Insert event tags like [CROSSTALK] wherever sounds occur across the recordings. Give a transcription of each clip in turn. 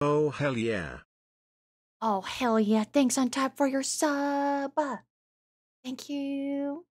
Oh, hell yeah. Oh, hell yeah. Thanks on top for your sub. Thank you.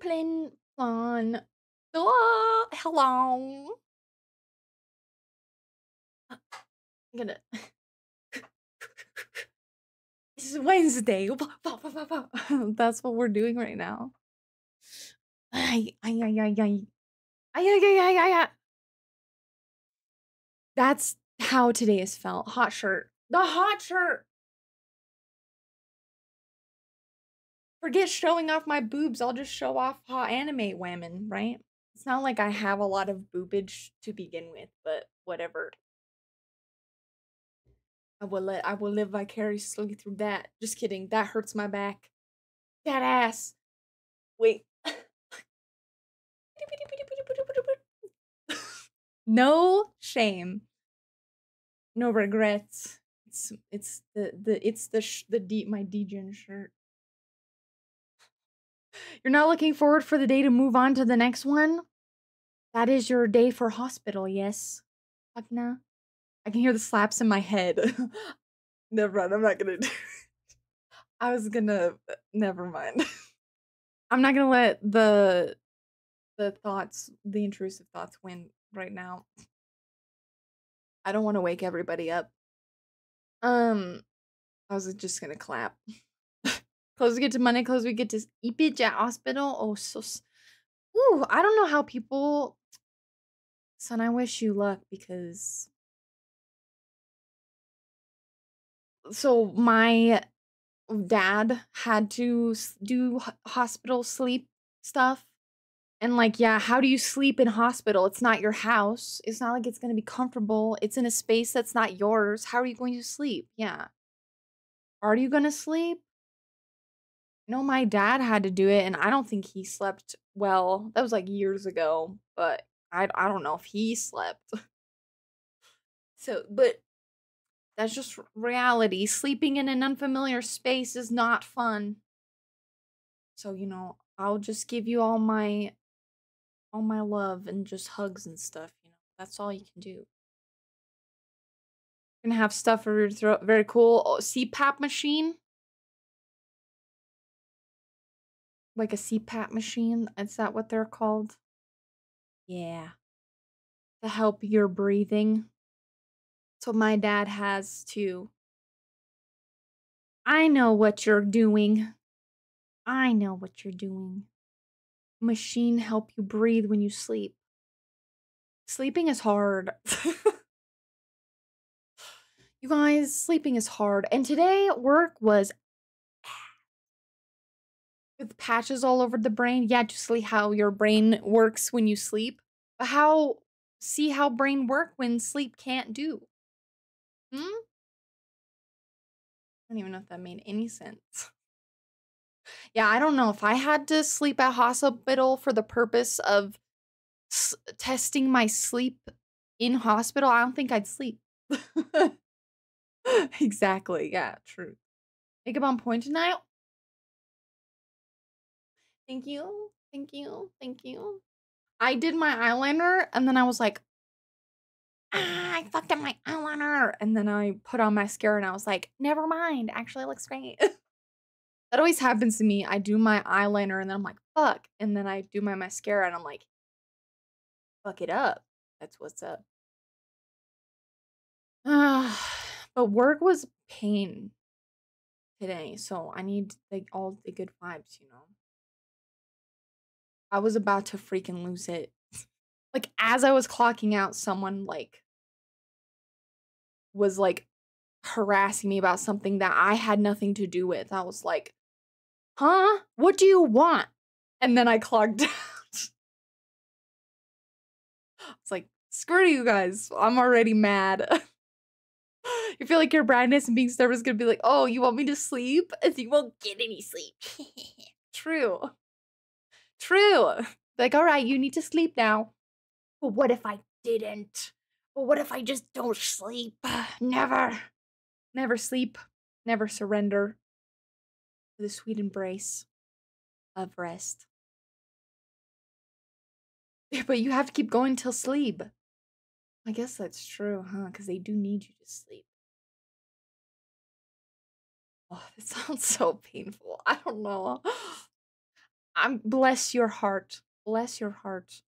Plin plon. Oh, hello. I'm gonna. This is Wednesday. [LAUGHS] That's what we're doing right now. That's how today is felt. Hot shirt. The hot shirt. Forget showing off my boobs. I'll just show off hot anime women, right? It's not like I have a lot of boobage to begin with, but whatever. I will let I will live vicariously through that. Just kidding. That hurts my back. That ass. Wait. [LAUGHS] no shame. No regrets. It's it's the the it's the the deep my degen shirt. You're not looking forward for the day to move on to the next one? That is your day for hospital, yes. Agna. I can hear the slaps in my head. [LAUGHS] never mind, I'm not gonna do it. I was gonna never mind. [LAUGHS] I'm not gonna let the the thoughts, the intrusive thoughts win right now. I don't want to wake everybody up. Um I was just gonna clap. Close we get to Monday, close we get to Ipit at hospital. Oh so Ooh, I don't know how people son, I wish you luck because so my dad had to do hospital sleep stuff And like, yeah, how do you sleep in hospital? It's not your house. It's not like it's going to be comfortable. It's in a space that's not yours. How are you going to sleep? Yeah. Are you going to sleep? No, my dad had to do it and I don't think he slept well. That was like years ago, but I I don't know if he slept. [LAUGHS] so, but that's just reality. Sleeping in an unfamiliar space is not fun. So, you know, I'll just give you all my all my love and just hugs and stuff, you know. That's all you can do. You're gonna have stuff for your throat. Very cool. Oh, CPAP machine. Like a CPAP machine. Is that what they're called? Yeah. To help your breathing. So my dad has too. I know what you're doing. I know what you're doing. Machine help you breathe when you sleep. Sleeping is hard. [LAUGHS] you guys, sleeping is hard. And today work was with patches all over the brain. Yeah, just see how your brain works when you sleep. But how see how brain work when sleep can't do? Hmm? I don't even know if that made any sense. Yeah, I don't know if I had to sleep at hospital for the purpose of testing my sleep in hospital. I don't think I'd sleep. [LAUGHS] exactly. Yeah, true. Makeup on point tonight. Thank you. Thank you. Thank you. I did my eyeliner and then I was like, ah, I fucked up my eyeliner. And then I put on mascara and I was like, never mind. Actually, it looks great. [LAUGHS] that always happens to me. I do my eyeliner and then I'm like, fuck. And then I do my mascara and I'm like, fuck it up. That's what's up. [SIGHS] but work was pain today. So I need like all the good vibes, you know. I was about to freaking lose it. Like as I was clocking out, someone like was like harassing me about something that I had nothing to do with. I was like, "Huh? What do you want?" And then I clogged [LAUGHS] out. It's like, "Screw you guys. I'm already mad." [LAUGHS] you feel like your brightness and being stubborn is gonna be like, "Oh, you want me to sleep? And you won't get any sleep." [LAUGHS] True. True. Like, all right, you need to sleep now. But what if I didn't? But what if I just don't sleep? [SIGHS] Never. Never sleep. Never surrender the sweet embrace of rest. But you have to keep going till sleep. I guess that's true, huh? Because they do need you to sleep. Oh, that [LAUGHS] sounds so painful. I don't know. I'm bless your heart. Bless your heart.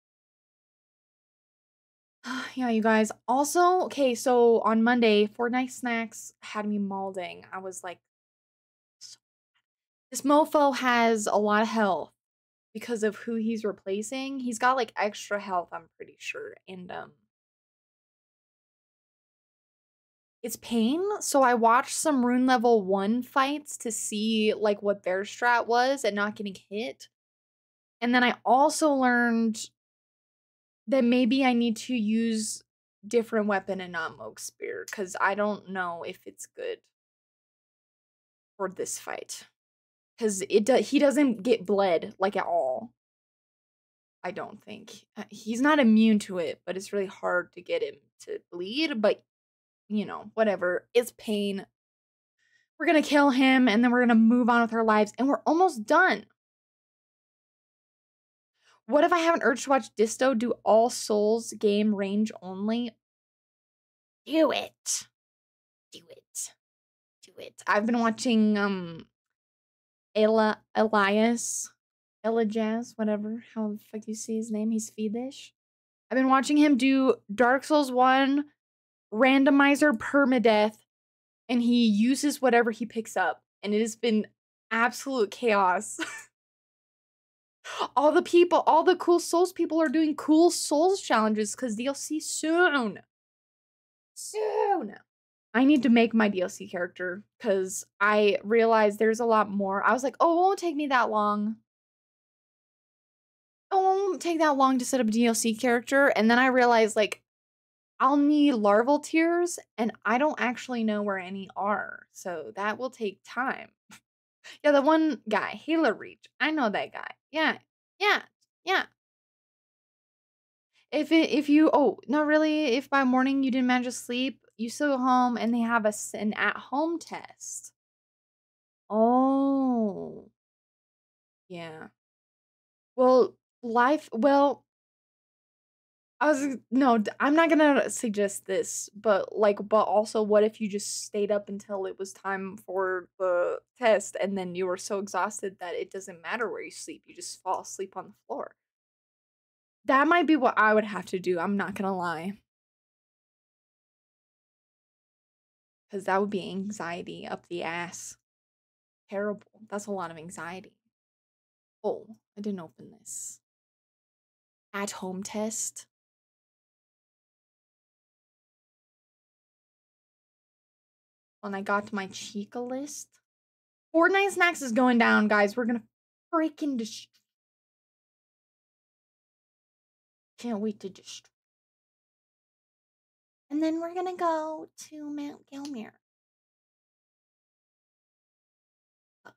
[SIGHS] yeah, you guys. Also, okay, so on Monday, Fortissax had me mauling. I was like, this mofo has a lot of health because of who he's replacing. He's got like extra health, I'm pretty sure. And um it's pain. So I watched some rune level 1 fights to see like what their strat was and not getting hit. And then I also learned that maybe I need to use different weapon and not Moog Spear because I don't know if it's good for this fight. Because it do- he doesn't get bled like at all. I don't think uh, he's not immune to it, but it's really hard to get him to bleed. But you know, whatever. It's pain. We're gonna kill him and then we're gonna move on with our lives, and we're almost done. What if I have an urge to watch Disto do all Souls game range only? Do it. Do it. Do it. I've been watching um Ela Elias. Elajjaz, whatever. How the fuck you see his name? He's Swedish. I've been watching him do Dark Souls 1 randomizer permadeath, and he uses whatever he picks up. And it has been absolute chaos. [LAUGHS] all the people, all the cool souls people are doing cool souls challenges because DLC soon. Soon. I need to make my DLC character because I realized there's a lot more. I was like, oh, it won't take me that long. don't take that long to set up a DLC character. And then I realized like I'll need larval tears and I don't actually know where any are. So that will take time. Yeah, the one guy, Healer Reach. I know that guy. Yeah. Yeah. Yeah. If it if you oh, not really, if by morning you didn't manage to sleep, you still go home and they have a, an at-home test. Oh. Yeah. Well, life well I was no, I'm not gonna suggest this, but like, but also, what if you just stayed up until it was time for the test, and then you were so exhausted that it doesn't matter where you sleep, you just fall asleep on the floor. That might be what I would have to do. I'm not gonna lie, because that would be anxiety up the ass. Terrible. That's a lot of anxiety. Oh, I didn't open this. At home test. When I got to my Chica list. Fortissax is going down, guys. We're gonna freaking destroy. Can't wait to destroy. And then we're gonna go to Mount Gelmir. Oh,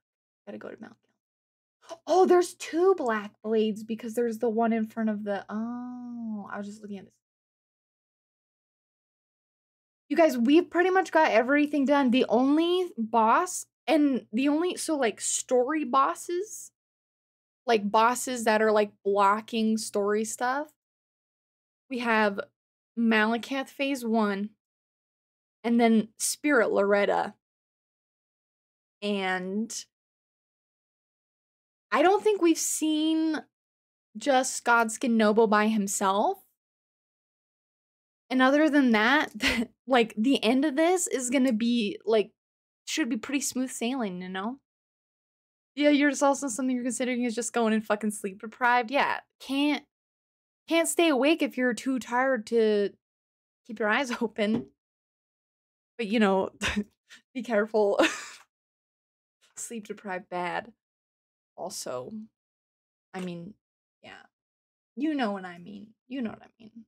gotta go to Mount Gelmir. Oh, there's two black blades because there's the one in front of the. Oh, I was just looking at this. You guys, we've pretty much got everything done. The only boss and the only so like story bosses, like bosses that are like blocking story stuff. We have Maliketh phase 1 and then Spirit Loretta. And I don't think we've seen just Godskin Noble by himself. And other than that, [LAUGHS] like the end of this is gonna be like should be pretty smooth sailing, you know? Yeah, you're just also something you're considering is just going and fucking sleep deprived. Yeah, can't can't stay awake if you're too tired to keep your eyes [LAUGHS] open. But you know, [LAUGHS] be careful. sleep deprived bad. Also, I mean, yeah. You know what I mean. You know what I mean.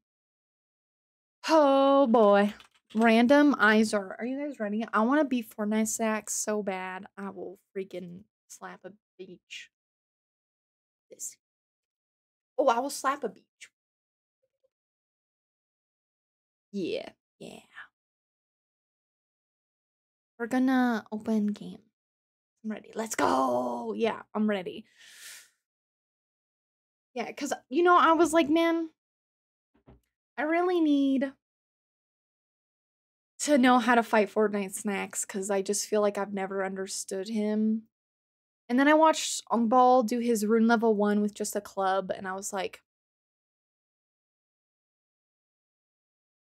Oh boy. Random. Are Are you guys ready? I want to be Fortissax so bad. I will freaking slap a beach. This. Oh, I will slap a beach. Yeah, yeah. We're gonna open game. I'm ready. Let's go. Yeah, I'm ready. Yeah, because, you know, I was like, man, I really need to know how to fight Fortissax because I just feel like I've never understood him. And then I watched Ongbal do his rune level one with just a club, and I was like,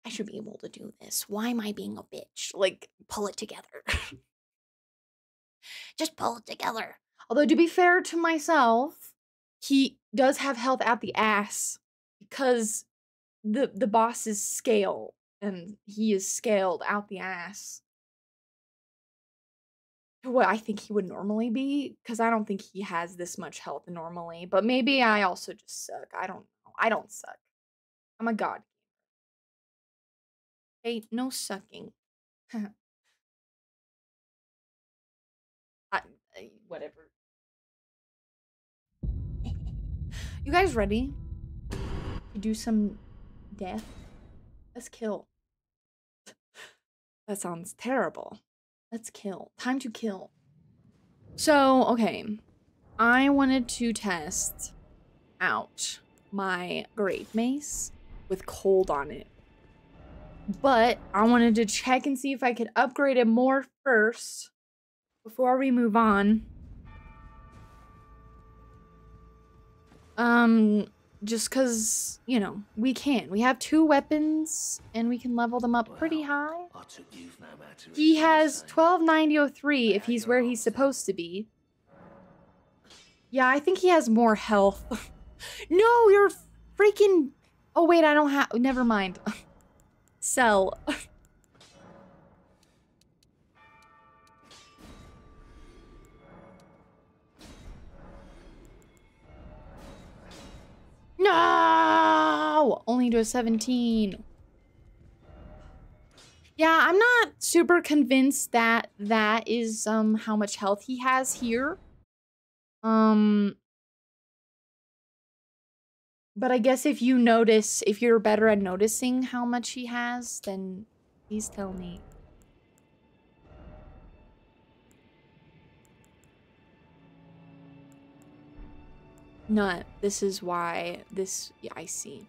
I should be able to do this. Why am I being a bitch? Like, pull it together. [LAUGHS] just pull it together. Although, to be fair to myself, he does have health at the ass because the the boss is scale and he is scaled out the ass to what I think he would normally be because I don't think he has this much health normally. But maybe I also just suck. I don't know. I don't suck. I'm a god. Hey, no sucking. [LAUGHS] I, I, whatever. you guys ready to do some death? Let's kill. That sounds terrible. Let's kill. Time to kill. So, okay. I wanted to test out my Great Mace with cold on it. But I wanted to check and see if I could upgrade it more first before we move on. Um, just because, you know, we can. We have two weapons, and we can level them up pretty high. He has 129003 if he's where he's supposed to be. Yeah, I think he has more health. [LAUGHS] no, you're freaking... Oh, wait, I don't have... Never mind. [LAUGHS] Sell. [LAUGHS] only to a 17. Yeah, I'm not super convinced that that is um how much health he has here. Um but I guess if you notice, if you're better at noticing how much he has, then please tell me. Not. This is why this. Yeah, I see.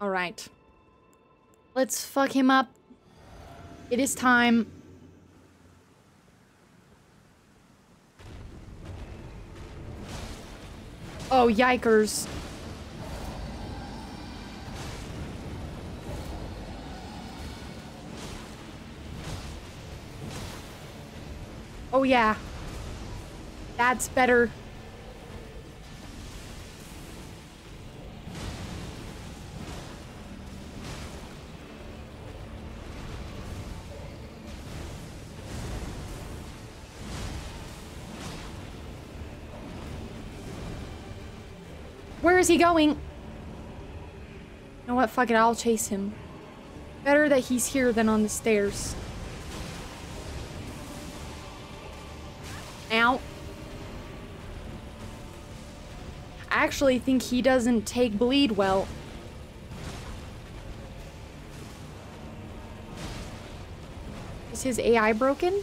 All right. Let's fuck him up. It is time. Oh, yikers. Oh, yeah. That's better. Where is he going? You know what? Fuck it. I'll chase him. Better that he's here than on the stairs. Actually think he doesn't take bleed well. Is his AI broken?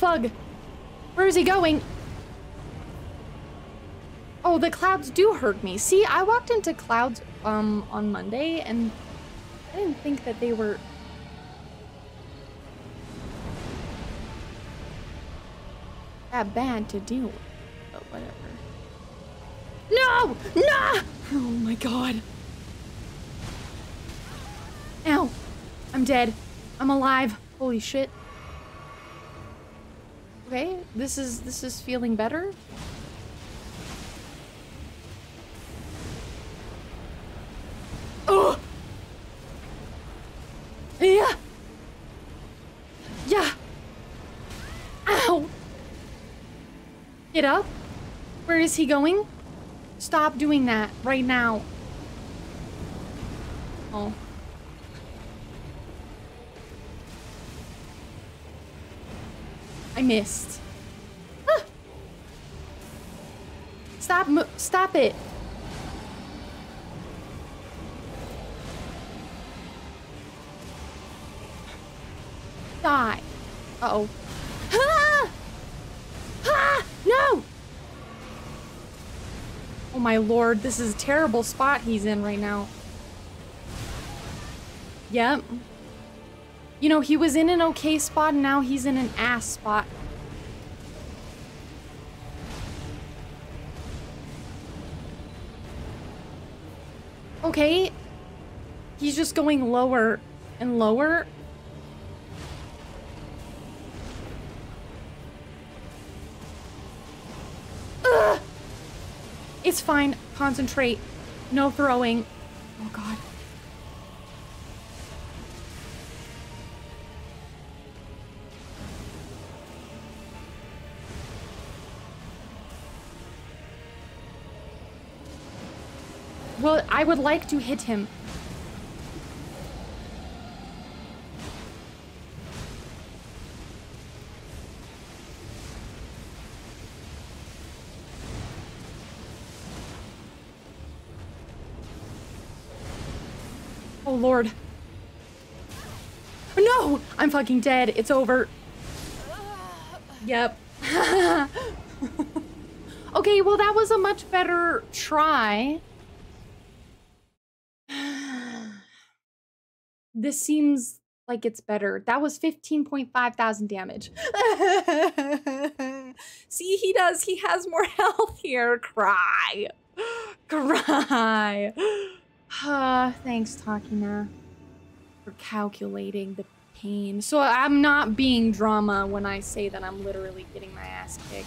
Fug. Where is he going? Oh, the clouds do hurt me. See, I walked into clouds um on Monday and I didn't think that they were that bad to deal with. But whatever. No! No! Oh my god. Ow. I'm dead. I'm alive. Holy shit. Okay, this is this is feeling better. Oh. Yeah. Yeah. Ow. Get up. Where is he going? Stop doing that right now. Oh. I missed. Ah! Stop, stop it. Die. Uh-oh. Ah! Ah! No! Oh my lord, this is a terrible spot he's in right now. Yep. You know, he was in an okay spot, and now he's in an ass spot. Okay. He's just going lower and lower. Ugh! It's fine. Concentrate. No throwing. I would like to hit him. Oh, Lord. No! I'm fucking dead. It's over. Yep. [LAUGHS] okay, well, that was a much better try. This seems like it's better. That was 15.5 thousand damage. [LAUGHS] See, he does. He has more [LAUGHS] health here. Cry. [GASPS] Cry. Uh, [SIGHS] thanks, Takina, for calculating the pain. So I'm not being drama when I say that I'm literally getting my ass kicked.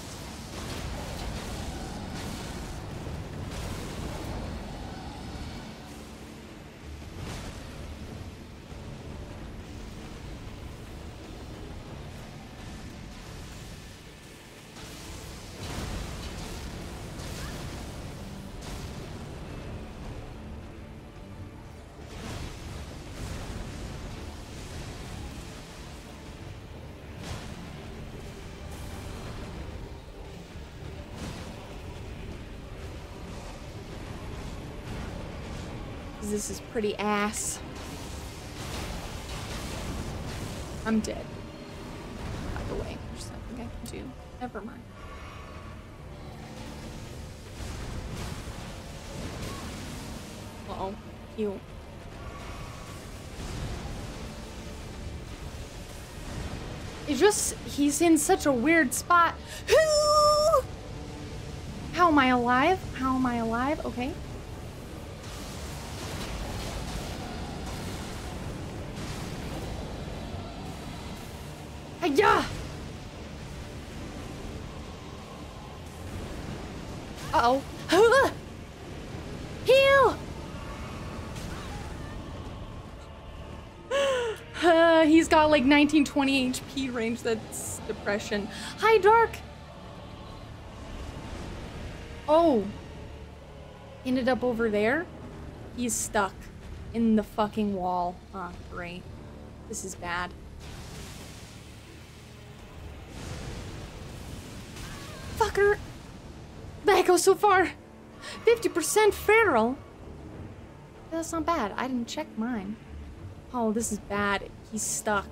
Pretty ass. I'm dead. By the way, there's something I can do. Never mind. Uh oh you. It's just, he's in such a weird spot. [GASPS] How am I alive? How am I alive? Okay. Yeah. Uh oh. Heal. [GASPS] Uh, he's got like 1920 HP range. That's depression. Hi, Dark. Oh. Ended up over there. He's stuck in the fucking wall. Ah, oh, great. This is bad. So far! 50% feral! That's not bad. I didn't check mine. Oh, this is bad. He's stuck.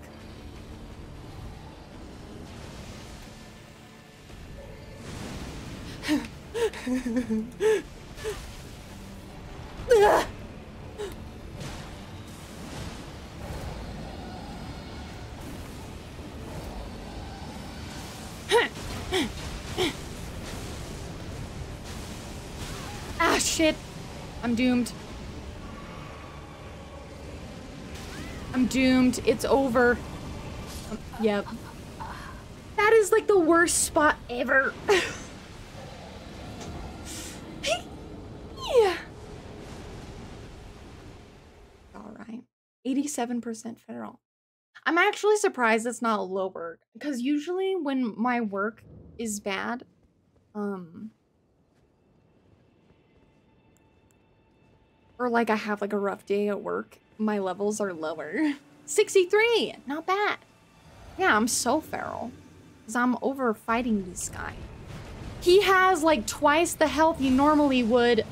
[LAUGHS] I'm doomed. I'm doomed. It's over. Um, yep. That is like the worst spot ever. [LAUGHS] yeah. All right. 87% federal. I'm actually surprised it's not lower because usually when my work is bad, um, or like I have like a rough day at work, my levels are lower. [LAUGHS] 63! Not bad. Yeah, I'm so feral. Because I'm over fighting this guy. He has like twice the health he normally would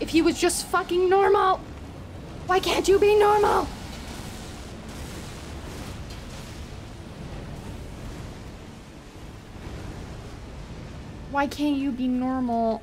if he was just fucking normal. Why can't you be normal? Why can't you be normal?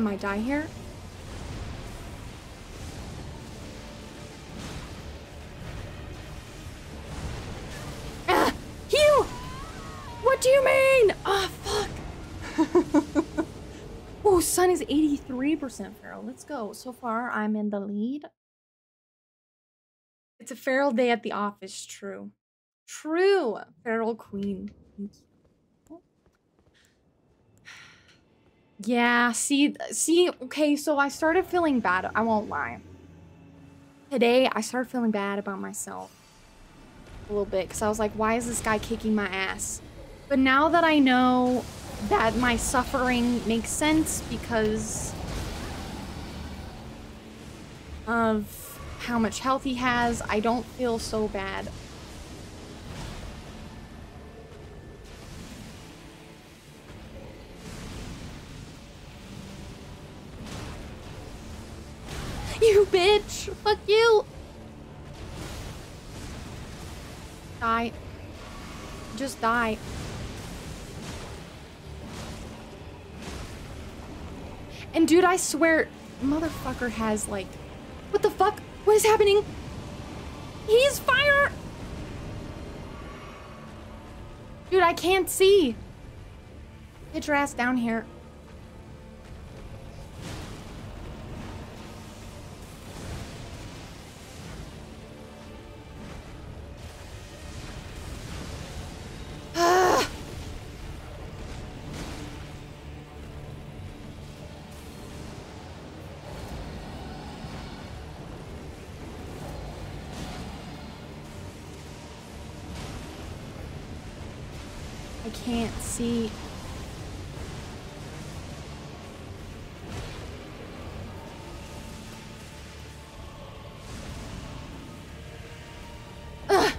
I might die here. Ah! Heal! What do you mean? Ah, oh, fuck. [LAUGHS] oh, Sun is 83% feral. Let's go. So far, I'm in the lead. It's a feral day at the office. True. True. Feral queen. Yeah, see, see, okay, so I started feeling bad. I won't lie. Today, I started feeling bad about myself a little bit because I was like, why is this guy kicking my ass? But now that I know that my suffering makes sense because of how much health he has, I don't feel so bad You bitch! Fuck you! Die. Just die. And dude, I swear, motherfucker has like, what the fuck? What is happening? He's fire! Dude, I can't see. Get your ass down here. Can't see. Ugh.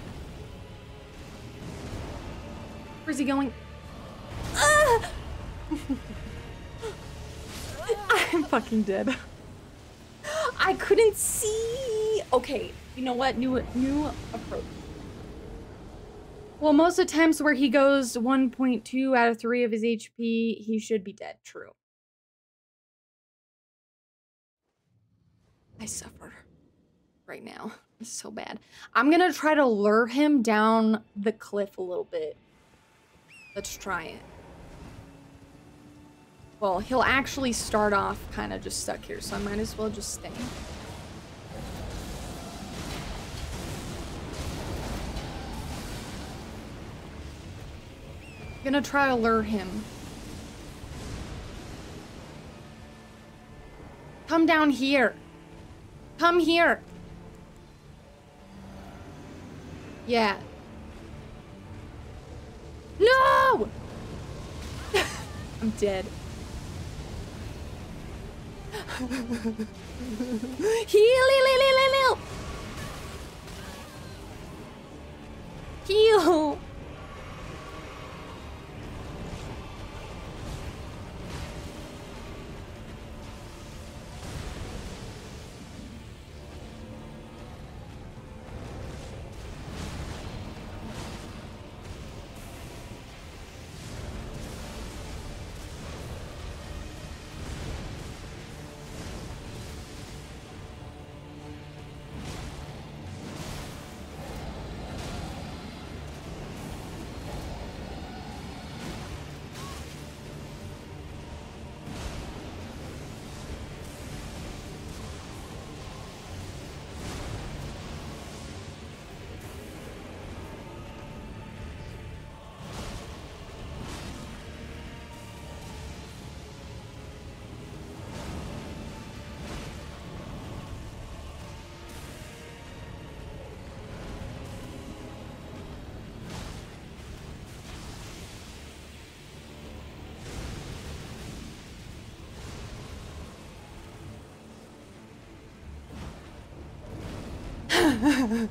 Where's he going? [LAUGHS] I'm fucking dead. I couldn't see. Okay, you know what? New new approach. Well, most times where he goes 1.2 out of 3 of his HP, he should be dead. True. I suffer right now. It's so bad. I'm gonna try to lure him down the cliff a little bit. Let's try it. Well, he'll actually start off kind of just stuck here, so I might as well just stay. Gonna try to lure him. Come down here. Come here. Yeah. No! [LAUGHS] I'm dead. [LAUGHS] heal, heal, heal, heal, heal! Heal! [LAUGHS]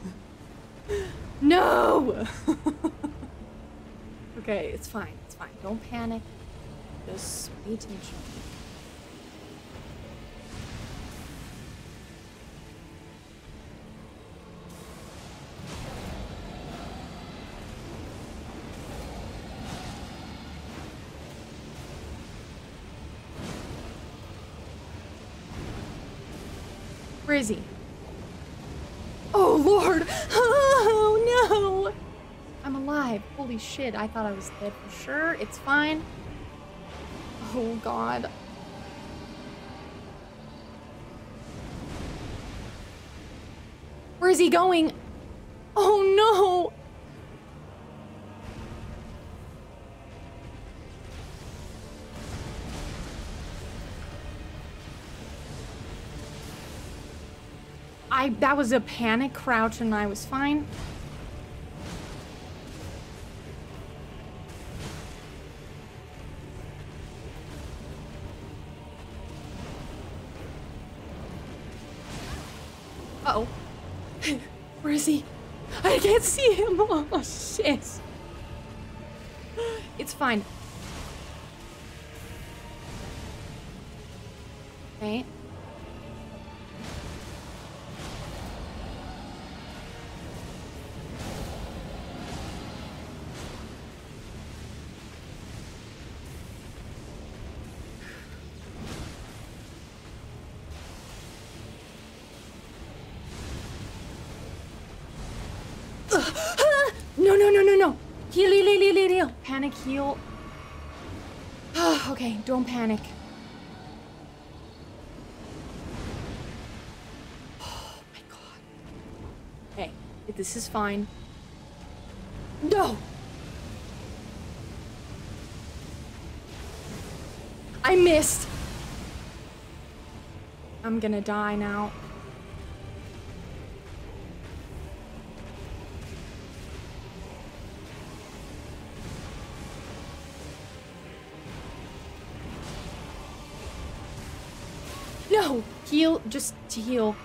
no! [LAUGHS] okay, it's fine. It's fine. Don't panic. Just pay attention. [LAUGHS] Oh, no! I'm alive. Holy shit, I thought I was dead for sure. It's fine. Oh, God. Where is he going? Oh, no! I that was a panic crouch and I was fine. Uh oh. [LAUGHS] Where is he? I can't see him. [LAUGHS] Oh shit. [SIGHS] It's fine. Okay. Okay, don't panic. Oh my god. Hey, this is fine. No! I missed. I'm gonna die now. Just to heal.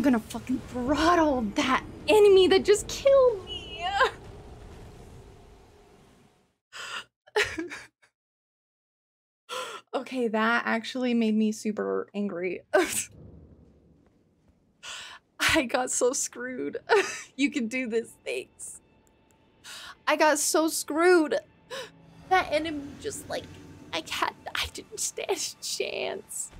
I'm gonna fucking throttle that enemy that just killed me. [LAUGHS] okay, that actually made me super angry. [LAUGHS] I got so screwed. [LAUGHS] you can do this, thanks. I got so screwed. That enemy just like, I had, I didn't stand a chance.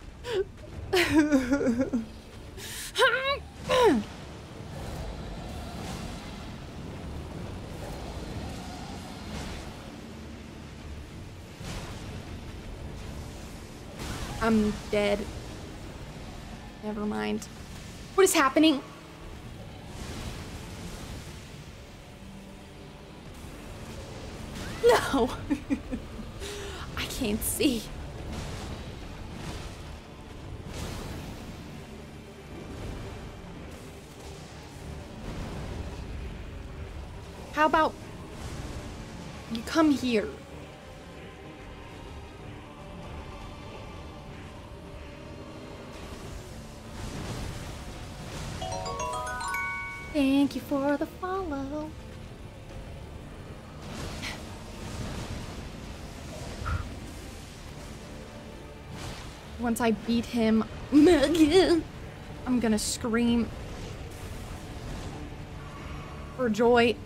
I'm dead. Never mind. What is happening? No! [LAUGHS] I can't see. How about you come here? Thank you for the follow. Once I beat him, I'm gonna scream for joy.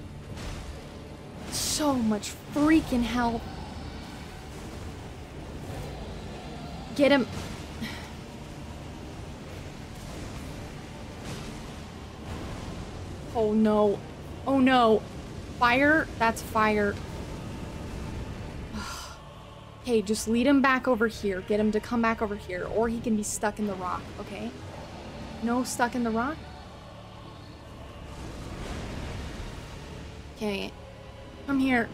So much freaking help. Get him. Oh no. Oh no. Fire? That's fire. [SIGHS] okay, just lead him back over here. Get him to come back over here. Or he can be stuck in the rock, okay? No stuck in the rock? Okay. Come here.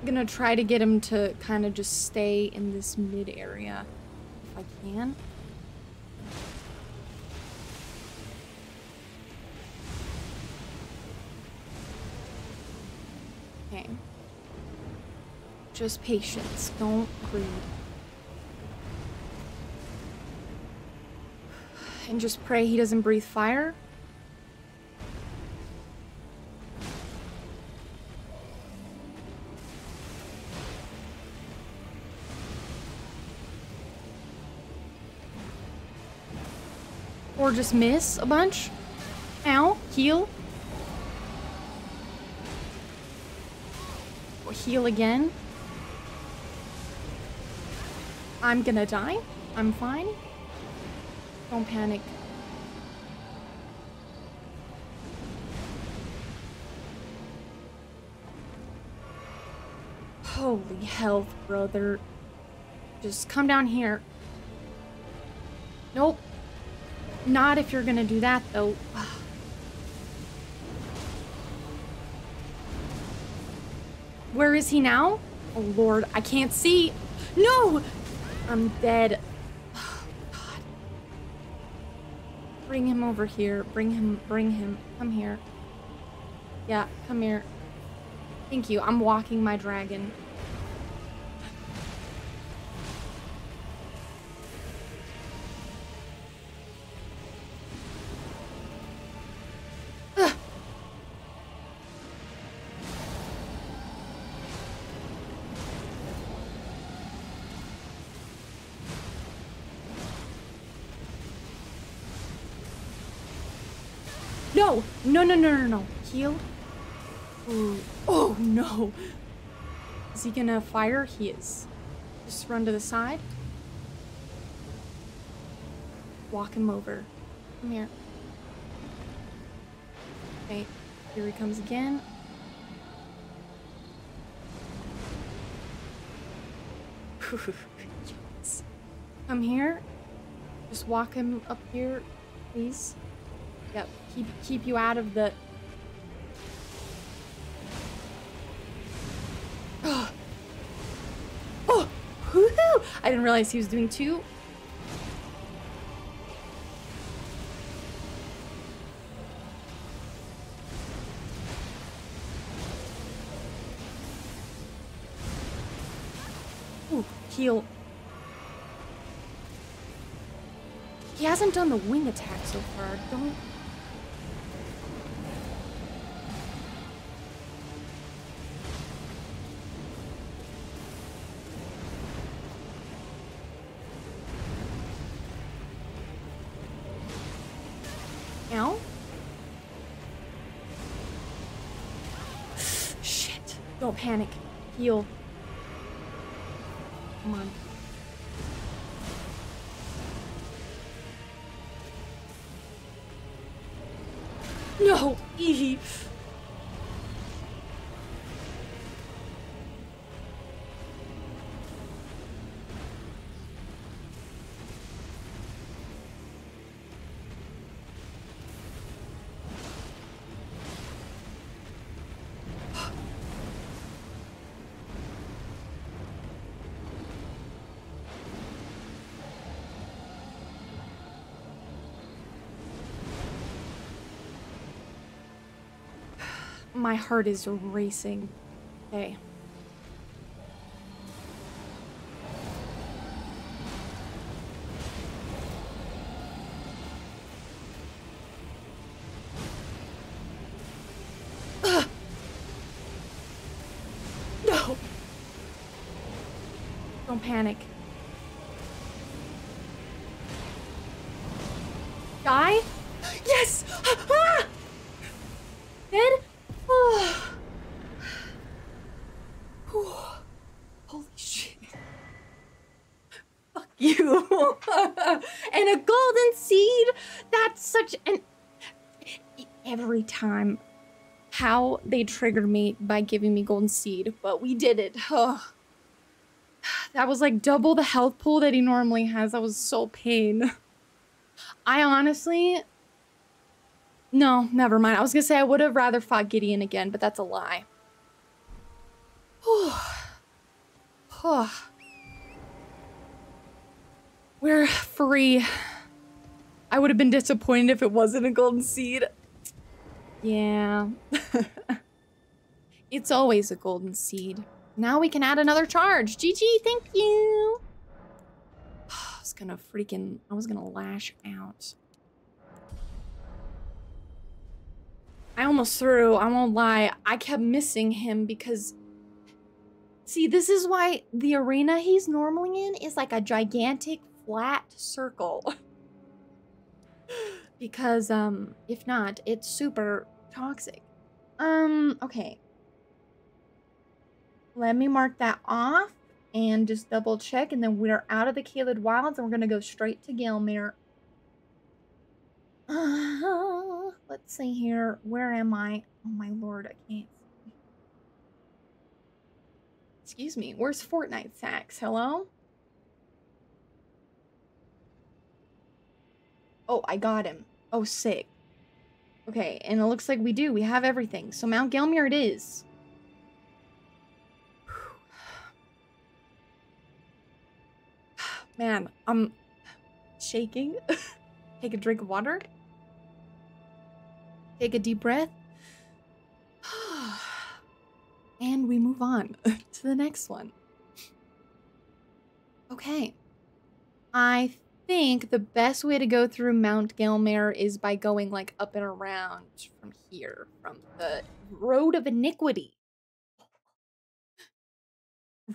I'm gonna try to get him to kind of just stay in this mid area. If I can. Okay. Just patience. Don't greed. And just pray he doesn't breathe fire. Or just miss a bunch. Ow. Heal. heal again. I'm gonna die. I'm fine. Don't panic. Holy health, brother. Just come down here. Nope. Not if you're gonna do that, though. Where is he now? Oh lord, I can't see. No! I'm dead. Oh, God. Bring him over here. Bring him, bring him. Come here. Yeah, come here. Thank you. I'm walking my dragon. No! No, no, no. Heal. Ooh. Oh, no. Is he gonna fire? He is. Just run to the side. Walk him over. Come here. Okay, here he comes again. [LAUGHS] yes. Come here. Just walk him up here, please. Yep, keep keep you out of the Oh, [GASPS] oh, woohoo! I didn't realize he was doing two. Ooh, heal. He hasn't done the wing attack so far. Don't Don't panic. Heal. Come on. My heart is racing. Okay. [SIGHS] No. Don't panic. Time. How they triggered me by giving me golden seed, but we did it. Oh. [SIGHS] That was like double the health pool that he normally has. That was so pain. I honestly no, never mind. I was gonna say I would have rather fought Gideon again, but that's a lie. [SIGHS] We're free. I would have been disappointed if it wasn't a golden seed. Yeah. [LAUGHS] it's always a golden seed. Now we can add another charge. GG, thank you. [SIGHS] I was gonna freaking, I was gonna lash out. I almost threw, I won't lie. I kept missing him because See, this is why the arena he's normally in is like a gigantic flat circle. [LAUGHS] because um if not, it's super toxic. Um okay. Let me mark that off and just double check and then we're out of the Caelid Wilds and we're going to go straight to Gelmir. [SIGHS] Uh, let's see here. Where am I? Oh my lord, I can't see. Excuse me. Where's Fortissax? Hello? Oh, I got him. Oh, sick. Okay, and it looks like we do. We have everything. So Mount Gelmir it is. [SIGHS] Man, I'm shaking. [LAUGHS] Take a drink of water. Take a deep breath. [SIGHS] and we move on [LAUGHS] to the next one. Okay. I think the best way to go through Mount Gelmir is by going like up and around from here, from the Road of Iniquity.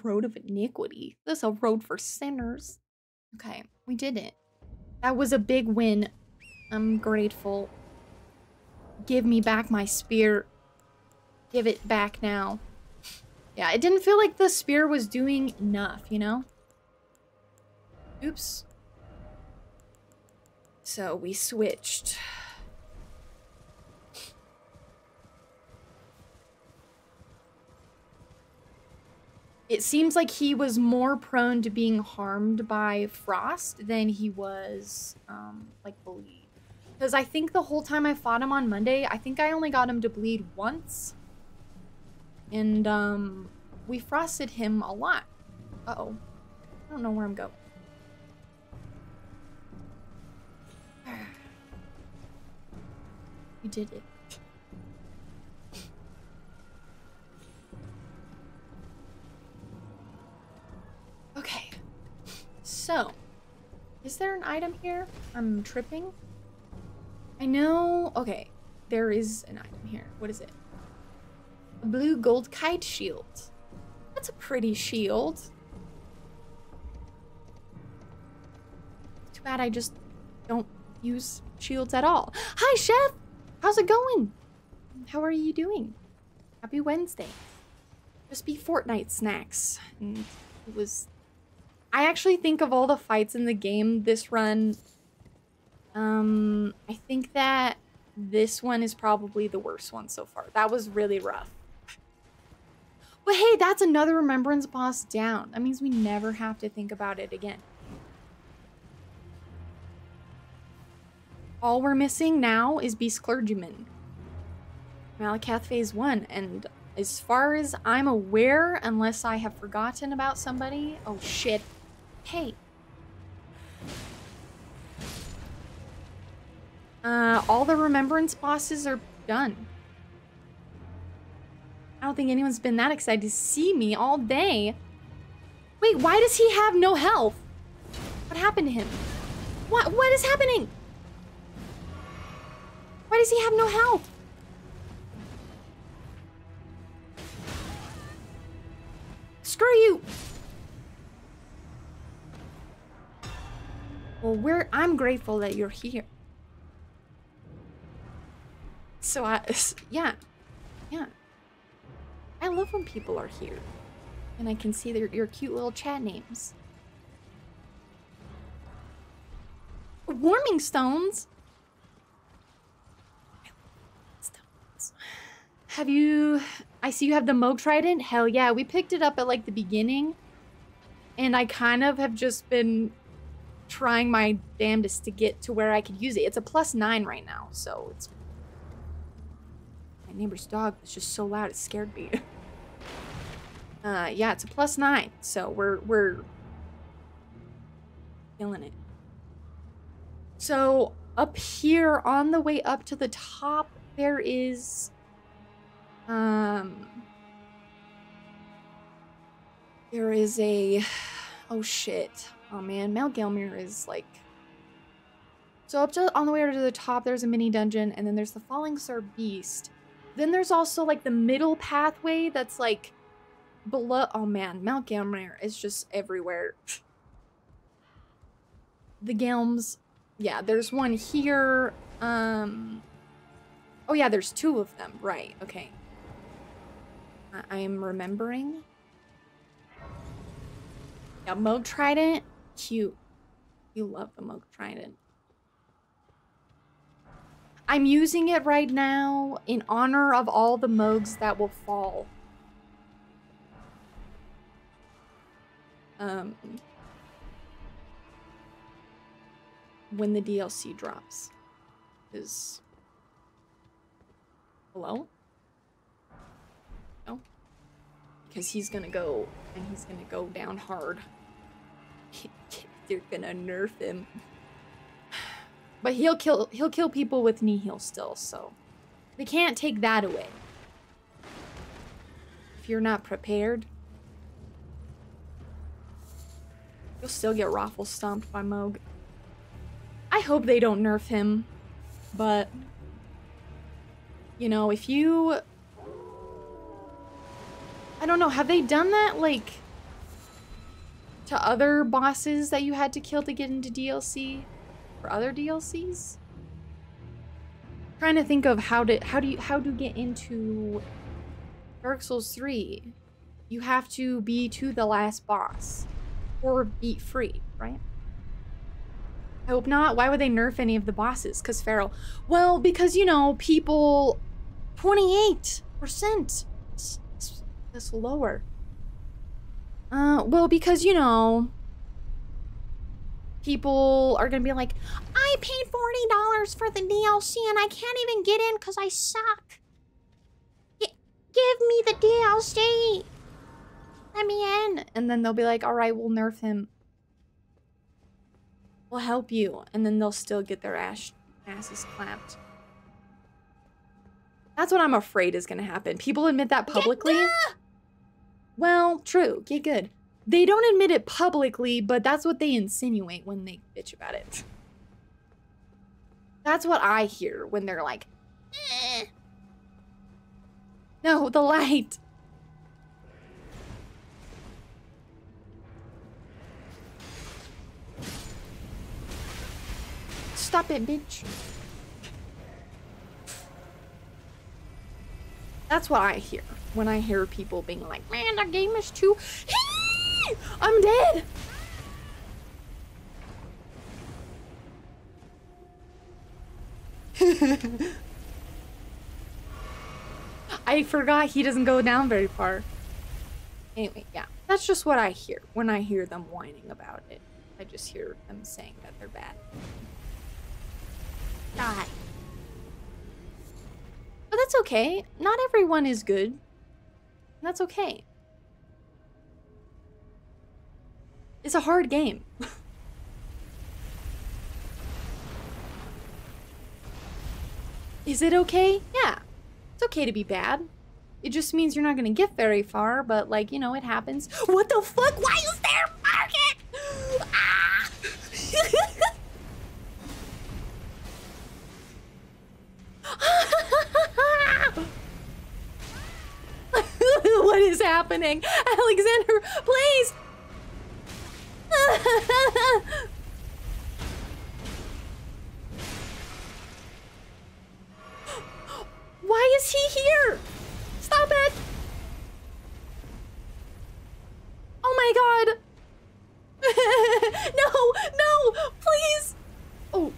Road of Iniquity. This is a road for sinners. Okay, we did it. That was a big win. I'm grateful. Give me back my spear. Give it back now. Yeah, it didn't feel like the spear was doing enough, you know? Oops. So we switched. It seems like he was more prone to being harmed by frost than he was, um, like, bleed. Because I think the whole time I fought him on Monday, I think I only got him to bleed once. And, um, we frosted him a lot. Uh-oh. I don't know where I'm going. We did it. Okay. So, is there an item here? I'm tripping. I know. Okay, there is an item here. What is it? A blue gold kite shield. That's a pretty shield. Too bad I just don't use shields at all. Hi, chef! How's it going? How are you doing? Happy Wednesday. Just be Fortissax. And it was... I actually think of all the fights in the game this run, um, I think that this one is probably the worst one so far. That was really rough. But hey, that's another remembrance boss down. That means we never have to think about it again. All we're missing now is Beast Clergyman. Maliketh Phase 1. And as far as I'm aware, unless I have forgotten about somebody... Oh, shit. Hey. Uh, all the Remembrance bosses are done. I don't think anyone's been that excited to see me all day. Wait, why does he have no health? What happened to him? What, what is happening? Why does he have no health? Screw you! Well, we're- I'm grateful that you're here. So I- [LAUGHS] yeah. Yeah. I love when people are here. And I can see their, your cute little chat names. Warming stones? stones. Have you... I see you have the Mohg Trident? Hell yeah, we picked it up at like the beginning. And I kind of have just been trying my damnedest to get to where I could use it. It's a plus nine right now, so it's... My neighbor's dog was just so loud it scared me. [LAUGHS] uh, yeah, it's a plus nine, so we're, we're killing it. So up here on the way up to the top, there is um there is a oh shit. Oh man, Mount Gelmir is like so up to on the way to the top there's a mini dungeon and then there's the Falling Star Beast. Then there's also like the middle pathway that's like below oh man, Mount Gelmir is just everywhere. the Gelms yeah, there's one here. Um Oh yeah, there's two of them. Right, okay. I, am remembering. Yeah, Mohg Trident. Cute. You love the Mohg Trident. I'm using it right now in honor of all the Mohgs that will fall. Um, when the DLC drops. Is Hello? No? Because he's gonna go, and he's gonna go down hard. they're gonna nerf him. But he'll kill he'll kill people with Nihil still, so they can't take that away. If you're not prepared, you'll still get raffle stomped by Mohg. I hope they don't nerf him, but you know, if you I don't know, have they done that like to other bosses that you had to kill to get into DLC? Or other DLCs? trying to think of how to how do you how to get into Dark Souls 3. You have to be to the last boss or beat free, right? I hope not. Why would they nerf any of the bosses? Because Feral. Well, because, you know, people... 28%. That's lower. Uh, well, because, you know, people are gonna be like, I paid $40 for the DLC and I can't even get in because I suck. G give me the DLC. Let me in. And then they'll be like, all right, we'll nerf him. We'll help you. And then they'll still get their ass asses clapped. That's what I'm afraid is gonna happen. People admit that publicly. Well, true. Get good. They don't admit it publicly, but that's what they insinuate when they bitch about it. That's what I hear when they're like, eh. No, the light. Stop it, bitch. That's what I hear when I hear people being like, man, that game is too... I'm dead! [LAUGHS] I forgot he doesn't go down very far. Anyway, yeah. That's just what I hear when I hear them whining about it. I just hear them saying that they're bad. Die. But that's okay. Not everyone is good. That's okay. It's a hard game. [LAUGHS] Is it okay? Yeah. It's okay to be bad. It just means you're not gonna get very far, but like, you know, it happens. What the fuck? Why is there Margit? [GASPS] Ah! [LAUGHS] what is happening? Alexander, please! Why is he here? Stop it! Oh my god! [LAUGHS] no! No! Please! Oh,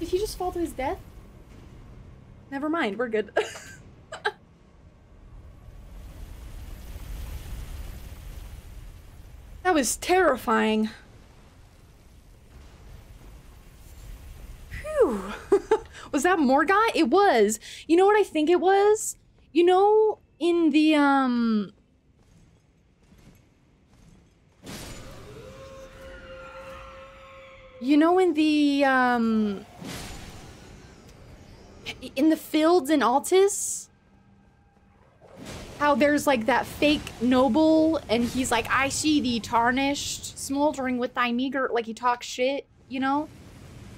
did he just fall to his death? Never mind, we're good. [LAUGHS] that was terrifying. Phew. [LAUGHS] was that Morgott? It was. You know what I think it was? You know, in the, um... You know, in the, um... In the fields in Altus? How there's like that fake noble and he's like, I see thee tarnished, smoldering with thy meager, like he talks shit, you know?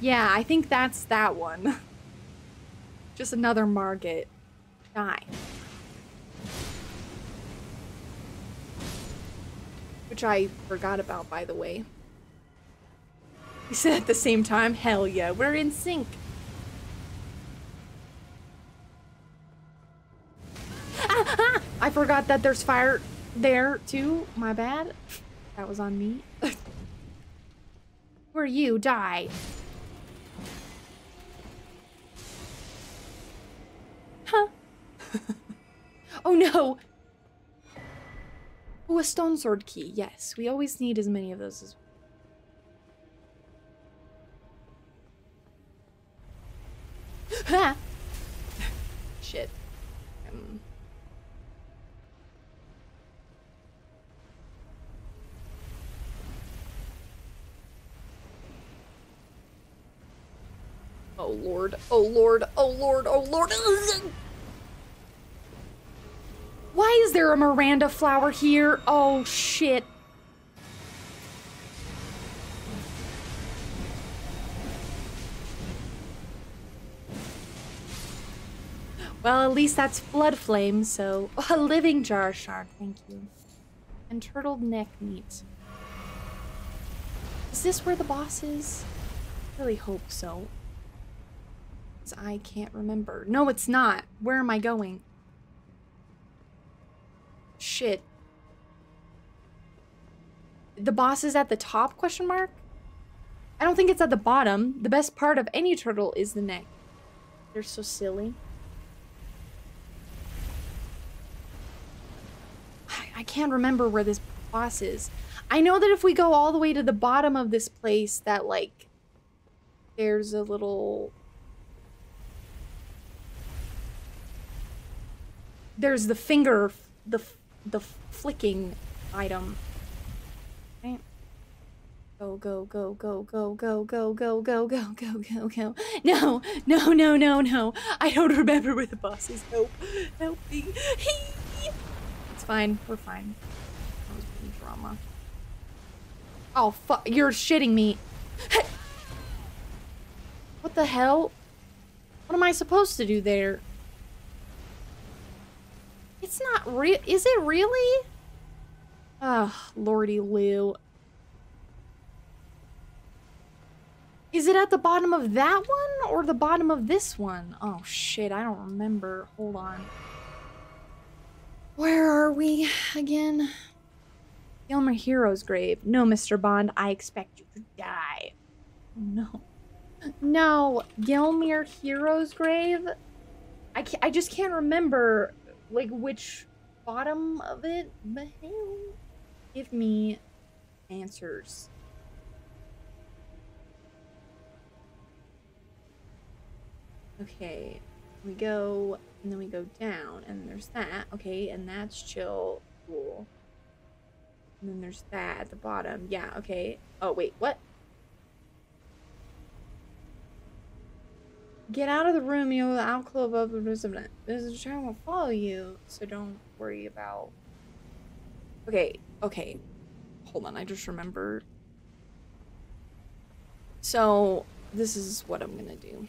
Yeah, I think that's that one. [LAUGHS] Just another Margit. Die. Which I forgot about, by the way. We said at the same time, hell yeah, we're in sync. Ah, ah, I forgot that there's fire there too. My bad. That was on me. [LAUGHS] Where you die. Huh? [LAUGHS] oh no! Oh, a stone sword key. Yes, we always need as many of those as Ha! [LAUGHS] Shit. Um. Oh lord, oh lord, oh lord, oh lord. Why is there a Miranda flower here? Oh shit. Well, at least that's blood flame, so a living jar shard, thank you. And turtled neck meat. Is this where the boss is? I really hope so. I can't remember. No, it's not. Where am I going? Shit. The boss is at the top, question mark? I don't think it's at the bottom. The best part of any turtle is the neck. They're so silly. I can't remember where this boss is. I know that if we go all the way to the bottom of this place that like there's a little there's the finger the the flicking item. Right? Go go go go go go go go go go go go go. No, no, no, no, no. I don't remember where the boss is. Help. Help me it's fine. We're fine. That was being drama. Oh, fuck. You're shitting me. what the hell? What am I supposed to do there? It's not real. Is it really? Ugh, Lordy Lou. Is it at the bottom of that one or the bottom of this one? Oh shit, I don't remember. Hold on. Where are we again? Gelmir Hero's grave. No, Mr. Bond, I expect you to die. No. No, Gelmir Hero's grave? I, I just can't remember, like, which bottom of it. But give me answers. Okay, we go and then we go down, and there's that. Okay, and that's chill. Cool. And then there's that at the bottom. Yeah, okay. Oh, wait, what? Get out of the room, you know, the alcove of the resident. This child will follow you, so don't worry about... Okay, okay. Hold on, I just remembered. So, this is what I'm gonna do.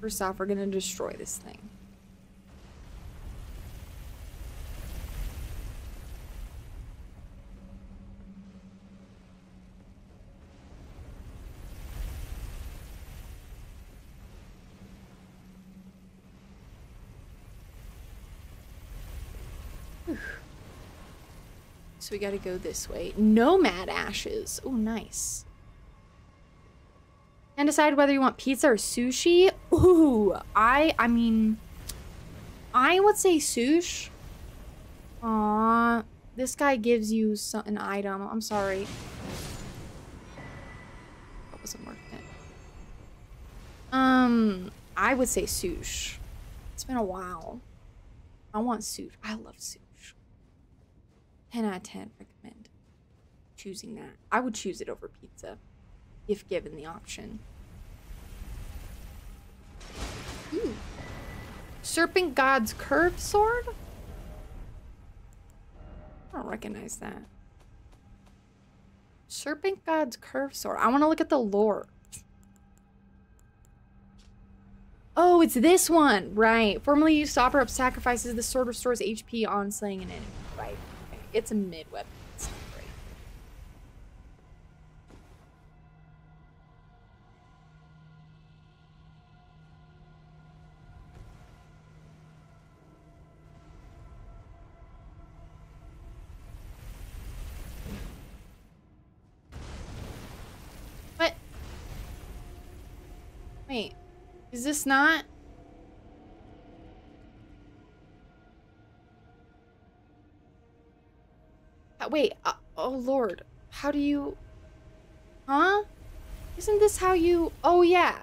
First off, we're gonna destroy this thing. So we gotta go this way. Nomad ashes. Oh, nice. And decide whether you want pizza or sushi. Ooh, I, I mean, I would say sushi. Aw, this guy gives you some, an item. I'm sorry. That wasn't worth it. Um, I would say sushi. It's been a while. I want sushi. I love sushi. 10 out of 10 recommend choosing that. I would choose it over pizza if given the option. Ooh. Serpent God's curved sword? I don't recognize that. Serpent God's curved sword. I want to look at the lore. Oh, it's this one. Right. Formerly used to offer up sacrifices. The sword restores HP on slaying an enemy. Right. It's a mid weapon. What? Wait, is this not? Wait, uh, oh lord, how do you... Huh? Isn't this how you... Oh yeah.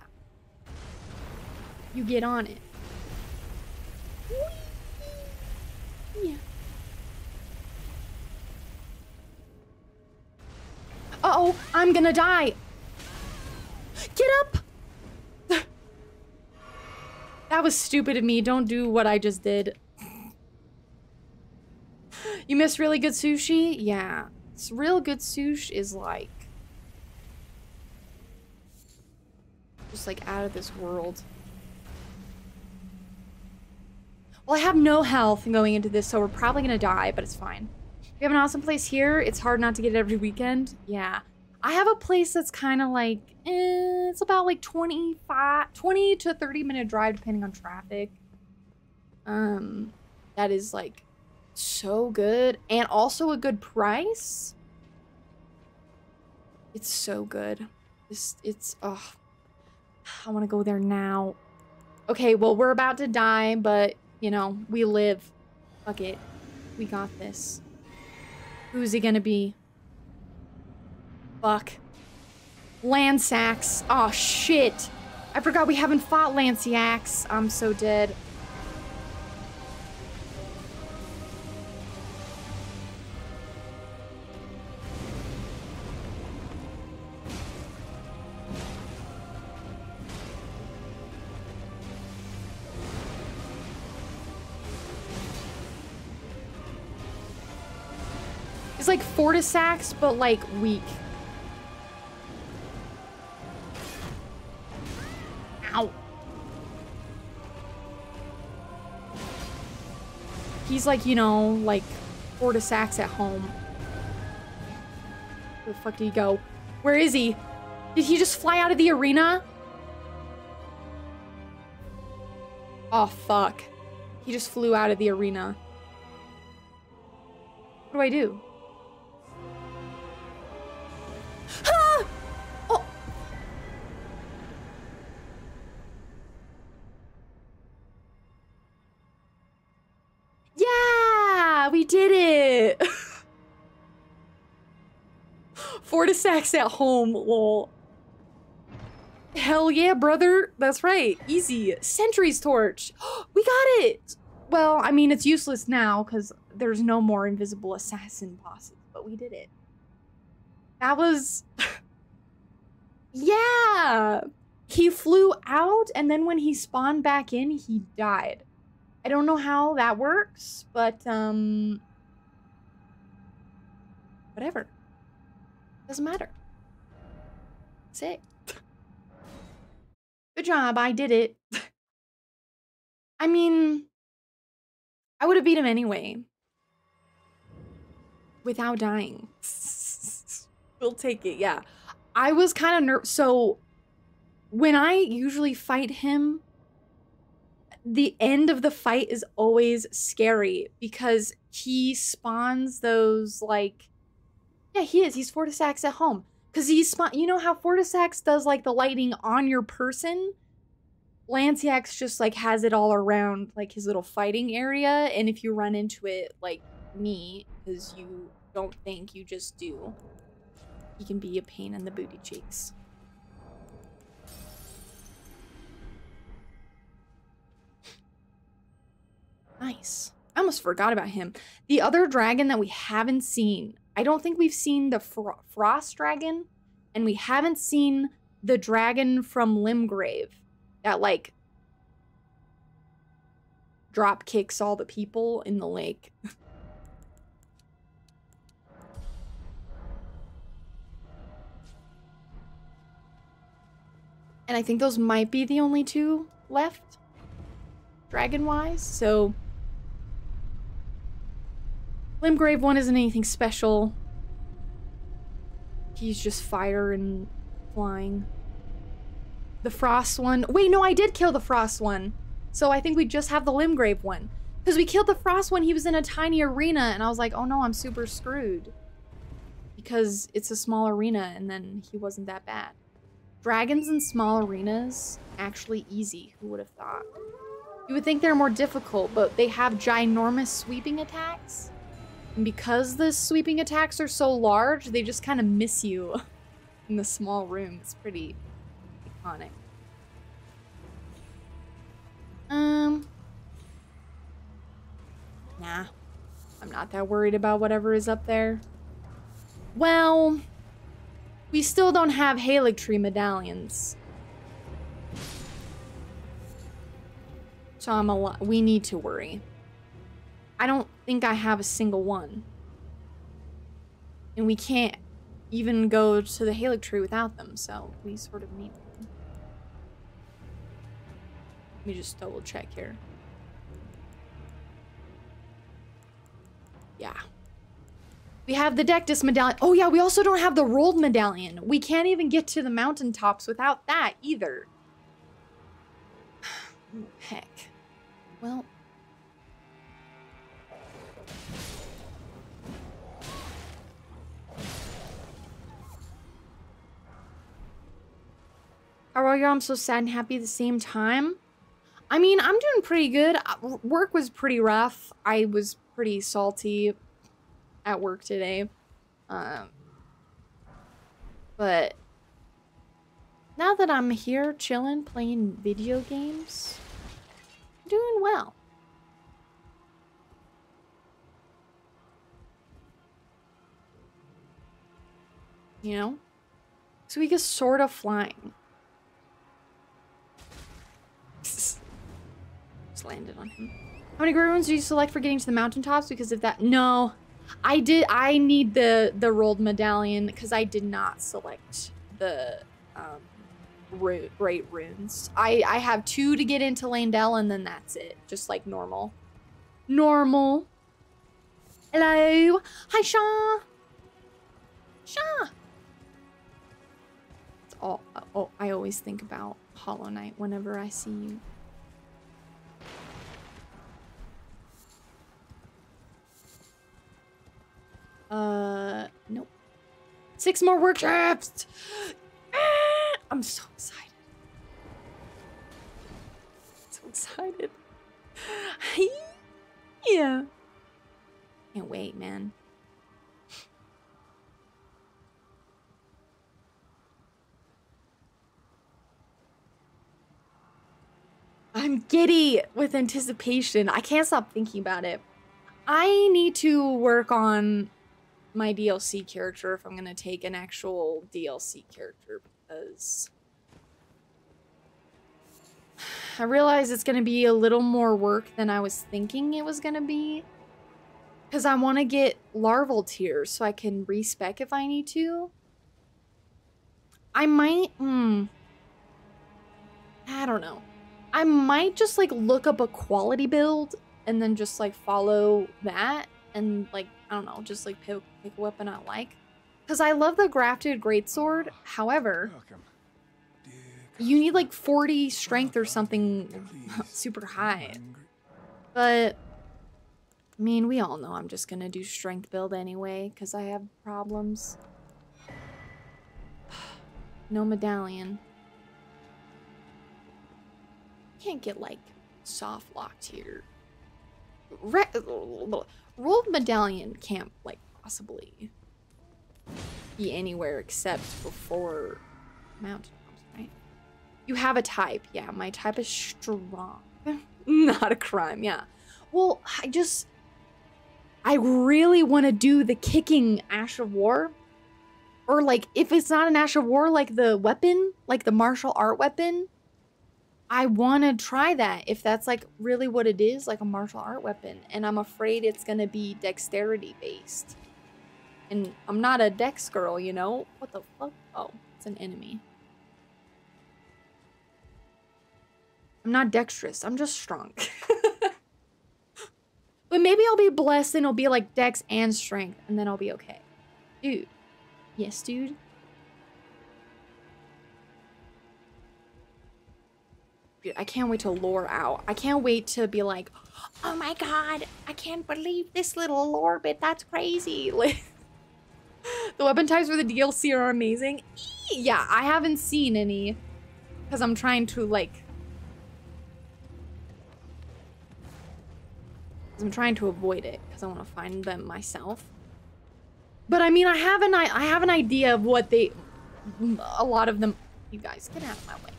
You get on it. Yeah. Uh oh I'm gonna die. Get up! [LAUGHS] That was stupid of me. Don't do what I just did. You miss really good sushi? Yeah. It's real good sushi is like... Just like out of this world. Well, I have no health going into this, so we're probably gonna die, but it's fine. We have an awesome place here. It's hard not to get it every weekend. Yeah. I have a place that's kind of like, eh, it's about like 25, 20 to 30 minute drive depending on traffic. Um, that is like so good and also a good price. It's so good. It's, it's, oh, I want to go there now. Okay, well, we're about to die, but, you know, we live. Fuck it. We got this. Who's he gonna be? Fuck. Lansseax. Oh, shit. I forgot we haven't fought Lansseax. I'm so dead. Fortissax, but like weak. Ow. He's like, you know, like Fortissax at home. Where the fuck did he go? Where is he? Did he just fly out of the arena? Oh, fuck. He just flew out of the arena. What do I do? Fortissax at home, lol. Hell yeah, brother. That's right. Easy. Sentry's torch. [GASPS] we got it. Well, I mean, it's useless now because there's no more invisible assassin bosses, but we did it. That was... [LAUGHS] yeah! He flew out, and then when he spawned back in, he died. I don't know how that works, but, um... Whatever. Doesn't matter. Sick. Good job, I did it. [LAUGHS] I mean... I would have beat him anyway. Without dying. [LAUGHS] we'll take it, yeah. I was kind of nervous. So, when I usually fight him, the end of the fight is always scary because he spawns those, like... Yeah, he is. He's Fortissax at home. Because he's. You know how Fortissax does, like, the lighting on your person? Lansseax just like has it all around like his little fighting area, and if you run into it like me, because you don't think you just do, he can be a pain in the booty cheeks. Nice. I almost forgot about him. The other dragon that we haven't seen, I don't think we've seen the Fro Frost Dragon, and we haven't seen the dragon from Limgrave that like drop kicks all the people in the lake. [LAUGHS] and I think those might be the only two left dragon-wise, so Limgrave one isn't anything special. He's just fire and flying. The frost one. Wait, no, I did kill the frost one. So I think we just have the Limgrave one. Because we killed the frost one, he was in a tiny arena, and I was like, oh no, I'm super screwed. Because it's a small arena, and then he wasn't that bad. Dragons in small arenas, actually easy. Who would have thought? You would think they're more difficult, but they have ginormous sweeping attacks. Because the sweeping attacks are so large, they just kind of miss you [LAUGHS] in the small room. It's pretty iconic. Um. Nah. I'm not that worried about whatever is up there. Well, we still don't have Haligtree medallions. So I'm a lot. We need to worry. I don't think I have a single one. And we can't even go to the Haligtree without them, so we sort of need them. Let me just double check here. Yeah. We have the Dectus medallion. Oh yeah, we also don't have the Rold medallion. We can't even get to the mountaintops without that either. [SIGHS] Heck. Well. Are you? I'm so sad and happy at the same time. I mean, I'm doing pretty good. Uh, work was pretty rough. I was pretty salty at work today. Um, but now that I'm here chilling, playing video games, I'm doing well. You know? So we get sort of flying. Landed on him. How many runes do you select for getting to the mountaintops? Because of that, no, I did. I need the the Rold medallion because I did not select the um, ru great runes. I I have two to get into Leyndell and then that's it. Just like normal, normal. Hello, hi Shaw. Shaw. It's all. Oh, I always think about Hollow Knight whenever I see you. Uh, nope. Six more workshops! [GASPS] Ah, I'm so excited. So excited. [LAUGHS] yeah. Can't wait, man. I'm giddy with anticipation. I can't stop thinking about it. I need to work on my DLC character if I'm gonna take an actual DLC character because I realize it's gonna be a little more work than I was thinking it was gonna be. Because I want to get larval tears so I can respec if I need to. I might, hmm. I don't know. I might just like look up a quality build and then just like follow that and like I don't know, just like pick, pick a weapon I like. Because I love the grafted greatsword. However, you need like 40 strength or something [LAUGHS] super high. But, I mean, we all know I'm just going to do strength build anyway because I have problems. [SIGHS] no medallion. Can't get like soft locked here. Re Rold medallion can't, like, possibly be anywhere except before mountain right? You have a type. Yeah, my type is strong. [LAUGHS] Not a crime, yeah. Well, I just... I really want to do the kicking Ash of War. Or, like, if it's not an Ash of War, like the weapon, like the martial art weapon, I want to try that if that's like really what it is, like a martial art weapon. And I'm afraid it's going to be dexterity based. And I'm not a dex girl, you know? What the fuck? Oh, it's an enemy. I'm not dexterous. I'm just strong. [LAUGHS] but maybe I'll be blessed and it'll be like dex and strength and then I'll be okay. Dude. Yes, dude. I can't wait to lore out. I can't wait to be like, oh my god, I can't believe this little lore bit. That's crazy. [LAUGHS] Like, the weapon types for the DLC are amazing. Yeah, I haven't seen any because I'm trying to like. I'm trying to avoid it because I want to find them myself. But I mean, I have an I have an idea of what they. A lot of them. You guys, get out of my way.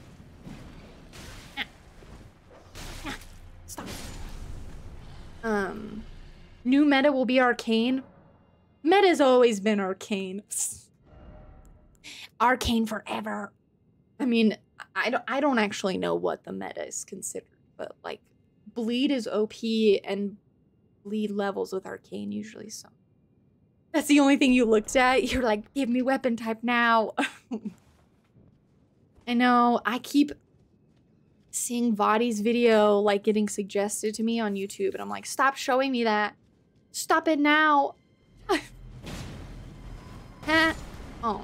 Um, new meta will be arcane. Meta's always been arcane. [LAUGHS] arcane forever. I mean, I don't, I don't actually know what the meta is considered, but like, bleed is OP and bleed levels with arcane usually so. That's the only thing you looked at. You're like, give me weapon type now. [LAUGHS] I know. I keep seeing Vaati's video like getting suggested to me on YouTube, and I'm like, stop showing me that. Stop it now. [LAUGHS] Oh.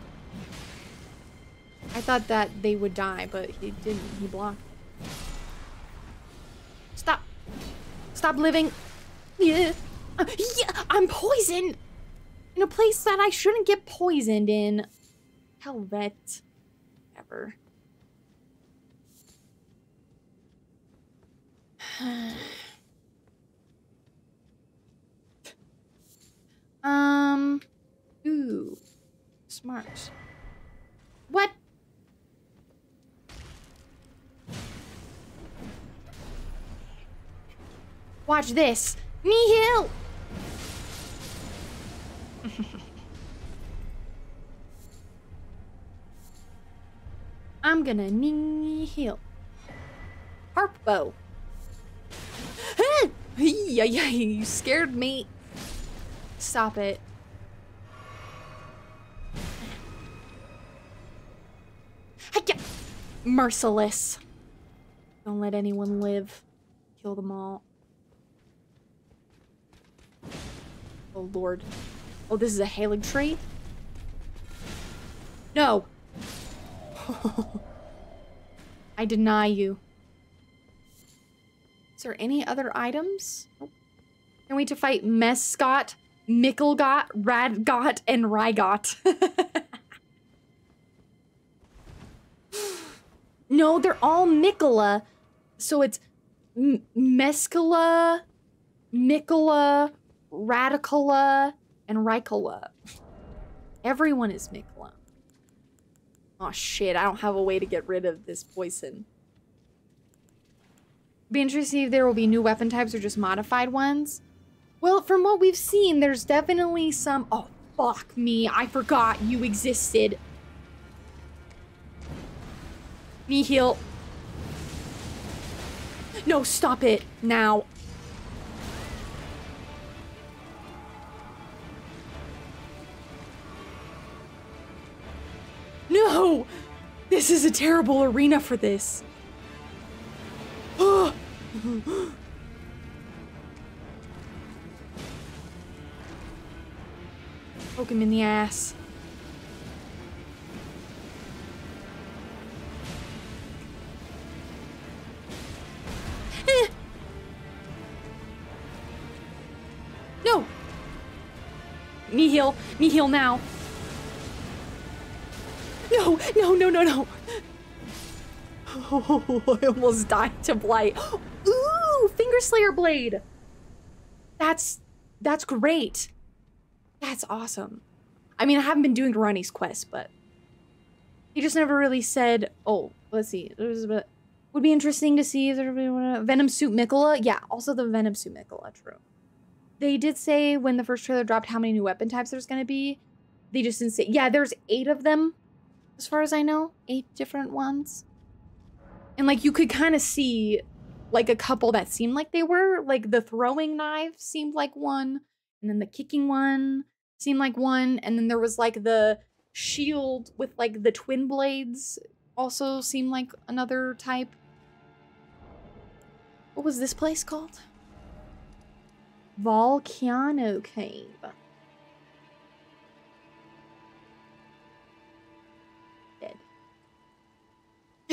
I thought that they would die, but he didn't. He blocked. Stop. Stop living. Yeah. Yeah, I'm poisoned in a place that I shouldn't get poisoned in. Helvet. Ever. [SIGHS] um. Ooh. Smart. What? Watch this. Nihil! [LAUGHS] I'm gonna nihil. Harp bow. Yeah, [LAUGHS] yeah, you scared me. Stop it. Merciless. Don't let anyone live. Kill them all. Oh, Lord. Oh, this is a hailing tree? No. [LAUGHS] I deny you. Is there any other items? Nope. We to fight Mescot, Mickelgot, Radgot, and Rygot? [LAUGHS] no, they're all Mikola. So it's M Mescala, Mikola, Radicala, and Rycola. Everyone is Mikola. Oh shit, I don't have a way to get rid of this poison. Be interested if there will be new weapon types or just modified ones. Well, from what we've seen, there's definitely some... Oh, fuck me. I forgot you existed. Me heal. No, stop it. Now. No! This is a terrible arena for this. Poke him in the ass. [LAUGHS] No! Me heal. Me heal now. No, no, no, no, no. Oh, [LAUGHS] I almost died to blight. [GASPS] Ooh, Finger Slayer Blade. That's, that's great. That's awesome. I mean, I haven't been doing Ranni's quest, but he just never really said, oh, let's see. There's a would be interesting to see if there Venom Suit Miquella. Yeah, also the Venom Suit Miquella, true. They did say when the first trailer dropped how many new weapon types there's going to be. They just didn't say. Yeah, there's eight of them as far as I know. Eight different ones. And like you could kind of see like a couple that seemed like they were. Like the throwing knife seemed like one. And then the kicking one seemed like one. And then there was like the shield with like the twin blades also seemed like another type. What was this place called? Volcano Cave.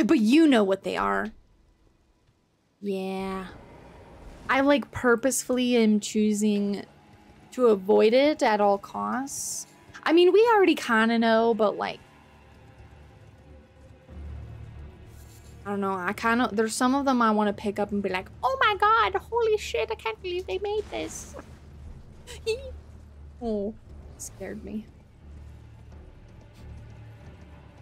But you know what they are. Yeah. I like purposefully am choosing to avoid it at all costs. I mean, we already kind of know, but like, I don't know. I kind of, there's some of them I want to pick up and be like, oh my god, holy shit, I can't believe they made this. [LAUGHS] oh, scared me.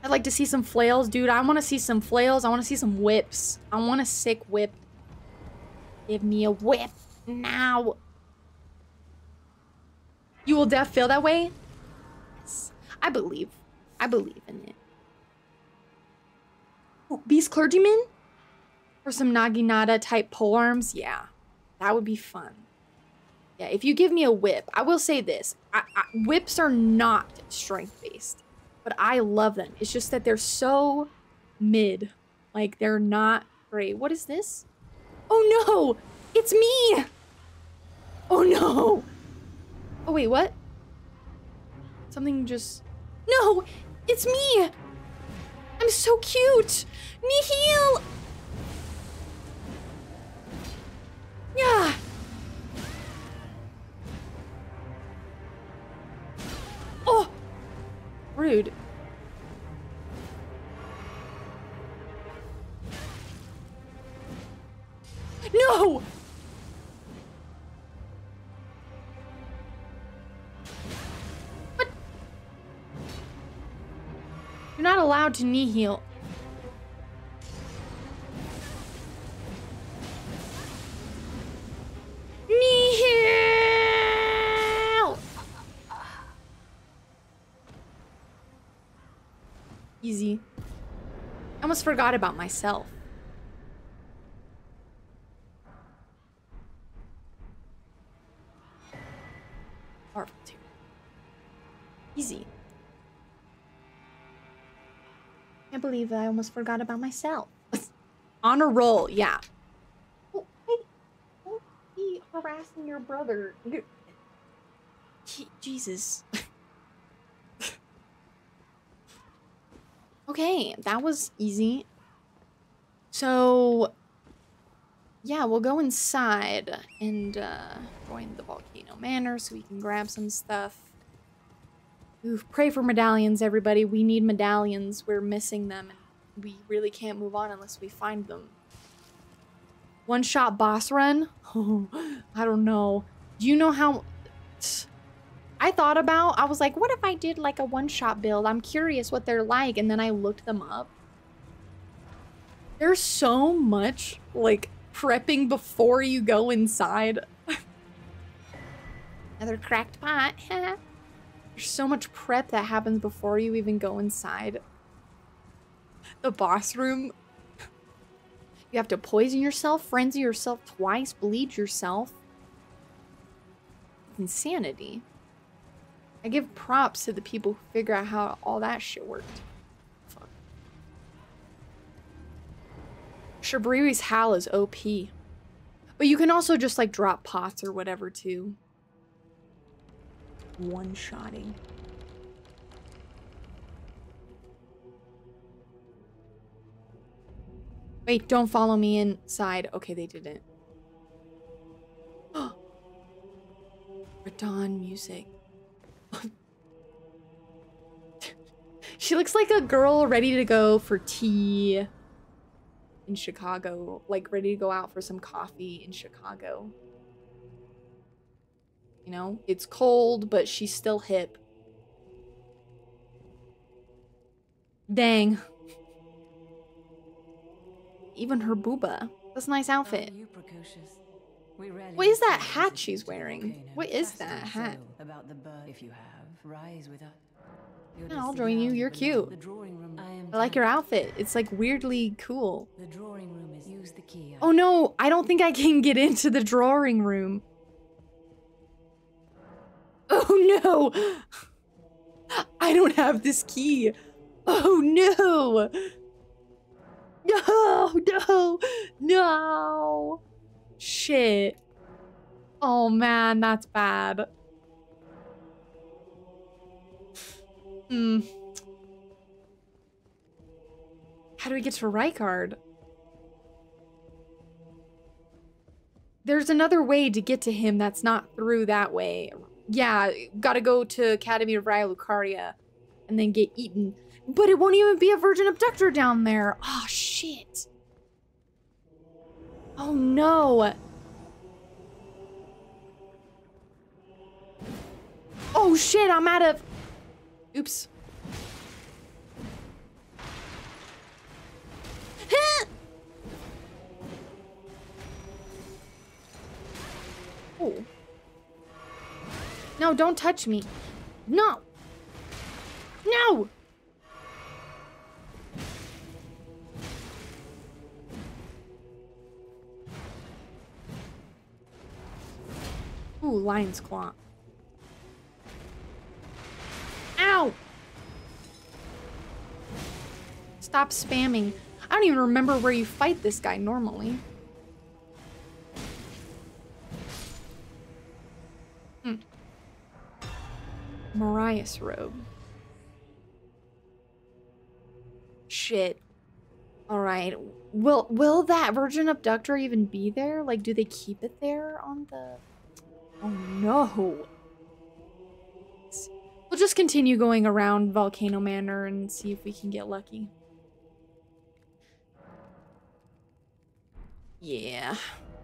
I'd like to see some flails, dude. I want to see some flails. I want to see some whips. I want a sick whip. Give me a whip now. You will def feel that way? Yes. I believe. I believe in it. Oh, Beast Clergyman? For some Naginata type polearms, yeah. That would be fun. Yeah, if you give me a whip, I will say this. I, I, whips are not strength-based, but I love them. It's just that they're so mid. Like, they're not great. What is this? Oh no! It's me! Oh no! Oh wait, what? Something just... No! It's me! I'm so cute! Nihil! Yeah! Oh! Rude. No! What? You're not allowed to knee heal. Knee heal! Easy. I almost forgot about myself. Marvel 2. Easy. Can't believe I almost forgot about myself. [LAUGHS] On a roll, yeah. Oh, hey, don't be harassing your brother. [LAUGHS] He- Jesus. [LAUGHS] okay, that was easy. So, yeah, we'll go inside and uh, join the Volcano Manor so we can grab some stuff. Ooh, pray for medallions, everybody. We need medallions. We're missing them, we really can't move on unless we find them. One shot boss run? Oh, [LAUGHS] I don't know. Do you know how... I thought about, I was like, what if I did like a one shot build? I'm curious what they're like, and then I looked them up. There's so much, like, prepping before you go inside. [LAUGHS] Another cracked pot. [LAUGHS] There's so much prep that happens before you even go inside the boss room. You have to poison yourself, frenzy yourself twice, bleed yourself. Insanity. I give props to the people who figure out how all that shit worked. Fuck. Shabriri's Hal is OP. But you can also just like drop pots or whatever too. One-shotting. Wait, don't follow me inside. Okay, they didn't. [GASPS] Radon music. [LAUGHS] she looks like a girl ready to go for tea in Chicago. Like, ready to go out for some coffee in Chicago. You know, it's cold, but she's still hip. Dang. Even her booba. That's a nice outfit. What is that hat she's wearing? What is that hat? About the bird, if you have, rise with us. I'll join you. You're cute. The drawing room. I like your outfit. It's like weirdly cool. The drawing room is use the key. Oh no, I don't think I can get into the drawing room. Oh no! I don't have this key. Oh no! No, no, no! Shit. Oh man, that's bad. Hmm. How do we get to Rykard? There's another way to get to him that's not through that way. Yeah, gotta go to Academy of Raya Lucaria and then get eaten. But it won't even be a virgin abductor down there. Oh, shit. Oh, no. Oh, shit, I'm out of... Oops. [GASPS] oh. No, don't touch me. No. No. Ooh, lion's claw. Ow! Stop spamming. I don't even remember where you fight this guy normally. Hmm. Mariah's robe. Shit. All right. Will will that virgin abductor even be there? Like, do they keep it there on the? Oh no. We'll just continue going around Volcano Manor and see if we can get lucky. Yeah,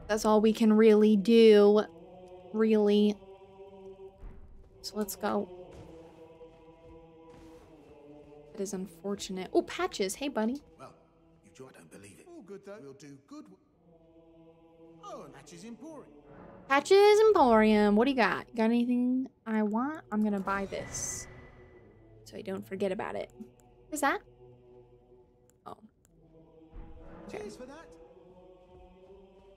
that's all we can really do. Really. So let's go. It is unfortunate. Oh, Patches. Hey, buddy. Well, you try, don't believe it. All good though. We'll do good. Oh, and Hatch's Emporium. Patches Emporium. What do you got? Got anything I want? I'm gonna buy this. So I don't forget about it. What's that? Oh. Okay. Cheers for that.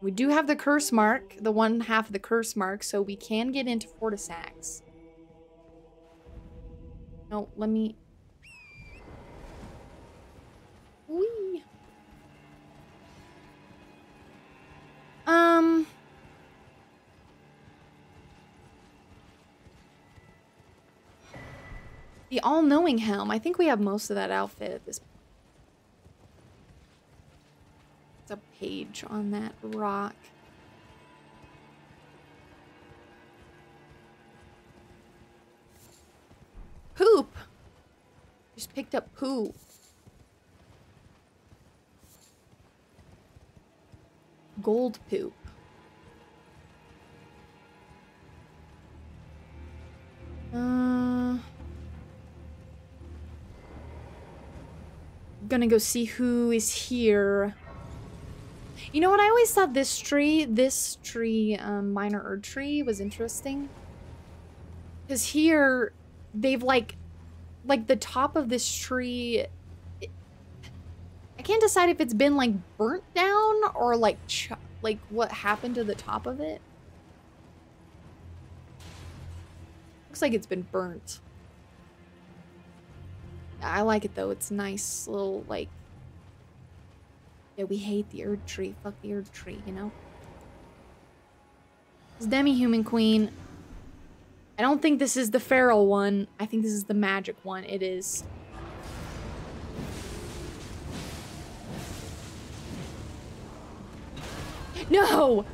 We do have the curse mark, the one half of the curse mark, so we can get into Fortissax. No, let me... Whee! Um... The all-knowing helm. I think we have most of that outfit at this It's a page on that rock. Poop! Just picked up poo. Gold poop. Gonna go see who is here. You know what? I always thought this tree, this tree, um, minor Erd tree, was interesting. Because here, they've like, like the top of this tree. it- I can't decide if it's been like burnt down or like, like what happened to the top of it. Looks like it's been burnt. I like it though. It's nice little like yeah, we hate the Erd Tree. Fuck the Erd Tree, you know? Demi-Human Queen. I don't think this is the feral one. I think this is the magic one. It is. No!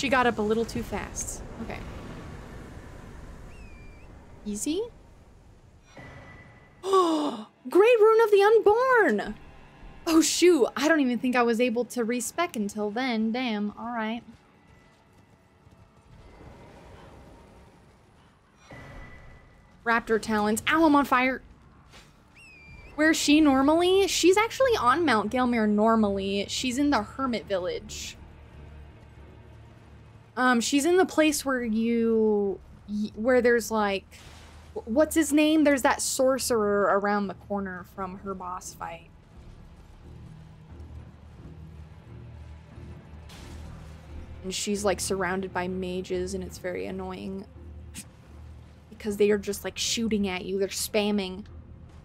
She got up a little too fast. Okay. Easy? Oh, [GASPS] Great Rune of the Unborn! Oh shoot, I don't even think I was able to respec until then. Damn, alright. Raptor talons. Ow, I'm on fire. Where's she normally? She's actually on Mount Gelmir normally. She's in the Hermit Village. Um, she's in the place where you, where there's like, what's his name? There's that sorcerer around the corner from her boss fight. And she's like surrounded by mages and it's very annoying. Because they are just like shooting at you. They're spamming.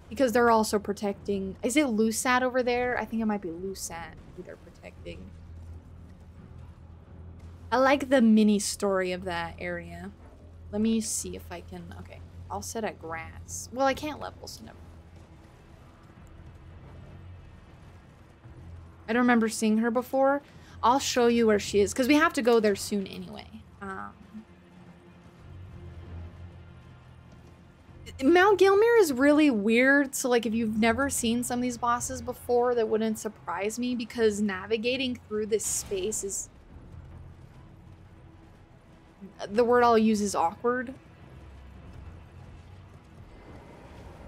Because they're also protecting. Is it Lusat over there? I think it might be Lusat who they're protecting. I like the mini story of that area. Let me see if I can. Okay, I'll set at grass. Well, I can't level, so never. I don't remember seeing her before. I'll show you where she is because we have to go there soon anyway. Um, Mount Gelmir is really weird. So, like, if you've never seen some of these bosses before, that wouldn't surprise me because navigating through this space is the word I'll use is awkward.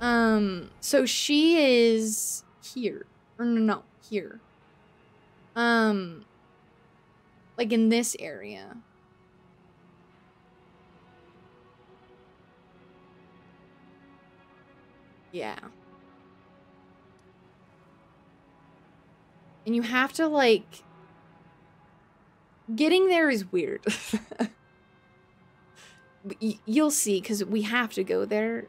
Um, so she is here. Or no, no, here. Um, like in this area. Yeah. And you have to like getting there is weird. [LAUGHS] You'll see cuz we have to go there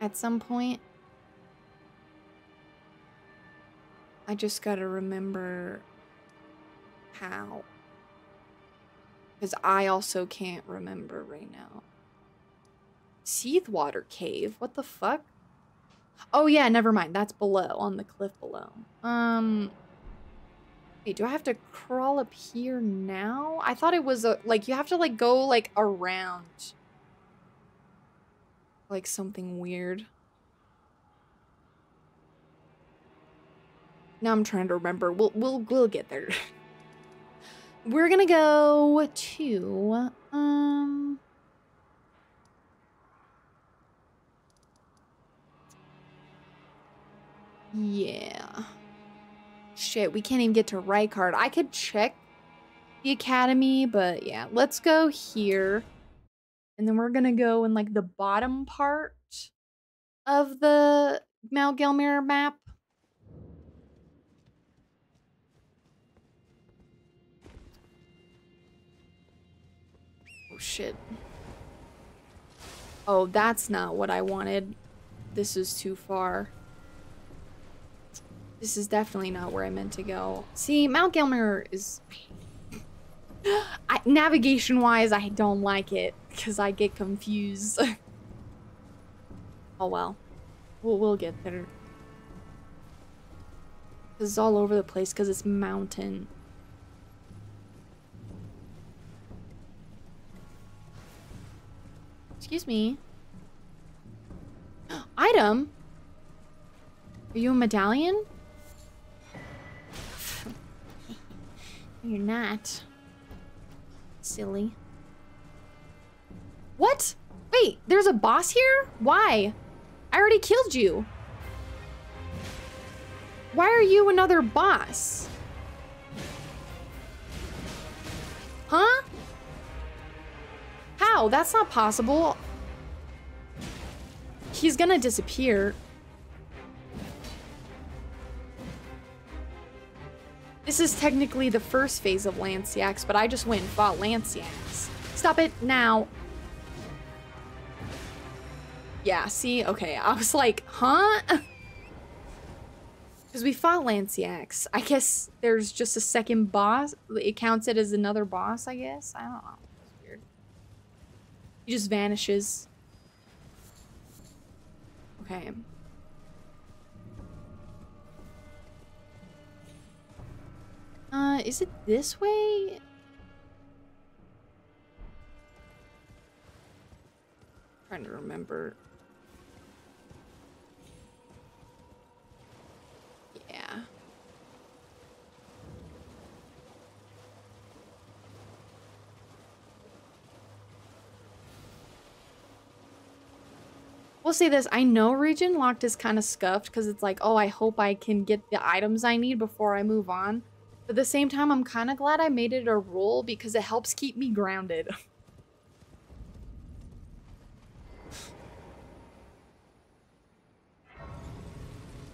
at some point. I just got to remember how cuz I also can't remember right now. Seethewater Cave. What the fuck? Oh yeah, never mind. That's below on the cliff below. Um Wait, do I have to crawl up here now? I thought it was a, like you have to like go like around like something weird. Now I'm trying to remember. We'll we'll we'll get there. [LAUGHS] We're to go to um Yeah. Shit, we can't even get to Rykard. I could check the academy, but yeah, let's go here. And then we're gonna go in like the bottom part of the Mount Gelmir map. Oh shit. Oh, that's not what I wanted. This is too far. This is definitely not where I meant to go. See, Mount Gelmir is... [GASPS] Navigation-wise, I don't like it, because I get confused. [LAUGHS] oh well. We'll, we'll get there. This is all over the place, because it's mountain. Excuse me. [GASPS] Item? Are you a medallion? You're not. Silly. What? Wait, there's a boss here? Why? I already killed you. Why are you another boss? Huh? How? That's not possible. He's gonna disappear. This is technically the first phase of Lansseax, but I just went and fought Lansseax. Stop it now. Yeah, see? Okay, I was like, huh? [LAUGHS] Because we fought Lansseax. I guess there's just a second boss. It counts it as another boss, I guess. I don't know. It's weird. He just vanishes. Okay. Uh, is it this way? trying to remember. Yeah. We'll say this, I know region locked is kind of scuffed because it's like, oh, I hope I can get the items I need before I move on. But at the same time, I'm kind of glad I made it a rule because it helps keep me grounded. [LAUGHS]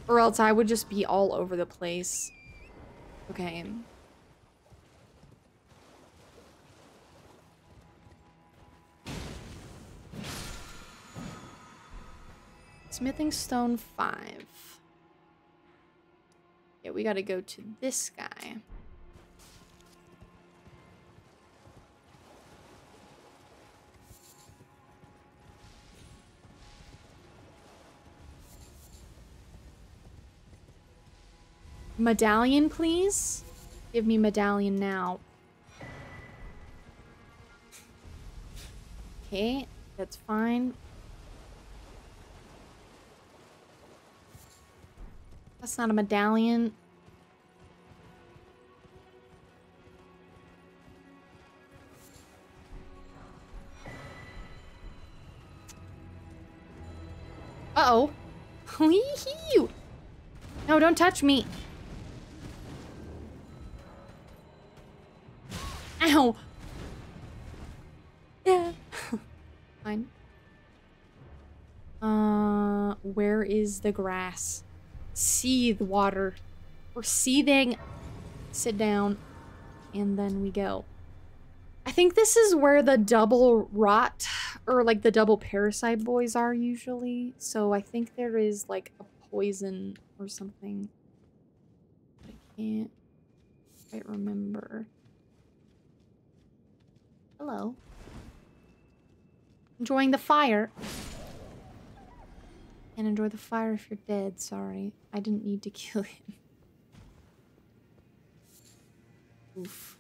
or else I would just be all over the place. Okay. Smithing stone 5. Yeah, we gotta go to this guy. Medallion, please? Give me medallion now. Okay, that's fine. That's not a medallion. Uh-oh. [LAUGHS] no, don't touch me. Ow. Yeah. [LAUGHS] Fine. Uh Uh, where is the grass? Seethe water. We're seething. Sit down. And then we go. I think this is where the double rot or like the double parasite boys are usually. So I think there is like a poison or something. I can't quite remember. Hello. Enjoying the fire. Can't enjoy the fire if you're dead, sorry. I didn't need to [LAUGHS] kill him. Oof.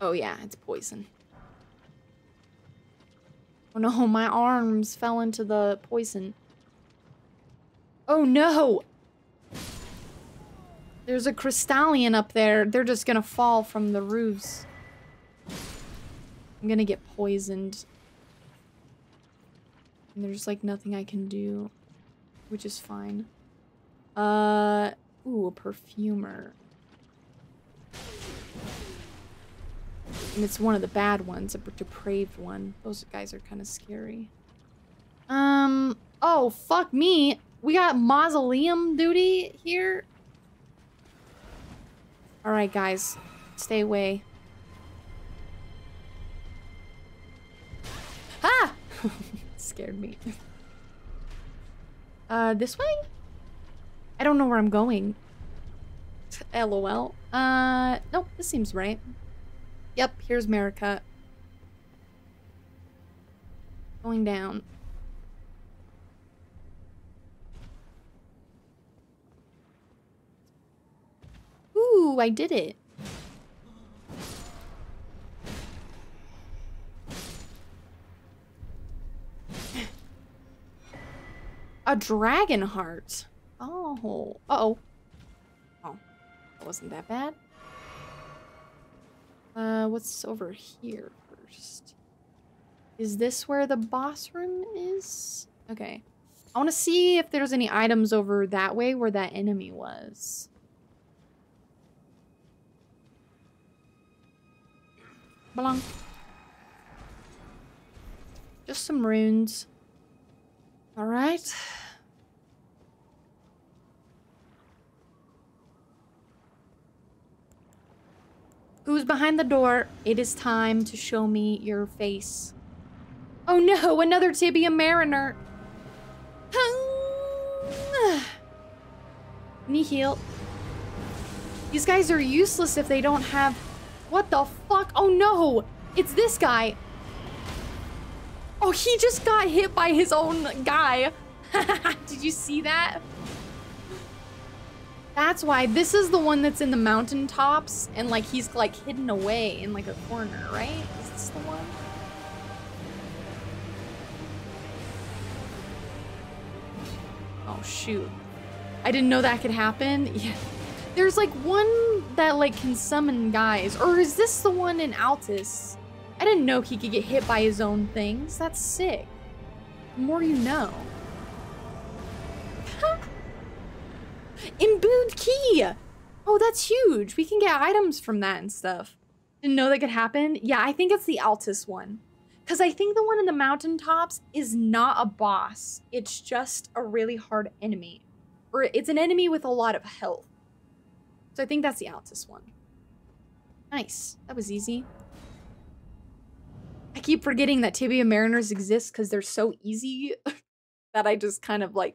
Oh yeah, it's poison. Oh no, [LAUGHS] my arms fell into the poison. Oh no! There's a Crystalian up there. They're just gonna fall from the roofs. I'm gonna get poisoned. And there's like nothing I can do, which is fine. Uh, ooh, a perfumer. And it's one of the bad ones, a depraved one. Those guys are kind of scary. Um, oh, fuck me. We got mausoleum duty here. All right, guys, stay away. Ah! [LAUGHS] Scared me. [LAUGHS] Uh, this way? I don't know where I'm going. [LAUGHS] LOL. Uh, nope, this seems right. Yep, here's Marika. Going down. Ooh, I did it. A dragon heart. Oh. Uh-oh. Oh. That wasn't that bad. Uh, what's over here first? Is this where the boss room is? Okay. I want to see if there's any items over that way where that enemy was. Belong. Just some runes. Alright. Who's behind the door? It is time to show me your face. Oh no, another Tibia Mariner. Knee heal. These guys are useless if they don't have... What the fuck? Oh no! It's this guy! Oh, he just got hit by his own guy. [LAUGHS] Did you see that? That's why this is the one that's in the mountaintops and like he's like hidden away in like a corner, right? Is this the one? Oh shoot. I didn't know that could happen. [LAUGHS] Yeah. There's like one that like can summon guys. Or is this the one in Altus? I didn't know he could get hit by his own things. That's sick. The more you know. Imbued key! Oh, that's huge. We can get items from that and stuff. Didn't know that could happen. Yeah, I think it's the Altus one. Because I think the one in the mountaintops is not a boss. It's just a really hard enemy. Or it's an enemy with a lot of health. So I think that's the Altus one. Nice. That was easy. I keep forgetting that Tibia Mariners exist because they're so easy [LAUGHS] that I just kind of like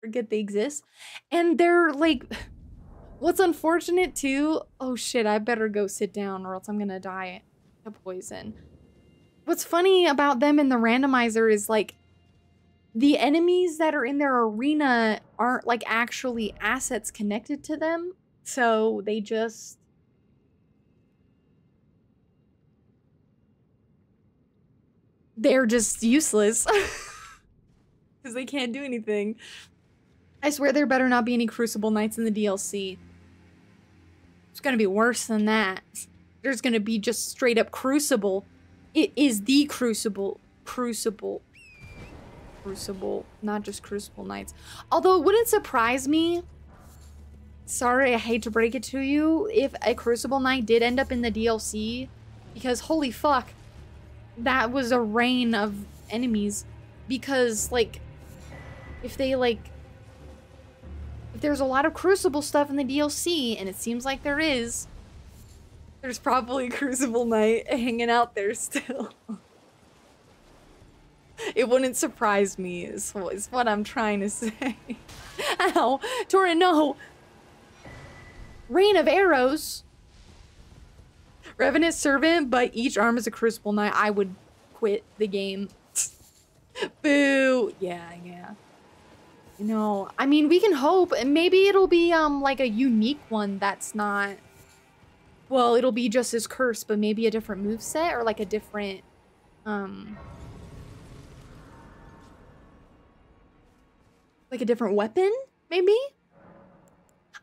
forget they exist. And they're like, [SIGHS] what's unfortunate too, oh shit, I better go sit down or else I'm gonna die of poison. What's funny about them in the randomizer is like, the enemies that are in their arena aren't like actually assets connected to them. So they just they're just useless [LAUGHS] because they can't do anything. I swear there better not be any Crucible Knights in the DLC. It's gonna be worse than that. There's gonna be just straight up Crucible. It is the Crucible. Crucible. Crucible. Not just Crucible Knights. Although it wouldn't surprise me sorry, I hate to break it to you, if a Crucible Knight did end up in the DLC, because holy fuck, that was a rain of enemies. Because, like, if they, like, if there's a lot of Crucible stuff in the DLC, and it seems like there is, there's probably Crucible Knight [LAUGHS] hanging out there still. [LAUGHS] [LAUGHS] it wouldn't surprise me, is, is what I'm trying to [LAUGHS] say. Ow! Torin, no! Rain of arrows. Revenant Servant, but each arm is a Crucible Knight. I would quit the game. [LAUGHS] Boo! Yeah, yeah. You know, I mean, we can hope. and Maybe it'll be, um, like a unique one that's not... Well, it'll be just as cursed, but maybe a different move set or like a different, um... Like a different weapon, maybe?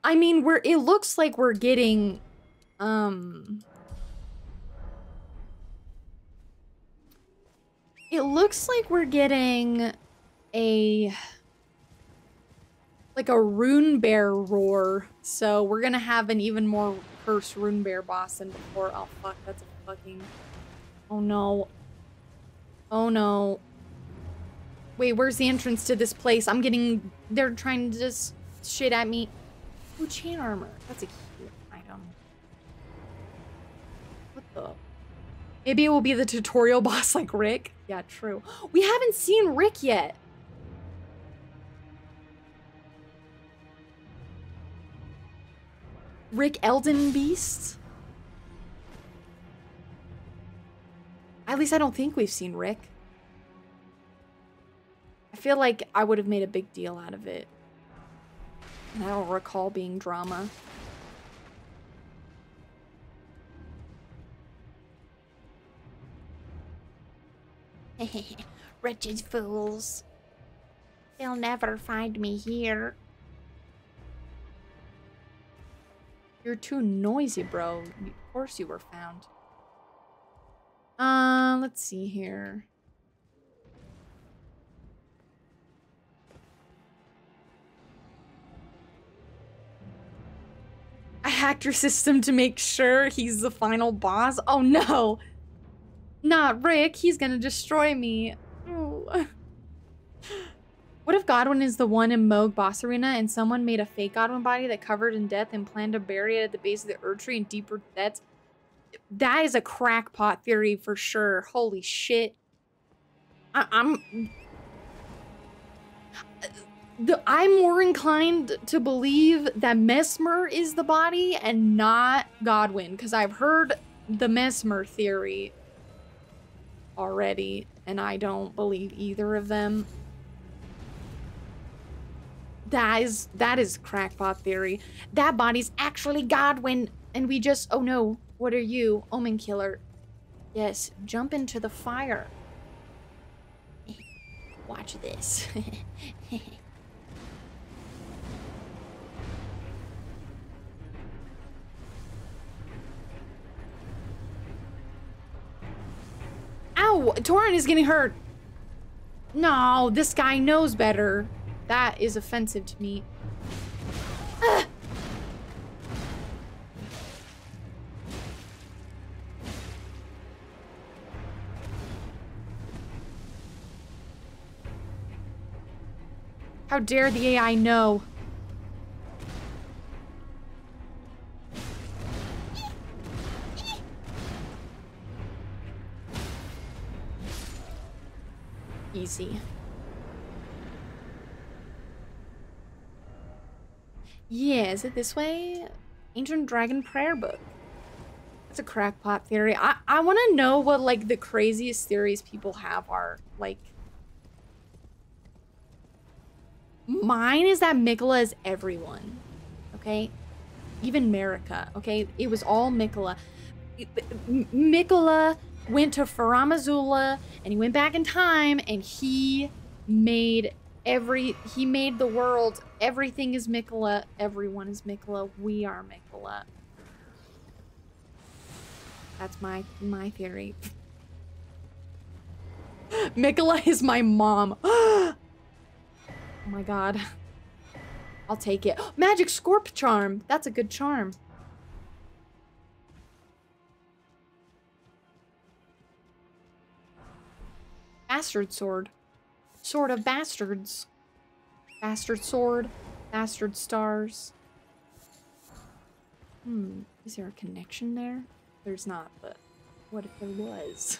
I mean, we're it looks like we're getting um It looks like we're getting a like a rune bear roar. So we're gonna have an even more cursed rune bear boss than before. Oh fuck, that's a fucking Oh no. Oh no. Wait, where's the entrance to this place? I'm getting they're trying to just shit at me. Ooh, chain armor. That's a cute item. What the? Maybe it will be the tutorial [LAUGHS] boss like Rick. Yeah, true. [GASPS] We haven't seen Rick yet. Rick Elden Beast? At least I don't think we've seen Rick. I feel like I would have made a big deal out of it. And I don't recall being drama. [LAUGHS] Wretched fools. They'll never find me here. You're too noisy, bro. Of course you were found. Uh, let's see here. I hacked your system to make sure he's the final boss. Oh no! Not Rick, he's gonna destroy me. Ooh. What if Godwyn is the one in Mohg Boss Arena and someone made a fake Godwyn body that covered in death and planned to bury it at the base of the Erdtree in deeper depths? That is a crackpot theory for sure. Holy shit. I I'm... The, I'm more inclined to believe that Mesmer is the body and not Godwyn, because I've heard the Mesmer theory already and I don't believe either of them. That is that is crackpot theory. That body's actually Godwyn, and we just oh no, what are you, Omen Killer? Yes, jump into the fire. Watch this. [LAUGHS] Torin is getting hurt. No, this guy knows better. That is offensive to me. Ah! How dare the AI know? Easy. Yeah, is it this way? Ancient Dragon Prayer Book. That's a crackpot theory. I, I want to know what, like, the craziest theories people have are. Like, mine is that Miquella is everyone. Okay? Even Marika, Okay? It was all Miquella. Miquella went to Farum Azula and he went back in time and he made every he made the world everything is Miquella everyone is Miquella we are Miquella that's my my theory [LAUGHS] Miquella is my mom [GASPS] oh my god I'll take it. Magic Scorp Charm. That's a good charm. Bastard Sword. Sword of Bastards. Bastard Sword. Bastard Stars. Hmm. Is there a connection there? There's not, but what if there was?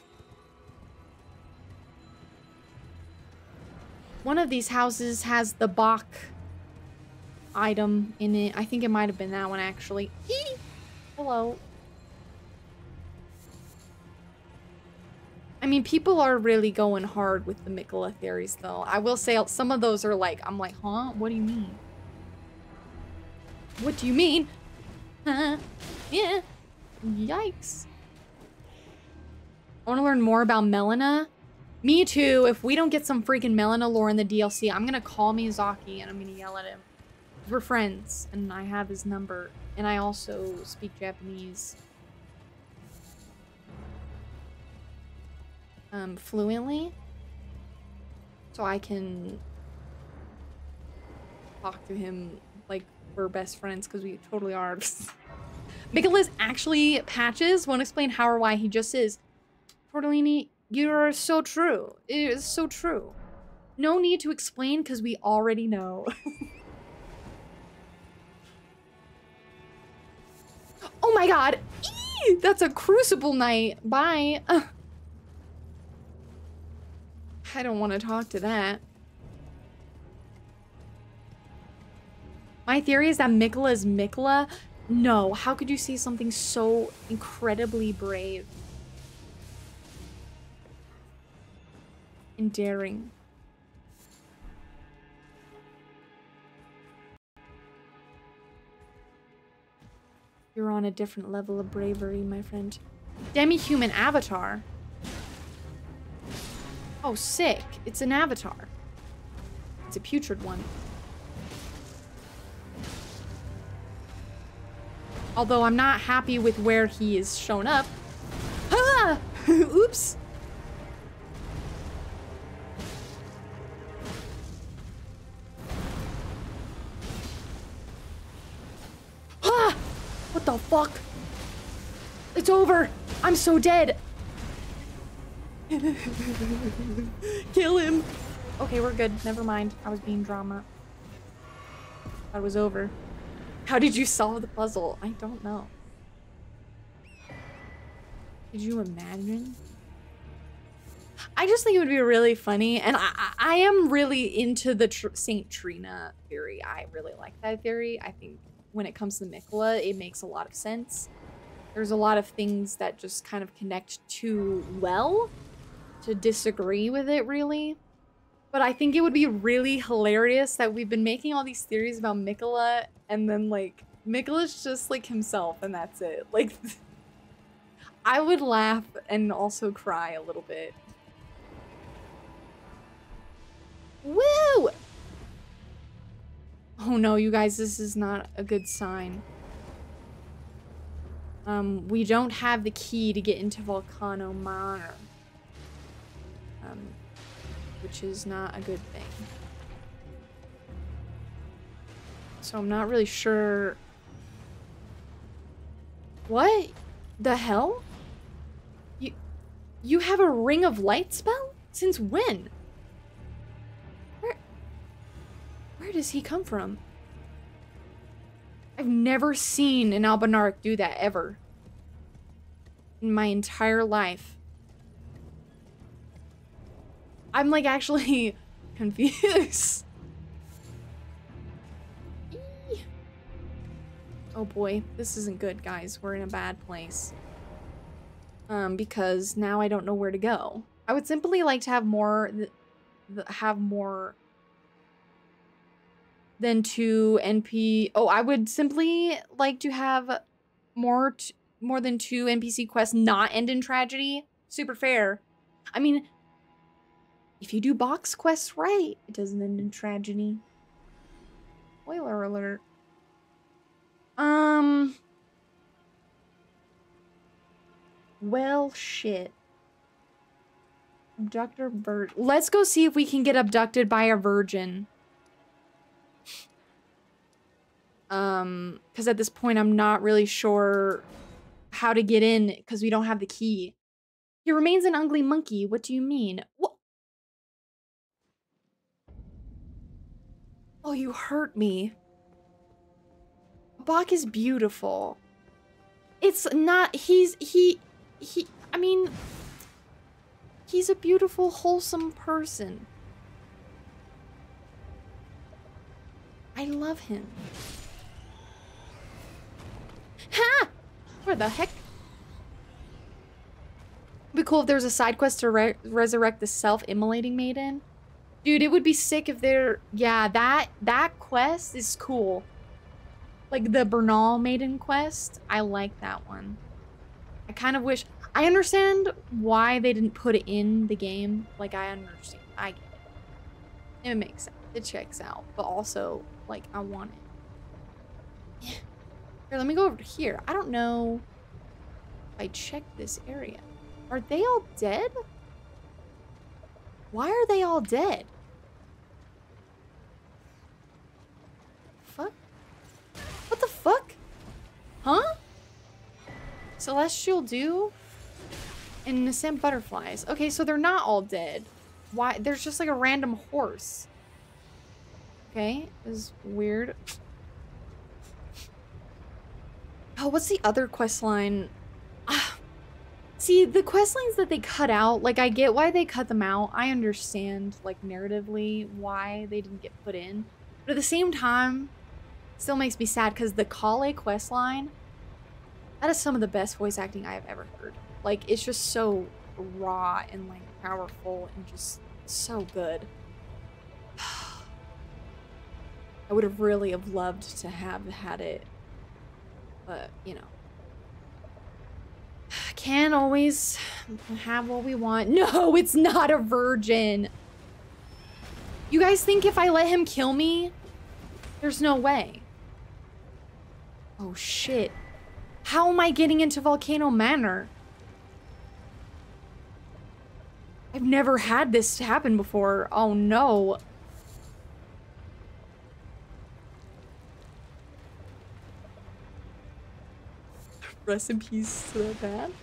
One of these houses has the Boc item in it. I think it might have been that one, actually. Hello. I mean, people are really going hard with the Miquella theories, though. I will say some of those are like, I'm like, huh? What do you mean? What do you mean? Huh? Yeah. Yikes. I want to learn more about Melina. Me too. If we don't get some freaking Melina lore in the DLC, I'm going to call Miyazaki and I'm going to yell at him. We're friends and I have his number. And I also speak Japanese. Um, fluently. So I can talk to him like we're best friends because we totally are. [LAUGHS] Miquella's actually patches won't explain how or why he just is. Tortellini, you're so true. It is so true. No need to explain because we already know. [LAUGHS] oh my god! Eee! That's a crucible knight. Bye. [LAUGHS] I don't want to talk to that. My theory is that Miquella is Miquella. No, how could you see something so incredibly brave? And daring. You're on a different level of bravery, my friend. Demi-human avatar. Oh, sick. It's an avatar. It's a putrid one. Although I'm not happy with where he is shown up. Ah! [LAUGHS] Oops. Ah! What the fuck? It's over. I'm so dead. [LAUGHS] Kill him. Okay, we're good. Never mind. I was being drama. I was over. How did you solve the puzzle? I don't know. Did you imagine? I just think it would be really funny, and I, I am really into the tr Saint Trina theory. I really like that theory. I think when it comes to Miquella, it makes a lot of sense. There's a lot of things that just kind of connect too well to disagree with it, really. But I think it would be really hilarious that we've been making all these theories about Miquella and then like Miquella's just like himself and that's it. [LAUGHS] Like I would laugh and also cry a little bit. Woo! Oh no, you guys, this is not a good sign. Um, we don't have the key to get into Volcano Manor. Um, which is not a good thing. So I'm not really sure... What? The hell? You, you have a Ring of Light spell? Since when? Where, where does he come from? I've never seen an Albinauric do that ever. In my entire life. I'm like actually [LAUGHS] confused. oh boy, this isn't good, guys. We're in a bad place. Um, because now I don't know where to go. I would simply like to have more, have more than two NP. Oh, I would simply like to have more, more than two NPC quests not end in tragedy. Super fair. I mean, if you do Boc's quests right, it doesn't end in tragedy. Spoiler alert. Um. Well, shit. Abductor virgin. Let's go see if we can get abducted by a virgin. Um, because at this point I'm not really sure how to get in because we don't have the key. He remains an ugly monkey. What do you mean? Oh, you hurt me. Boc is beautiful. It's not, he's, he, he, I mean, he's a beautiful, wholesome person. I love him. Ha! Where the heck? It'd be cool if there was a side quest to re resurrect the self-immolating maiden. Dude, it would be sick if there... Yeah, that that quest is cool. Like the Bernal maiden quest. I like that one. I kind of wish... I understand why they didn't put it in the game. Like, I understand. I get it. It makes sense. It checks out. But also, like, I want it. Yeah. Here, let me go over to here. I don't know if I checked this area. Are they all dead? Why are they all dead? Fuck? What the fuck? Huh? Celestial Dew? And Nascent Butterflies. Okay, so they're not all dead. Why? There's just like a random horse. Okay, this is weird. Oh, what's the other quest line? See, the quest lines that they cut out, like, I get why they cut them out. I understand, like, narratively why they didn't get put in. But at the same time, still makes me sad because the Kale quest line, that is some of the best voice acting I have ever heard. Like, it's just so raw and, like, powerful and just so good. [SIGHS] I would have really have loved to have had it but, you know. Can't always have what we want. [LAUGHS] No, it's not a virgin. You guys think if I let him kill me? There's no way. Oh, shit. How am I getting into Volcano Manor? I've never had this happen before. Oh, no. Rest in peace to that man.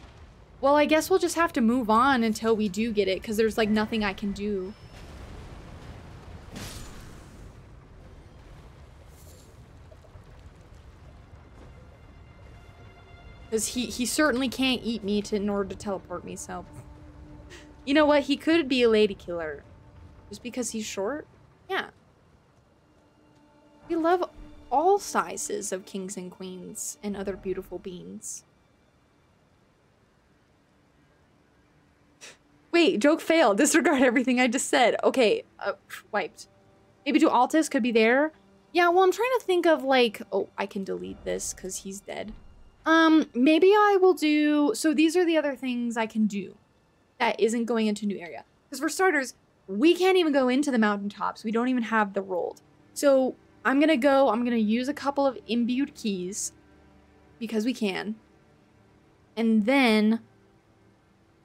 Well, I guess we'll just have to move on until we do get it, because there's, like, nothing I can do. Because he, he certainly can't eat me to, in order to teleport me, so... You know what? He could be a lady killer. Just because he's short? Yeah. We love all sizes of kings and queens and other beautiful beings. Wait, joke failed. [LAUGHS] Disregard everything I just said. Okay, uh, wiped. Maybe do Altus could be there. Yeah, well, I'm trying to think of like, oh, I can delete this because he's dead. Um, maybe I will do, so these are the other things I can do that isn't going into new area. Because for starters, we can't even go into the mountaintops. We don't even have the Rold. So I'm gonna go, I'm gonna use a couple of imbued keys because we can. And then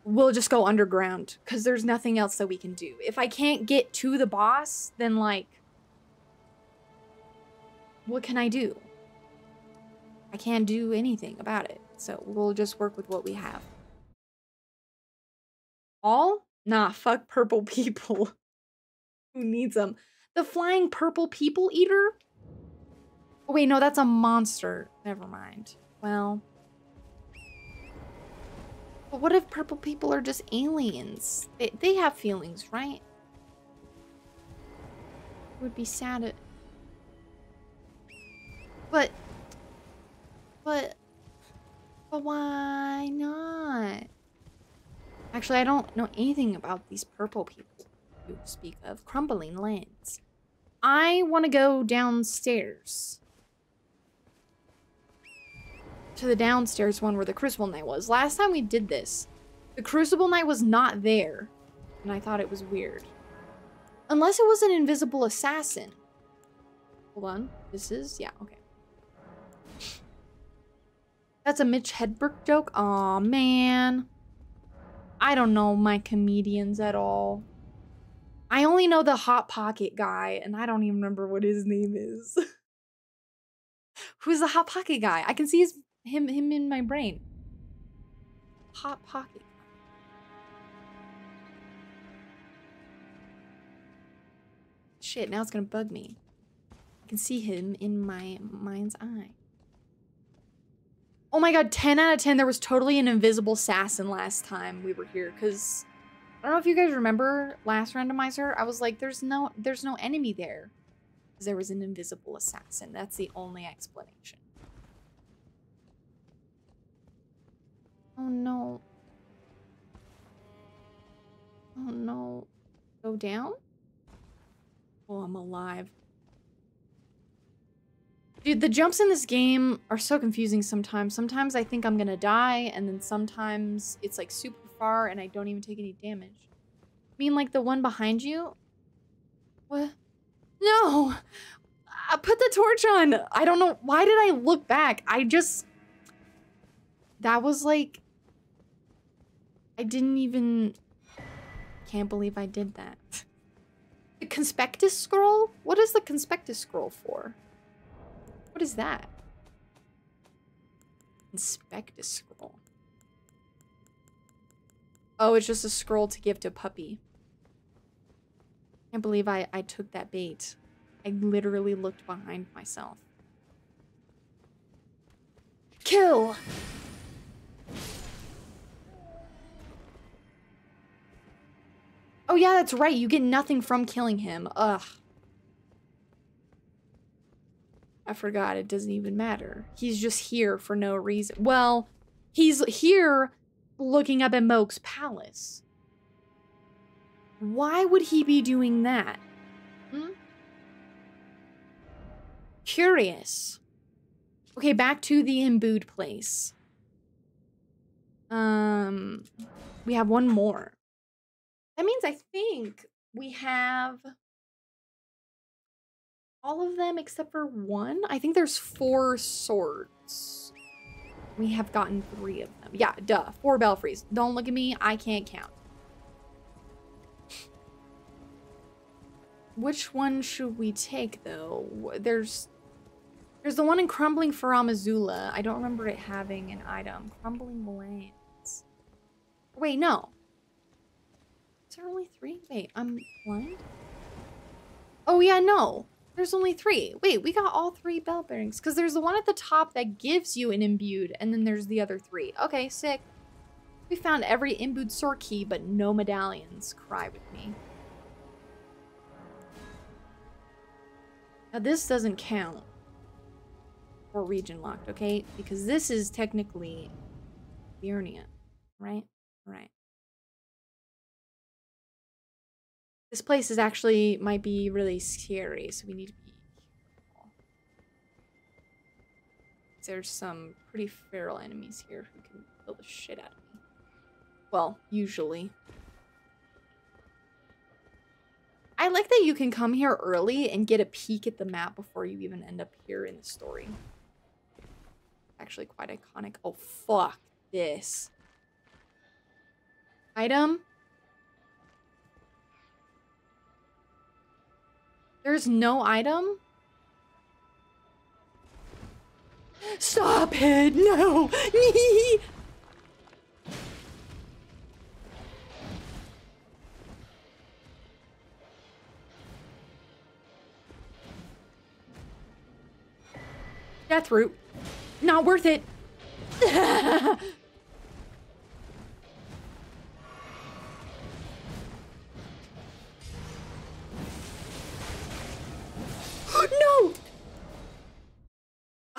we'll just go underground because there's nothing else that we can do. If I can't get to the boss, then like, what can I do? I can't do anything about it. So we'll just work with what we have. All? Nah, fuck purple [LAUGHS] people. Who needs them? The flying purple people eater? Oh, wait, no, that's a monster. Never mind. Well. But what if purple people are just aliens? They, they have feelings, right? It would be sad. But. But. But why not? Actually, I don't know anything about these purple people you speak of. Crumbling lands. I want to go downstairs. To the downstairs one where the Crucible Knight was. Last time we did this, the Crucible Knight was not there. And I thought it was weird. Unless it was an invisible assassin. Hold on. This is... Yeah, okay. That's a Mitch Hedberg joke? Aw, man. I don't know my comedians at all. I only know the Hot Pocket guy, and I don't even remember what his name is. [LAUGHS] Who's the hot pocket guy? I can see his him him in my brain. Hot pocket. Shit, now it's gonna bug me. I can see him in my mind's eye. Oh my god, 10 out of 10. There was totally an invisible assassin last time we were here, because I don't know if you guys remember last randomizer. I was like, there's no there's no enemy there. There was an invisible assassin. That's the only explanation. Oh no. Oh no. Go down? Oh, I'm alive. Dude, the jumps in this game are so confusing sometimes. Sometimes I think I'm gonna die, and then sometimes it's like super far and I don't even take any damage. I mean, like the one behind you? What? No! I put the torch on! I don't know. Why did I look back? I just... That was like... I didn't even... Can't believe I did that. The conspectus scroll? What is the conspectus scroll for? What is that? Conspectus scroll. Oh, it's just a scroll to give to puppy. Can't believe I, I took that bait. I literally looked behind myself. Kill! Oh yeah, that's right. You get nothing from killing him. Ugh. I forgot. It doesn't even matter. He's just here for no reason. Well, he's here looking up at Mohg's palace. Why would he be doing that? Hmm? Curious. Okay, back to the imbued place. Um, we have one more. That means I think we have all of them except for one. I think there's four swords. We have gotten three of them. Yeah, duh. Four belfries. Don't look at me. I can't count. Which one should we take, though? There's... There's the one in Crumbling Farum Azula. I don't remember it having an item. Crumbling Lands. Wait, no. There only three? Wait, I'm blind? Oh, yeah, no. There's only three. Wait, we got all three bell bearings. Because there's the one at the top that gives you an imbued, and then there's the other three. Okay, sick. We found every imbued sword key, but no medallions. Cry with me. Now this doesn't count for region locked, okay? Because this is technically Liurnia, right? Right. This place is actually might be really scary, so we need to be careful. There's some pretty feral enemies here who can kill the shit out of me. Well, usually. I like that you can come here early and get a peek at the map before you even end up here in the story. Actually quite iconic. Oh, fuck this. Item? There's no item? Stop it! No! [LAUGHS] Death root. Not worth it. [LAUGHS]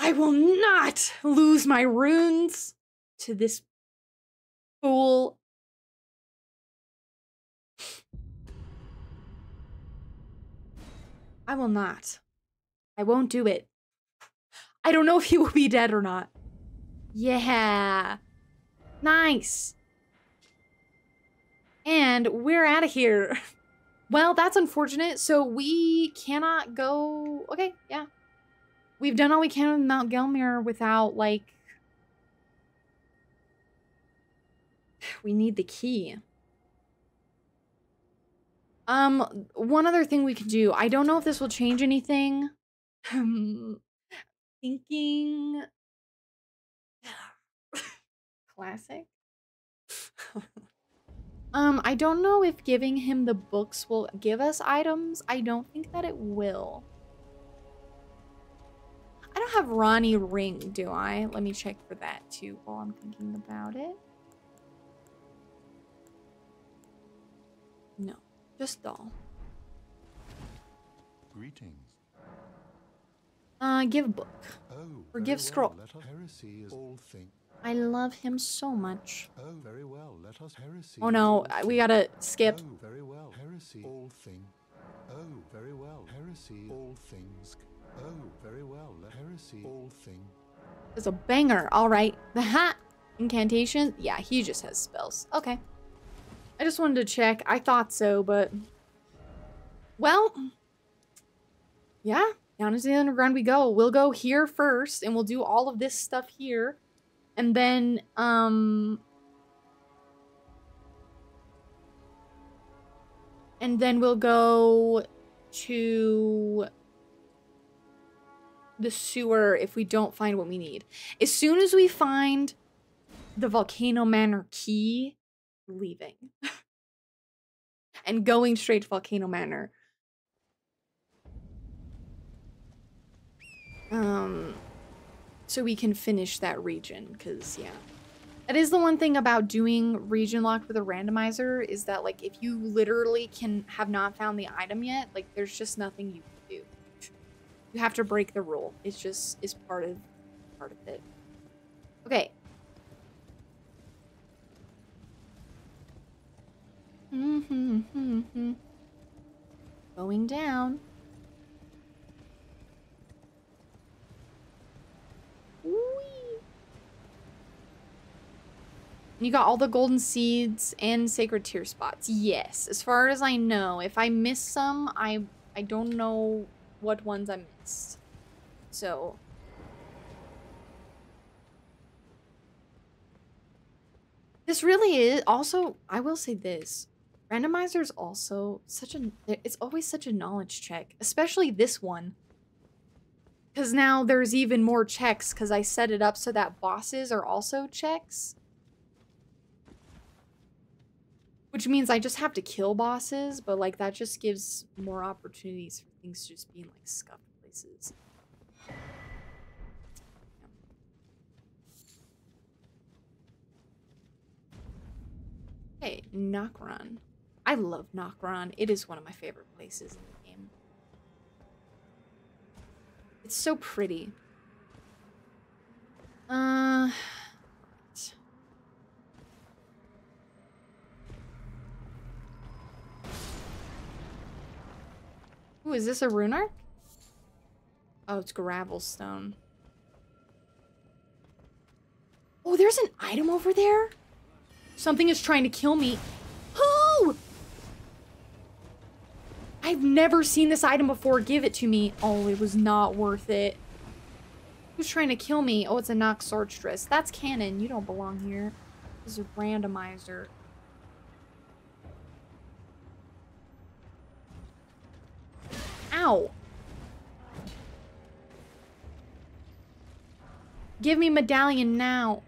I will not lose my runes to this fool. I will not. I won't do it. I don't know if he will be dead or not. Yeah. Nice. And we're out of here. [LAUGHS] Well, that's unfortunate. So we cannot go... Okay, yeah. We've done all we can with Mount Gelmir without, like... We need the key. Um, one other thing we could do. I don't know if this will change anything. [SIGHS] thinking [SIGHS] classic. [LAUGHS] um, I don't know if giving him the books will give us items. I don't think that it will. I don't have Ranni ring, do I? Let me check for that too while I'm thinking about it. No, just doll. Greetings. Uh, give book. Oh, Or give well, scroll. Let us heresy is all thing. I love him so much. Oh, very well. Let us heresy. Oh no, we gotta skip. Oh, very well. Heresy all thing. Oh, very well. Heresy all things. Oh, very well. Heresy all thing. It's a banger. All right. The hat incantation. Yeah, he just has spells. Okay. I just wanted to check. I thought so, but well, yeah. Down into the underground we go. We'll go here first, and we'll do all of this stuff here, and then um, and then we'll go to the sewer if we don't find what we need. As soon as we find the Volcano Manor key, leaving. [LAUGHS] and going straight to Volcano Manor. Um so we can finish that region cuz yeah. That is the one thing about doing region locked with a randomizer is that like if you literally can have not found the item yet, like there's just nothing you. You have to break the rule. It's just is part of part of it. Okay. Mm-hmm. Going down. Whee! You got all the golden seeds and sacred tear spots. Yes, as far as I know. If I miss some, I I don't know what ones I missed. So This really is also I will say this. Randomizer's also such a it's always such a knowledge check, especially this one. Cuz now there's even more checks cuz I set it up so that bosses are also checks. Which means I just have to kill bosses, but like that just gives more opportunities for things to just being like scuffed places. Okay, Nokron. I love Nokron. It is one of my favorite places in the game. It's so pretty. Uh. Ooh, is this a rune arc? Oh, it's Gravelstone. Oh, there's an item over there? Something is trying to kill me. Who? I've never seen this item before. Give it to me. Oh, it was not worth it. Who's trying to kill me? Oh, it's a Nox Swordstress. That's canon. You don't belong here. This is a randomizer. Ow. Give me medallion now.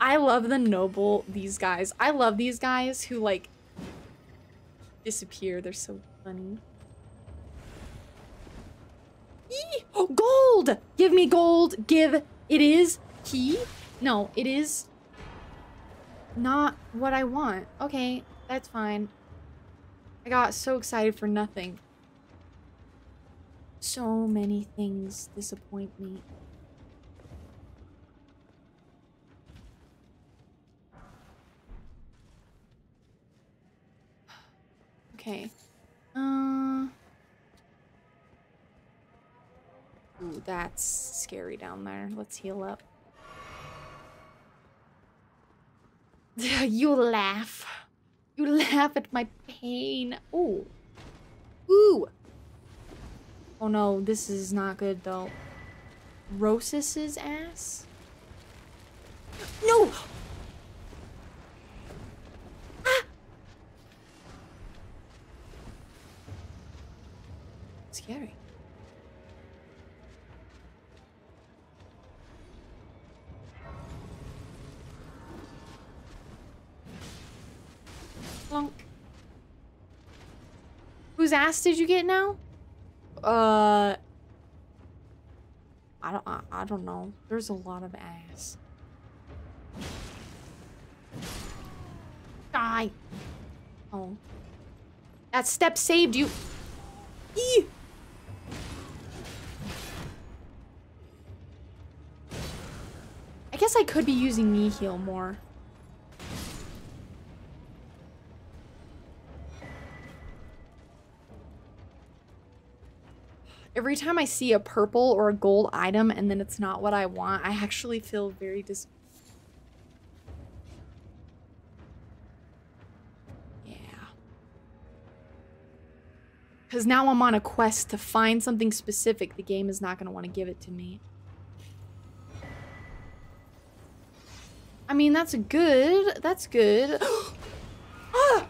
I love the noble these guys. I love these guys who like disappear. They're so funny. Eee! Oh, gold! Give me gold. Give. It is key. No, it is not what I want. Okay, that's fine. I got so excited for nothing. So many things disappoint me. Okay. Uh. Ooh, that's scary down there. Let's heal up. [LAUGHS] you laugh. You laugh at my pain. Ooh. Ooh. Oh no, this is not good though. Rosus's ass? No! Ah! scary. Plonk. Whose ass did you get now? Uh, I don't. I, I don't know. There's a lot of ass. Die. Oh. That step saved you. Eee. I guess I could be using knee heal more. Every time I see a purple or a gold item and then it's not what I want, I actually feel very dis- Yeah. Because now I'm on a quest to find something specific. The game is not going to want to give it to me. I mean, that's good. That's good. [GASPS] ah!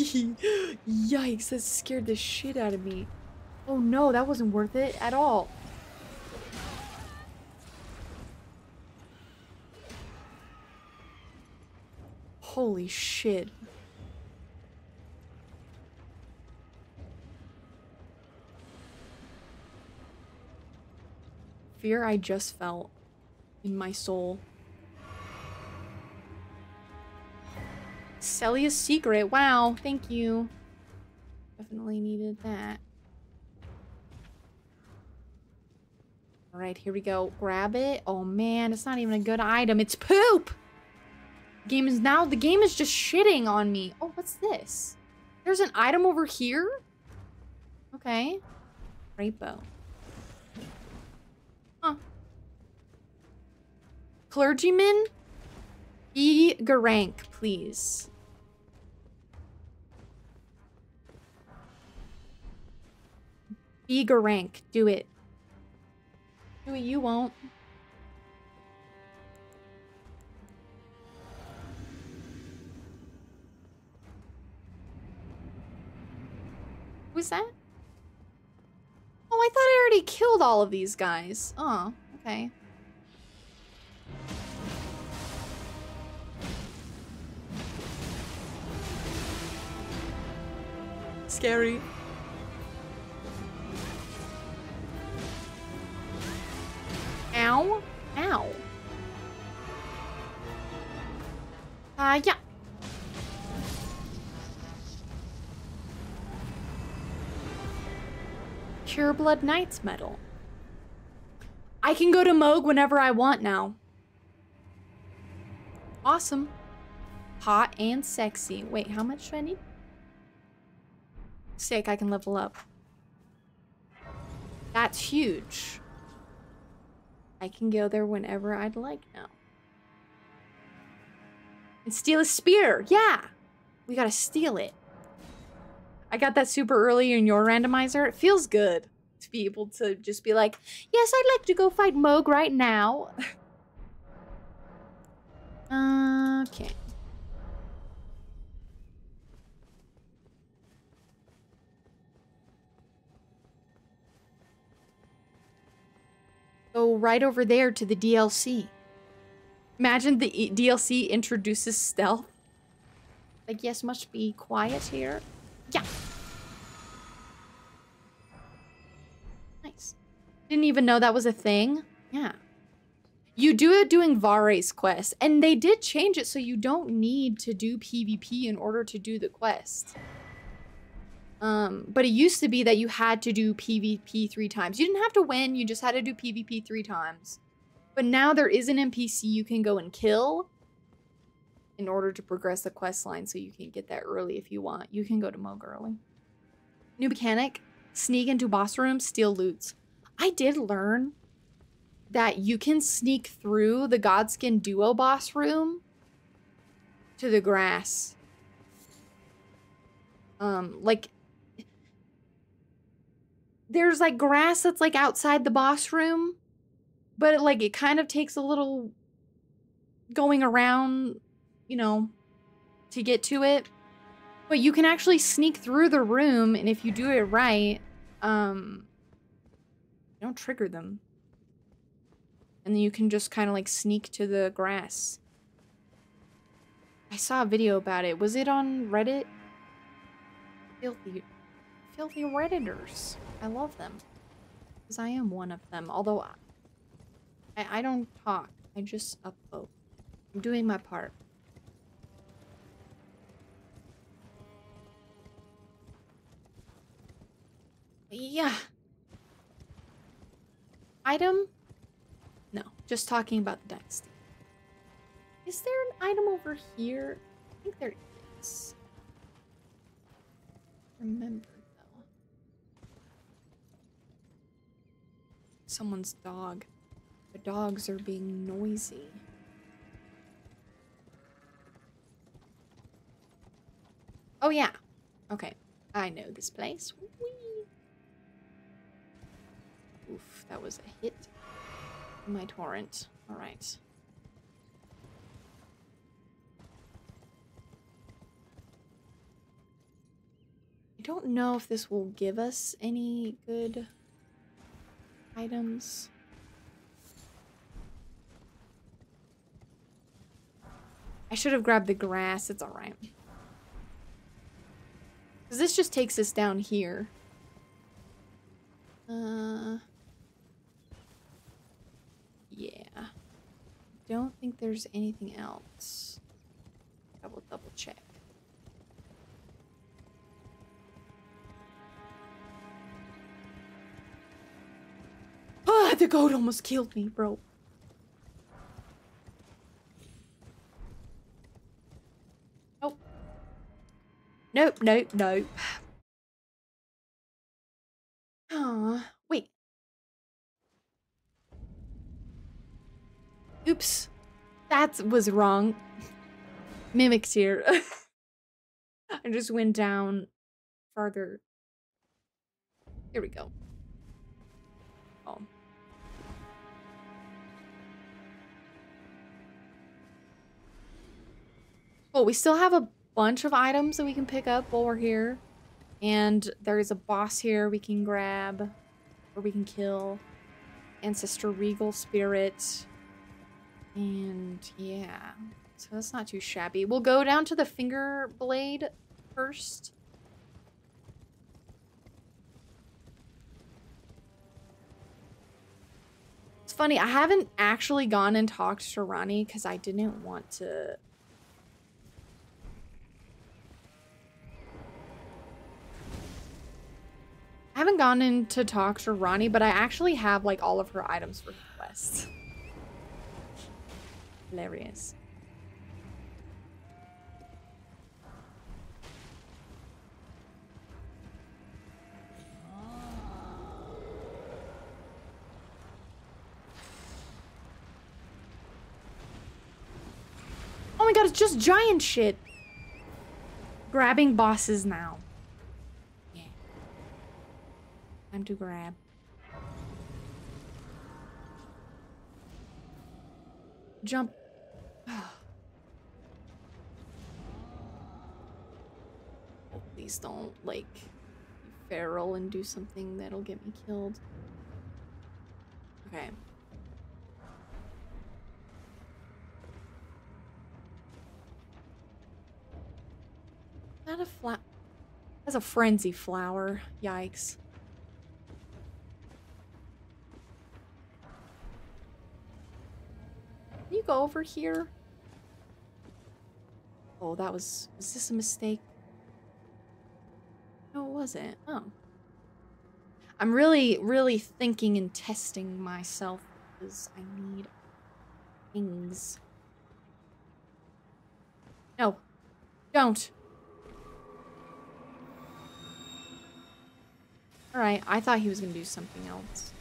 [LAUGHS] Yikes, that scared the shit out of me. Oh no, that wasn't worth it at all. Holy shit. Fear I just felt in my soul. Celia's secret. Wow, thank you. Definitely needed that. All right, here we go. Grab it. Oh man, it's not even a good item. It's poop. Game is now, the game is just shitting on me. Oh, what's this? There's an item over here? Okay. Rainbow. Huh. Clergyman? E. Garank, please. Eager rank. Do it. Do it, you won't. Who's that? Oh, I thought I already killed all of these guys. Oh, okay. Scary. Ow. Ow. Uh, yeah. Pure Blood Knights medal. I can go to Mohg whenever I want now. Awesome. Hot and sexy. Wait, how much do I need? Sick, I can level up. That's huge. I can go there whenever I'd like now. And steal a spear. Yeah. We gotta steal it. I got that super early in your randomizer. It feels good to be able to just be like, yes, I'd like to go fight Mohg right now. [LAUGHS] okay. Go right over there to the DLC. Imagine the e DLC introduces stealth. Like, yes, must be quiet here. Yeah. Nice. Didn't even know that was a thing. Yeah. You do it doing Varré's quest, and they did change it so you don't need to do PvP in order to do the quest. Um, but it used to be that you had to do PvP three times. You didn't have to win, you just had to do PvP three times. But now there is an NPC you can go and kill in order to progress the quest line so you can get that early if you want. You can go to Mohg early. New mechanic, sneak into boss rooms, steal loots. I did learn that you can sneak through the Godskin Duo boss room to the grass. Um, like there's like grass that's like outside the boss room, but it, like it kind of takes a little going around, you know, to get to it. But you can actually sneak through the room, and if you do it right, um, don't trigger them. And then you can just kind of like sneak to the grass. I saw a video about it. Was it on Reddit? Filthy, filthy Redditors. I love them. Because I am one of them. Although I, I don't talk. I just upvote. I'm doing my part. Yeah. Item? No, just talking about the dynasty. Is there an item over here? I think there is. Remember though. Someone's dog. The dogs are being noisy. Oh yeah. Okay. I know this place. Whee! Oof, that was a hit. My torrent. Alright. I don't know if this will give us any good items. I should have grabbed the grass. It's alright. Because this just takes us down here. Uh... Yeah. Don't think there's anything else. Double, double check. Ah, the goat almost killed me, bro. Nope. Nope, nope, nope. Oh, wait. Oops. That was wrong. Mimics [LAUGHS] here. I just went down farther. Here we go. Oh, we still have a bunch of items that we can pick up while we're here. And there's a boss here we can grab. Or we can kill. Ancestor Regal Spirit. And yeah. So that's not too shabby. We'll go down to the finger blade first. It's funny, I haven't actually gone and talked to Ranni because I didn't want to I haven't gone in to talk to Ranni, but I actually have like all of her items for quests. Hilarious. Oh my god, it's just giant shit. Grabbing bosses now. Yeah. Time to grab. Jump. [SIGHS] Oh, please don't, like, feral and do something that'll get me killed. Okay. Not a flat. That's a frenzy flower. Yikes. Can you go over here? Oh, that was... Was this a mistake? No, it wasn't. Oh. I'm really, really thinking and testing myself because I need things. No. Don't. Alright, I thought he was gonna do something else.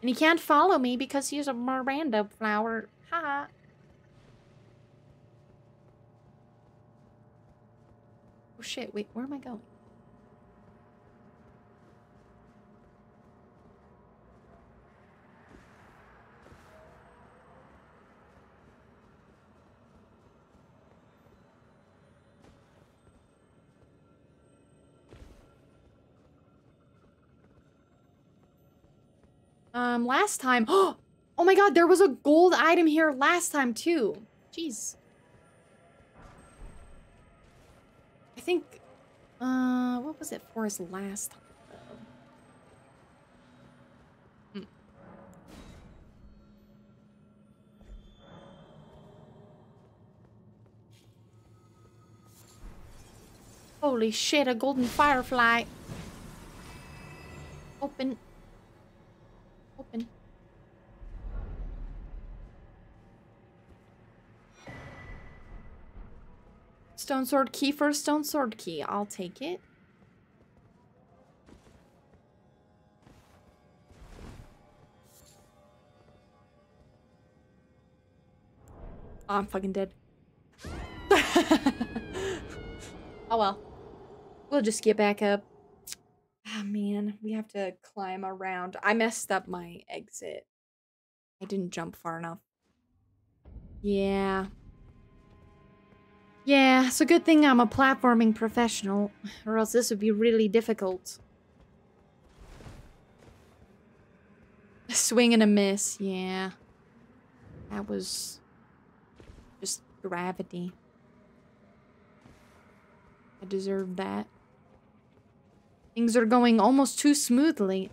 And he can't follow me because he's a Miranda flower. Haha. Oh shit, wait, where am I going? Um, last time. [GASPS] Oh my god, there was a gold item here last time too. Jeez. I think. Uh, what was it for us last time? Hmm. Holy shit, a golden firefly. Open. Open. Stone sword key for a stone sword key. I'll take it. Oh, I'm fucking dead. [LAUGHS] oh well. We'll just get back up. Ah man, we have to climb around. I messed up my exit. I didn't jump far enough. Yeah. Yeah, it's a good thing I'm a platforming professional, or else this would be really difficult. A swing and a miss, yeah. That was just gravity. I deserve that. Things are going almost too smoothly.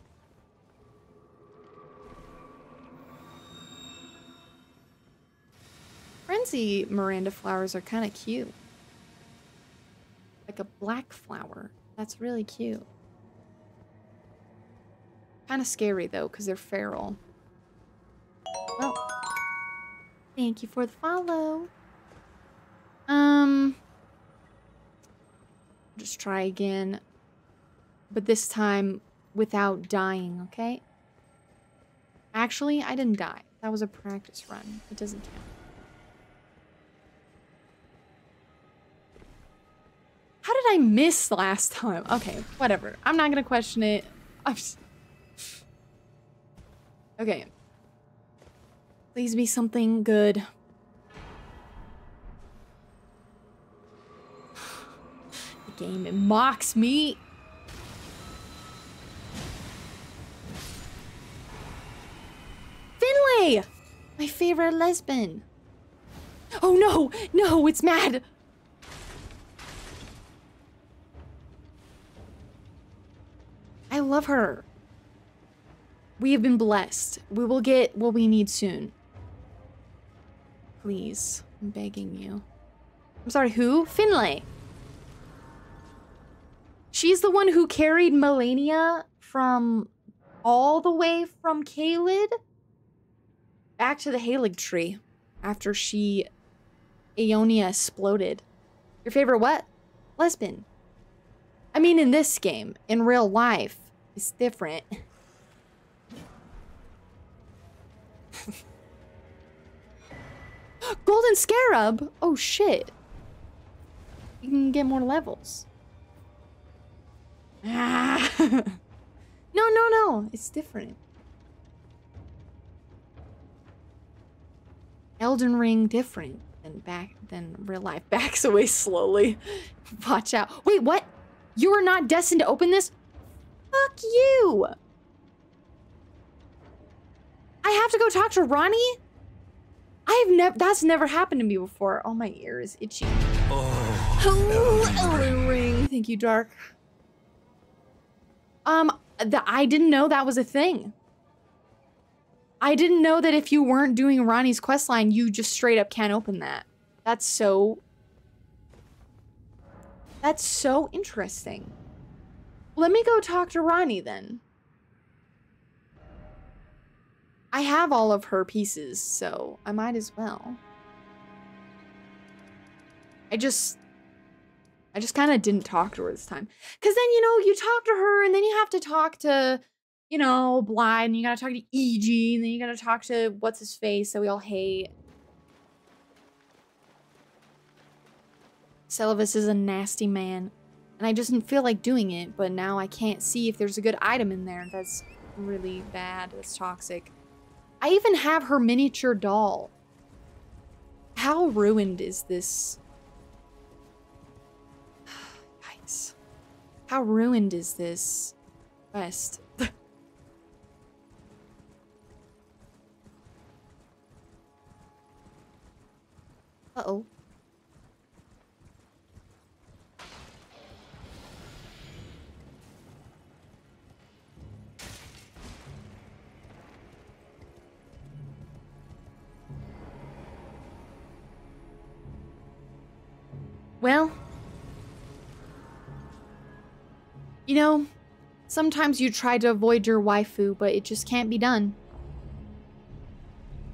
Frenzy Miranda flowers are kind of cute. Like a black flower. That's really cute. Kind of scary though, because they're feral. Well, thank you for the follow. Um, just try again, but this time without dying, okay? Actually, I didn't die. That was a practice run. It doesn't count. How did I miss last time? Okay, whatever. I'm not gonna question it. Just... Okay. Please be something good. The game, it mocks me. Finlay! My favorite lesbian. Oh no! No, it's mad! I love her. We have been blessed. We will get what we need soon. Please. I'm begging you. I'm sorry, who? Finlay. She's the one who carried Malenia from all the way from Caelid back to the Haligtree after she Aeonia exploded. Your favorite what? Lesbian. I mean, in this game, in real life, it's different. [LAUGHS] Golden Scarab? Oh shit. You can get more levels. Ah. [LAUGHS] no, no, no. It's different. Elden Ring different than back than real life. [LAUGHS] Backs away slowly. Watch out. Wait, what? You are not destined to open this? Fuck you. I have to go talk to Ranni? I've never that's never happened to me before. Oh my ear is itchy. Oh, Oh, Elden Ring. Thank you, Dark. Um, the, I didn't know that was a thing. I didn't know that if you weren't doing Ranni's quest line, you just straight up can't open that. That's so... That's so interesting. Let me go talk to Ranni then. I have all of her pieces, so I might as well. I just I just kind of didn't talk to her this time. Cause then you know, you talk to her and then you have to talk to, you know, Blaidd, and you gotta talk to Iji, and then you gotta talk to what's his face that we all hate. Seluvis is a nasty man. And I just didn't feel like doing it, but now I can't see if there's a good item in there. That's really bad. That's toxic. I even have her miniature doll. How ruined is this? [SIGHS] Yikes. How ruined is this quest? [LAUGHS] Uh-oh. Well, you know, sometimes you try to avoid your waifu, but it just can't be done.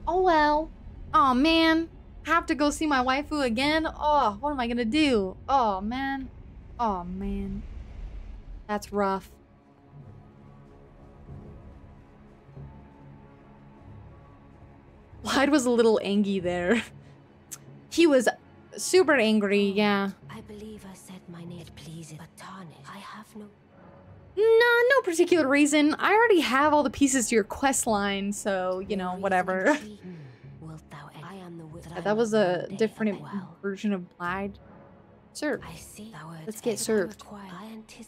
Oh well. Oh man. Have to go see my waifu again? Oh, what am I gonna do? Oh man. Oh man. That's rough. Clyde was a little angry there. [LAUGHS] He was super angry, yeah. I believe I said my name. It pleases, but tarnish. I have no. No, no particular reason. I already have all the pieces to your quest line, so, you know, whatever. [LAUGHS] Hmm, wilt thou? I am the wi- Yeah, that was a different well. version of Blaidd. Sir, I see. Thou art Let's get served. I antis-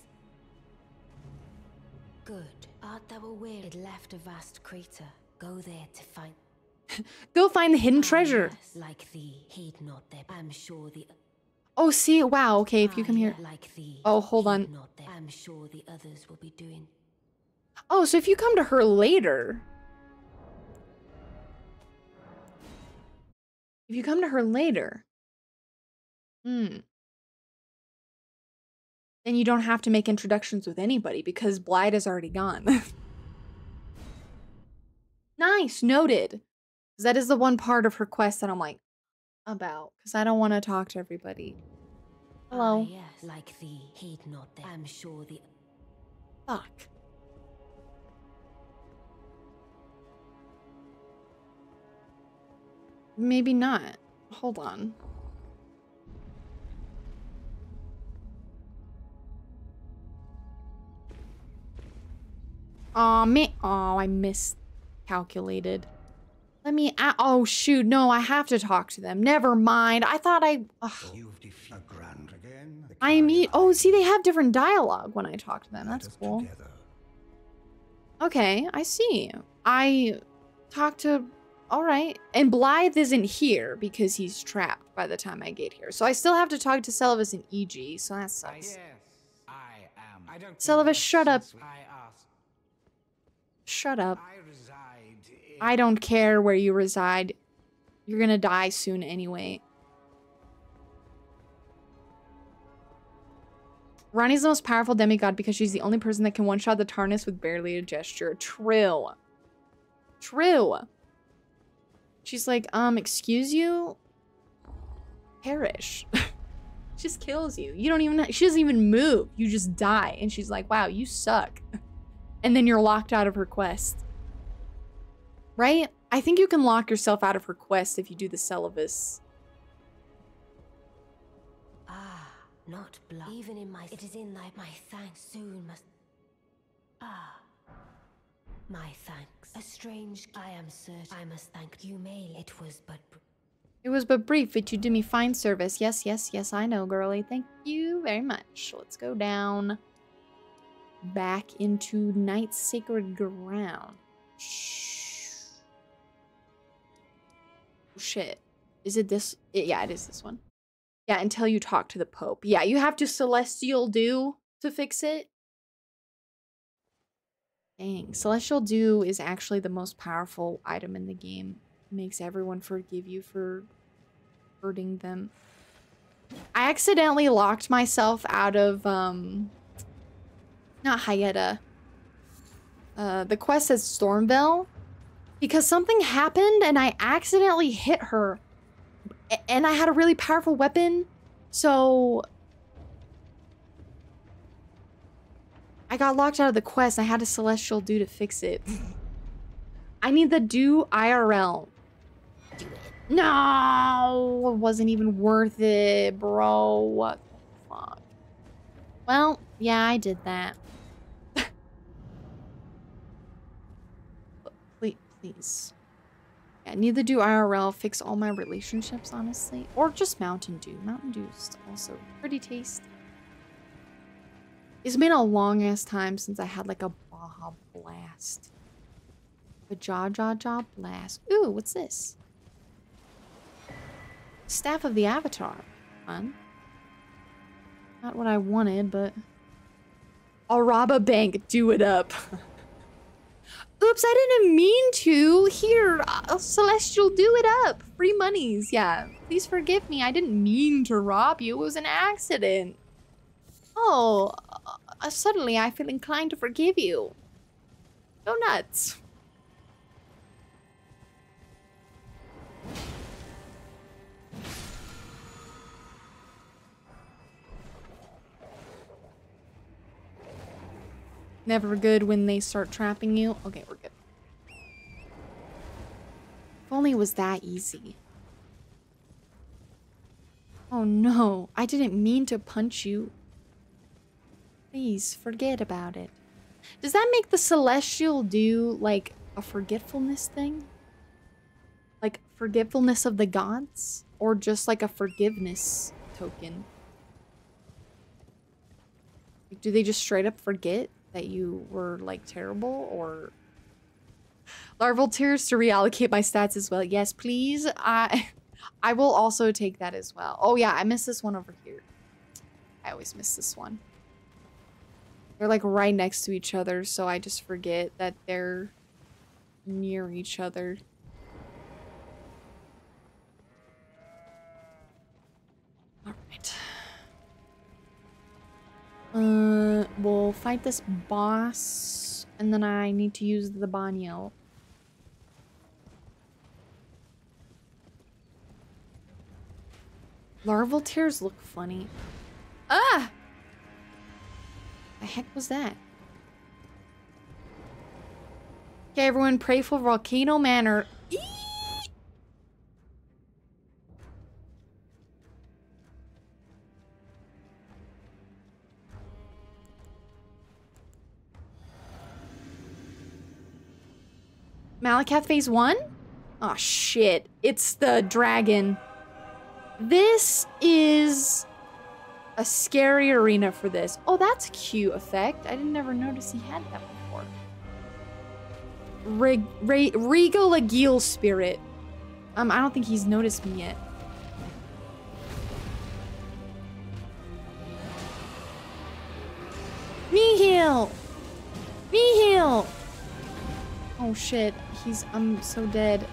Good. Art thou aware it left a vast crater? Go there to find. Go find the hidden Ah, treasure. Like thee, heed not them. I'm sure the. Oh, see, wow, okay, if you Ah, come here. Like thee. Oh, hold on. I'm sure the others will be doing. Oh, so if you come to her later. If you come to her later. Hmm. Then you don't have to make introductions with anybody because Blaidd is already gone. [LAUGHS] nice, noted. 'Cause that is the one part of her quest that I'm like about because I don't want to talk to everybody. Hello. Ah, yes. Like thee, heed not them. I'm sure the. Fuck. Maybe not. Hold on. Aw, me. Oh, I miscalculated. Let me. oh, shoot. No, I have to talk to them. Never mind. I thought I. Ugh. You've defeated a grand again. The I am. E- oh, see, they have different dialogue when I talk to them. That's cool. together. Okay, I see. I talked to. All right. And Blaidd isn't here because he's trapped by the time I get here. So I still have to talk to Seluvis and Iji, so that sucks. Yes, I am. I don't. Shut up. I asked. Shut up. I don't care where you reside. You're gonna die soon anyway. Ranni's the most powerful demigod because she's the only person that can one-shot the Tarnus with barely a gesture. True. True. She's like, um, excuse you? Perish. [LAUGHS] just kills you. You don't even, she doesn't even move. You just die. And she's like, wow, you suck. [LAUGHS] And then you're locked out of her quest. Right? I think you can lock yourself out of her quest if you do the Seluvis. Ah, not blood. Even in my. It is in thy. My thanks soon must. Ah. My thanks. A strange. I am certain. I must thank you, Mail. It was but. br- It was but brief, but you did me fine service. Yes, yes, yes, I know, girlie. Thank you very much. Let's go down back into Night's Sacred Ground. Shh. Shit. Is it this? Yeah, it is this one. Yeah, until you talk to the Pope. Yeah, you have to Celestial Dew to fix it. Dang, Celestial Dew is actually the most powerful item in the game. Makes everyone forgive you for hurting them. I accidentally locked myself out of, um, not Hyetta. Uh, the quest says Stormveil. Because something happened and I accidentally hit her. And I had a really powerful weapon. So I got locked out of the quest. I had a celestial dew to fix it. I need the dew IRL. No, it wasn't even worth it, bro. What the fuck? Well, yeah, I did that. Please. Yeah, need the dew IRL fix all my relationships, honestly, or just Mountain Dew. Mountain Dew is also pretty tasty. It's been a long ass time since I had like a Baja Blast. A Jaw Jaw Jaw Blast. Ooh, what's this? Staff of the Avatar. Fun. Not what I wanted, but... I'll rob a bank. Do it up. [LAUGHS] Oops, I didn't mean to. Here, uh, Celestial, do it up. Free monies. Yeah. Please forgive me. I didn't mean to rob you. It was an accident. Oh, uh, suddenly I feel inclined to forgive you. Go nuts. Never good when they start trapping you. Okay, we're good. If only it was that easy. Oh no, I didn't mean to punch you. Please, forget about it. Does that make the celestial dew, like, a forgetfulness thing? Like, forgetfulness of the gods? Or just, like, a forgiveness token? Do they just straight up forget that you were, like, terrible? Or... Larval tears to reallocate my stats as well. Yes, please. I... I will also take that as well. Oh yeah, I missed this one over here. I always miss this one. They're like right next to each other, so I just forget that they're near each other. Alright. Uh, we'll fight this boss, and then I need to use the Banyo. Larval tears look funny. Ah! The heck was that? Okay, everyone, pray for Volcano Manor. Eee! Maliketh Phase 1? Oh shit, it's the dragon. This is a scary arena for this. Oh, that's a cute effect. I didn't ever notice he had that before. Reg, Re, Regal Agil Spirit. Um, I don't think he's noticed me yet. Me heal! Me heal! Oh shit, he's- I'm so dead.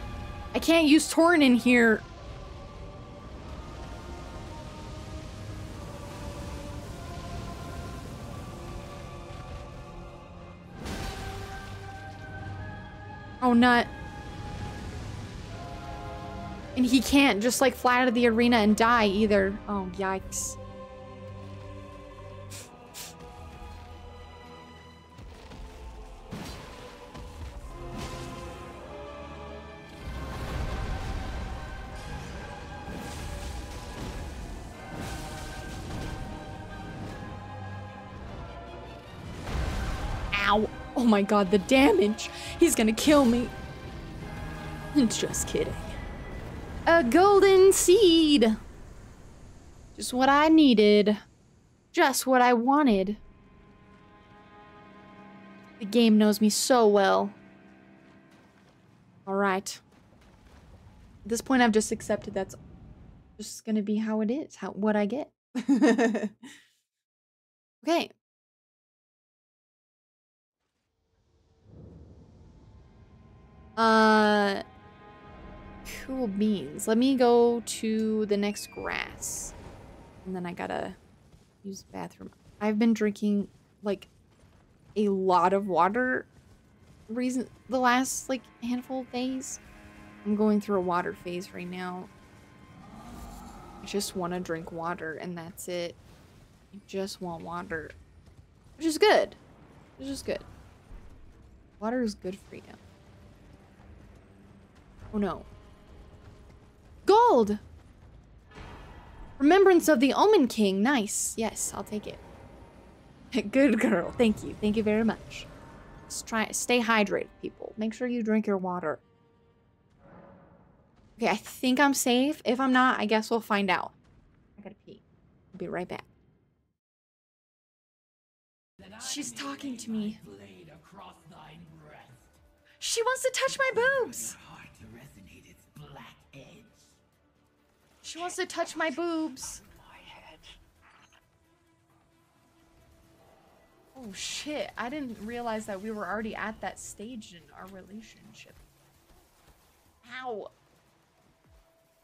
I can't use Torn in here. Oh, nut. And he can't just like fly out of the arena and die either. Oh, yikes. Oh my god, the damage. He's gonna kill me. [LAUGHS] Just kidding. A golden seed. Just what I needed. Just what I wanted. The game knows me so well. Alright. At this point, I've just accepted that's just gonna be how it is, how what I get. [LAUGHS] okay. Uh, cool beans. Let me go to the next grass. And then I gotta use the bathroom. I've been drinking, like, a lot of water reason the last, like, handful of days. I'm going through a water phase right now. I just want to drink water, and that's it. I just want water. Which is good. Which is good. Water is good for you. Oh no. Gold! Remembrance of the Omen King. Nice. Yes, I'll take it. [LAUGHS] Good girl. Thank you. Thank you very much. Just try stay hydrated, people. Make sure you drink your water. Okay, I think I'm safe. If I'm not, I guess we'll find out. I gotta pee. I'll be right back. She's talking to me. She wants to touch my boobs. She wants to touch my boobs. Oh shit, I didn't realize that we were already at that stage in our relationship. Ow.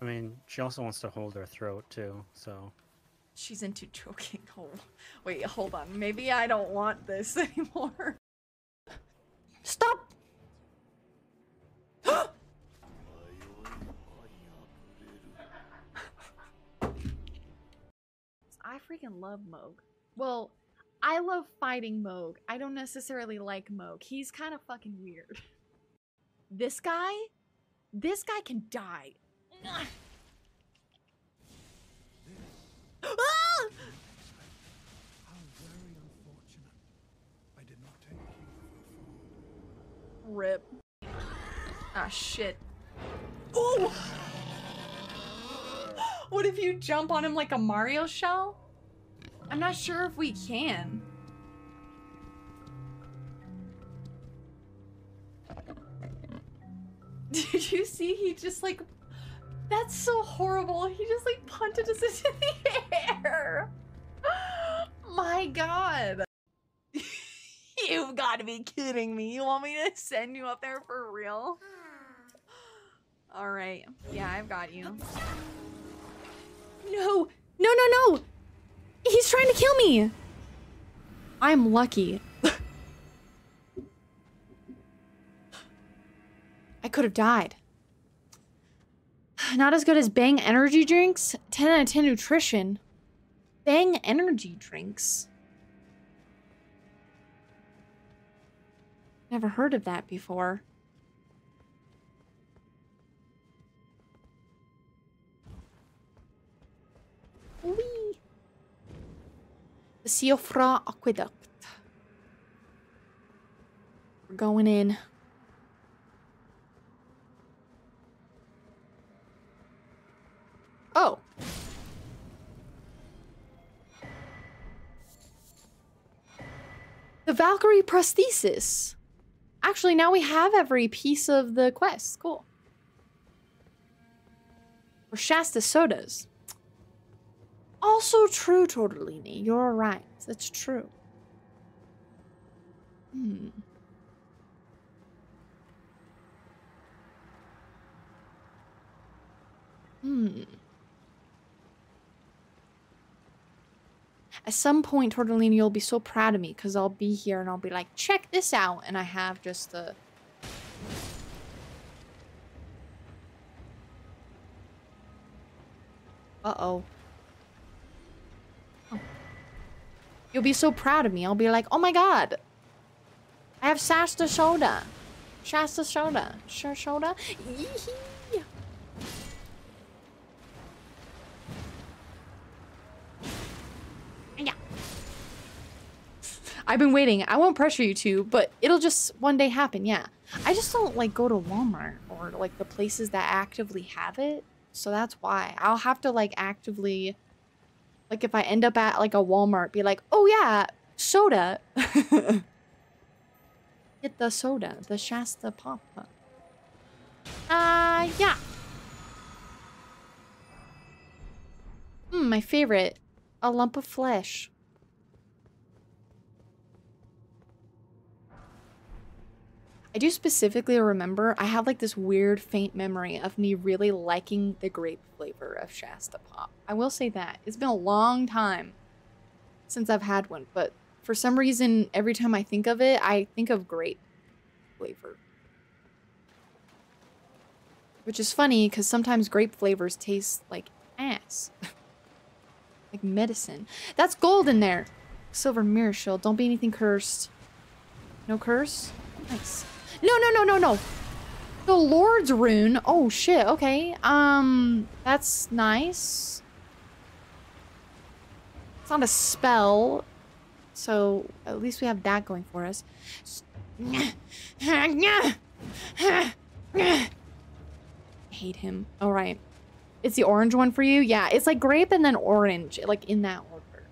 I mean, she also wants to hold her throat too, so. She's into choking. [LAUGHS] Oh, wait, hold on. Maybe I don't want this [LAUGHS] anymore. Stop! I freaking love Mohg. Well, I love fighting Mohg. I don't necessarily like Mohg. He's kind of fucking weird. [LAUGHS] This guy? This guy can die. Ah! How very unfortunate. I did not take you Rip. Ah, shit. Oh! What if you jump on him like a Mario shell? I'm not sure if we can. [LAUGHS] Did you see he just like that's so horrible. He just like punted us [LAUGHS] into the air. [GASPS] My god. [LAUGHS] You've got to be kidding me. You want me to send you up there for real? Hmm. All right. Yeah, I've got you. No. No, no, no. He's trying to kill me. I'm lucky. [SIGHS] I could have died. Not as good as Bang energy drinks. 10 out of 10 nutrition. Bang energy drinks. Never heard of that before. Whee! The Siofra Aqueduct. We're going in. Oh. The Valkyrie prosthesis. Actually, now we have every piece of the quest. Cool. Or Shasta sodas. Also true, Tortellini. You're right. That's true. Hmm. Hmm. At some point, Tortellini, you'll be so proud of me because I'll be here and I'll be like, check this out. And I have just the. Uh oh. oh. You'll be so proud of me. I'll be like, oh my god. I have Shasta soda. Shasta soda. Sure soda. Yeah. I've been waiting. I won't pressure you to, but it'll just one day happen. Yeah. I just don't like go to Walmart or like the places that actively have it. So that's why I'll have to like actively, like if I end up at like a Walmart, be like, oh yeah, soda. [LAUGHS] Get the soda, the Shasta pop. Uh, yeah. Hmm, my favorite. A lump of flesh. I do specifically remember, I have like this weird faint memory of me really liking the grape flavor of Shasta Pop. I will say that. It's been a long time since I've had one, but for some reason, every time I think of it, I think of grape flavor. Which is funny because sometimes grape flavors taste like ass. [LAUGHS] like medicine. That's gold in there. Silver mirror shield. Don't be anything cursed. No curse? Nice. No, no, no, no, no. The Lord's rune. Oh, shit. Okay. Um, that's nice. It's not a spell. So, at least we have that going for us. hate him. All right. It's the orange one for you? Yeah, it's like grape and then orange, like in that order.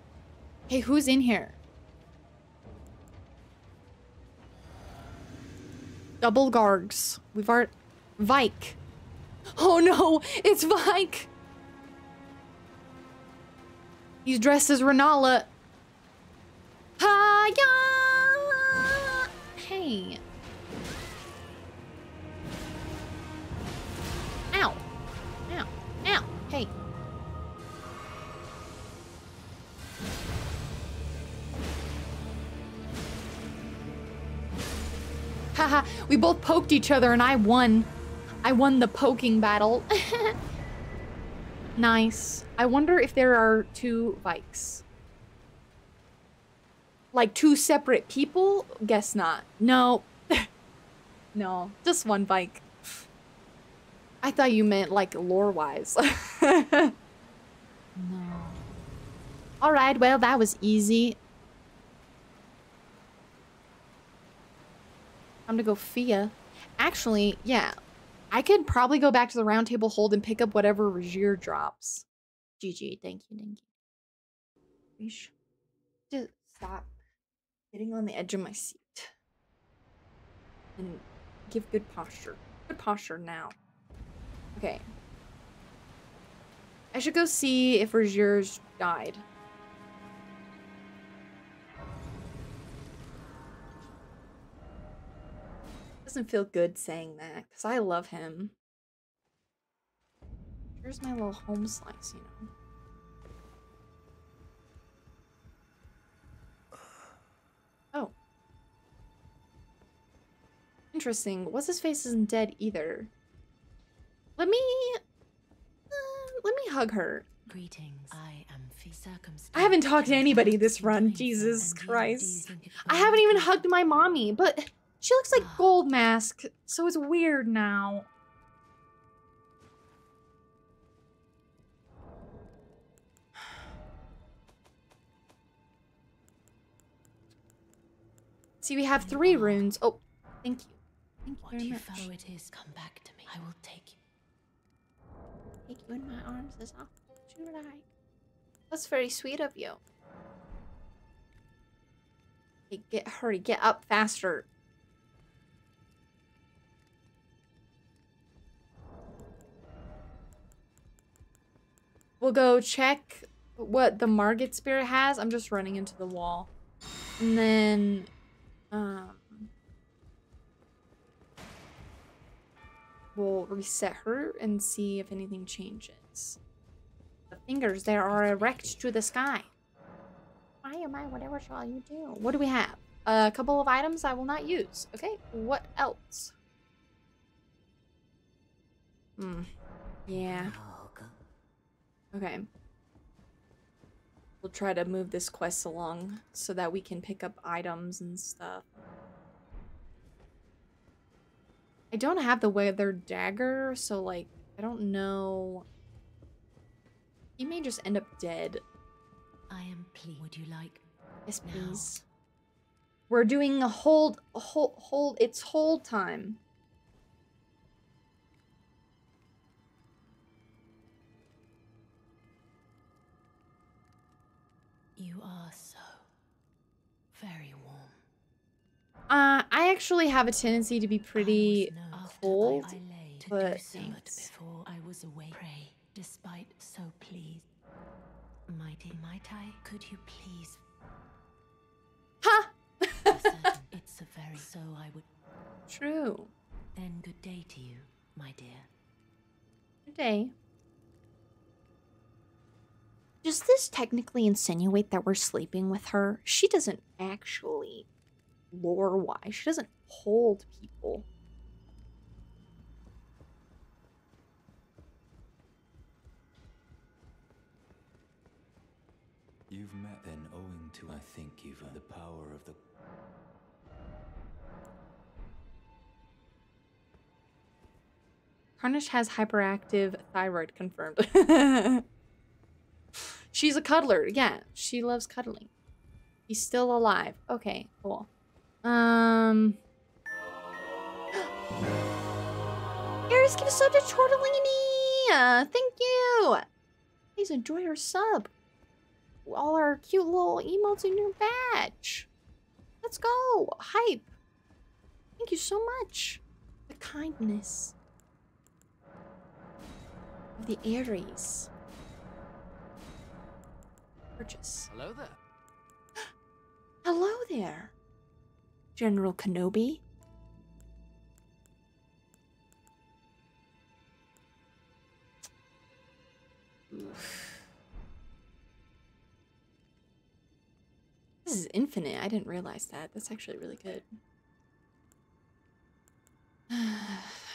Hey, who's in here? Double Gargs. We've art Vyke. Oh no, it's Vyke! He's dressed as Renala. Hiya! Hey. Ow. Ow. Ow. Hey. Haha, we both poked each other and I won. I won the poking battle. [LAUGHS] nice. I wonder if there are two Vykes. Like two separate people? Guess not. No. [LAUGHS] no, just one bike. I thought you meant like lore-wise. [LAUGHS] no. Alright, well, that was easy. Time to go Fia. Actually, yeah. I could probably go back to the roundtable hold and pick up whatever Rogier drops. GG, thank you, thank you. We just stop getting on the edge of my seat. And give good posture. Good posture now. Okay. I should go see if Rogier's died. Doesn't feel good saying that because I love him. Here's my little home slice, you know. Oh. Interesting. What's his face isn't dead either. Let me uh, let me hug her. Greetings. I am. I haven't talked to anybody this run. Jesus and you- do you Christ. I haven't even hugged my mommy, but she looks like [SIGHS] Goldmask, so it's weird now. [SIGHS] See, we have three runes. Oh, thank you. Thank you What very you much. follow it is, come back to me. I will take you. Take you in my arms as often as you like. That's very sweet of you. Okay, get hurry, get up faster. We'll go check what the Margit spirit has. I'm just running into the wall. And then um we'll reset her and see if anything changes. The fingers there are erect to the sky. Why am I? Whatever shall you do? What do we have? A couple of items I will not use. Okay, what else? Hmm. Yeah. Okay. We'll try to move this quest along so that we can pick up items and stuff. I don't have the weathered dagger, so like I don't know. He may just end up dead. I am pleased. Would you like? Yes, Now. please. We're doing a hold, hold, hold. It's hold time. You are so very warm. Uh, I actually have a tendency to be pretty I was no after cold, but thanks. before I was away. Pray, despite so pleased. Mighty, might I? Could you please? Ha! certain [LAUGHS] it's a very so I would. True. Then good day to you, my dear. Good day. Does this technically insinuate that we're sleeping with her? She doesn't actually, lore wise, she doesn't hold people. You've met then owing to I think you've the power of the Carnish has hyperactive thyroid confirmed. [LAUGHS] She's a cuddler. Yeah, she loves cuddling. He's still alive. Okay, cool. Um. [GASPS] Eris gives so to Tortellini. Uh, thank you. Please enjoy your sub. All our cute little emotes in your badge. Let's go. Hype. Thank you so much. The kindness of the Aries. Purchase. Hello there. Hello there, General Kenobi. This is infinite. I didn't realize that. That's actually really good. [SIGHS] [SIGHS] [SIGHS]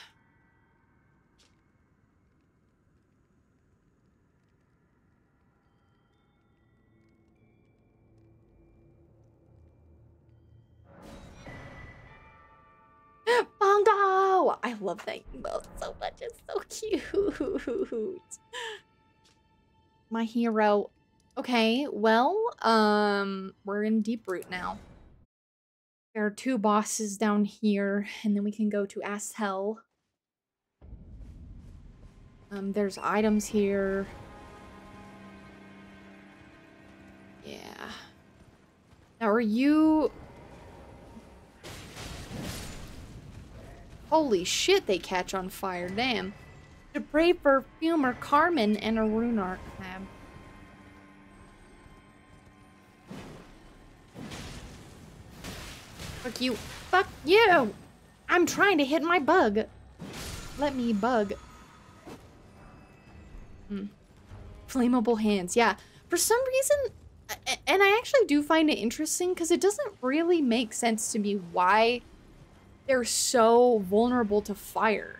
Bongo! I love that emote so much. It's so cute. My hero. Okay, well, um, we're in Deeproot now. There are two bosses down here, and then we can go to Ass Hell. Um, there's items here. Yeah. Now, are you... Holy shit, they catch on fire, damn. To pray for Fumer, Carmen, and a Runark tab. Fuck you. Fuck you! I'm trying to hit my bug. Let me bug. Hmm. Flammable hands. Yeah. For some reason, and I actually do find it interesting because it doesn't really make sense to me why they're so vulnerable to fire.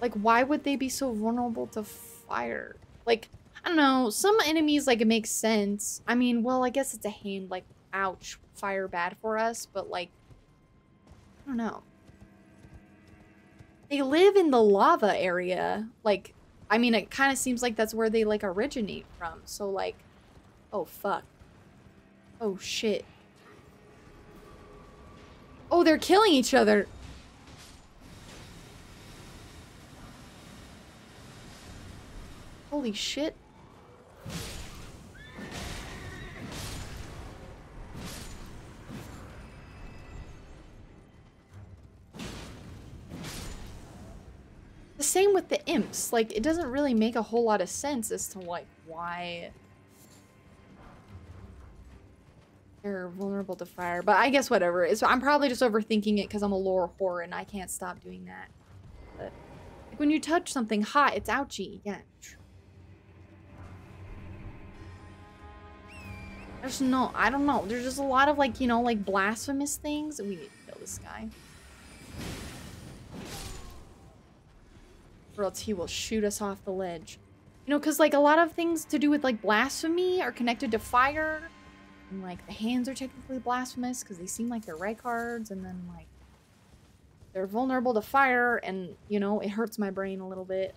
Like, why would they be so vulnerable to fire? Like, I don't know. Some enemies, like, it makes sense. I mean, well, I guess it's a hand, like, ouch, fire bad for us, but, like, I don't know. They live in the lava area. Like, I mean, it kind of seems like that's where they, like, originate from. So, like, oh, fuck. Oh, shit. Oh, they're killing each other. Holy shit. The same with the imps. Like, it doesn't really make a whole lot of sense as to, like, why they're vulnerable to fire. But I guess whatever. It's, I'm probably just overthinking it because I'm a lore whore and I can't stop doing that. But like when you touch something hot, it's ouchy. Yeah. There's no, I don't know. There's just a lot of like, you know, like blasphemous things. We need to kill this guy. Or else he will shoot us off the ledge. You know, because like a lot of things to do with like blasphemy are connected to fire. And like the hands are technically blasphemous because they seem like they're red cards, and then like they're vulnerable to fire, and you know it hurts my brain a little bit.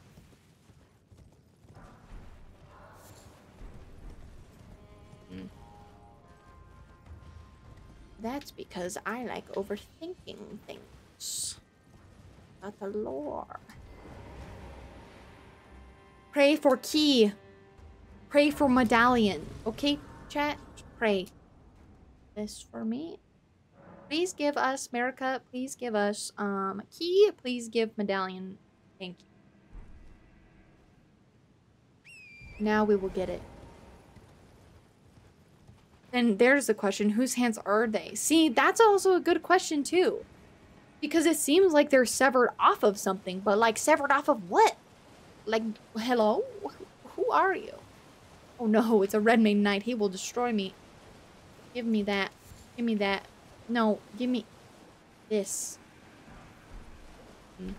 Mm. That's because I like overthinking things. About the lore. Pray for key. Pray for medallion. Okay, chat? Pray. This for me. Please give us, America, please give us um key. Please give medallion. Thank you. Now we will get it. Then there's the question, whose hands are they? See, that's also a good question too. Because it seems like they're severed off of something, but like severed off of what? Like, hello? Who are you? Oh no, it's a Redmane knight. He will destroy me. Give me that. Give me that. No, give me this. Hmm.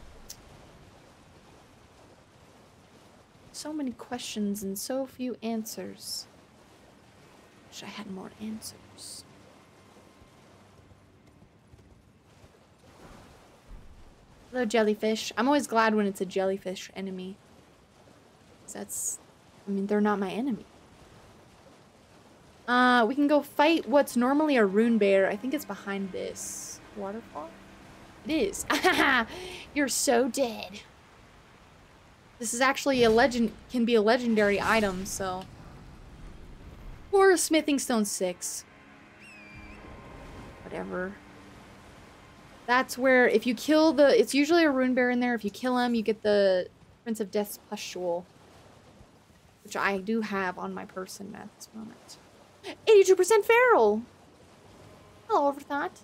So many questions and so few answers. Wish I had more answers. Hello, jellyfish. I'm always glad when it's a jellyfish enemy. That's, I mean, they're not my enemy. Uh, we can go fight what's normally a rune bear. I think it's behind this waterfall. It is. [LAUGHS] You're so dead. This is actually a legend, can be a legendary item, so. Or a smithing stone six. Whatever. That's where, if you kill the, it's usually a rune bear in there. If you kill him, you get the Prince of Death's pustule. which I do have on my person at this moment. 82% feral! Hello, Overthought.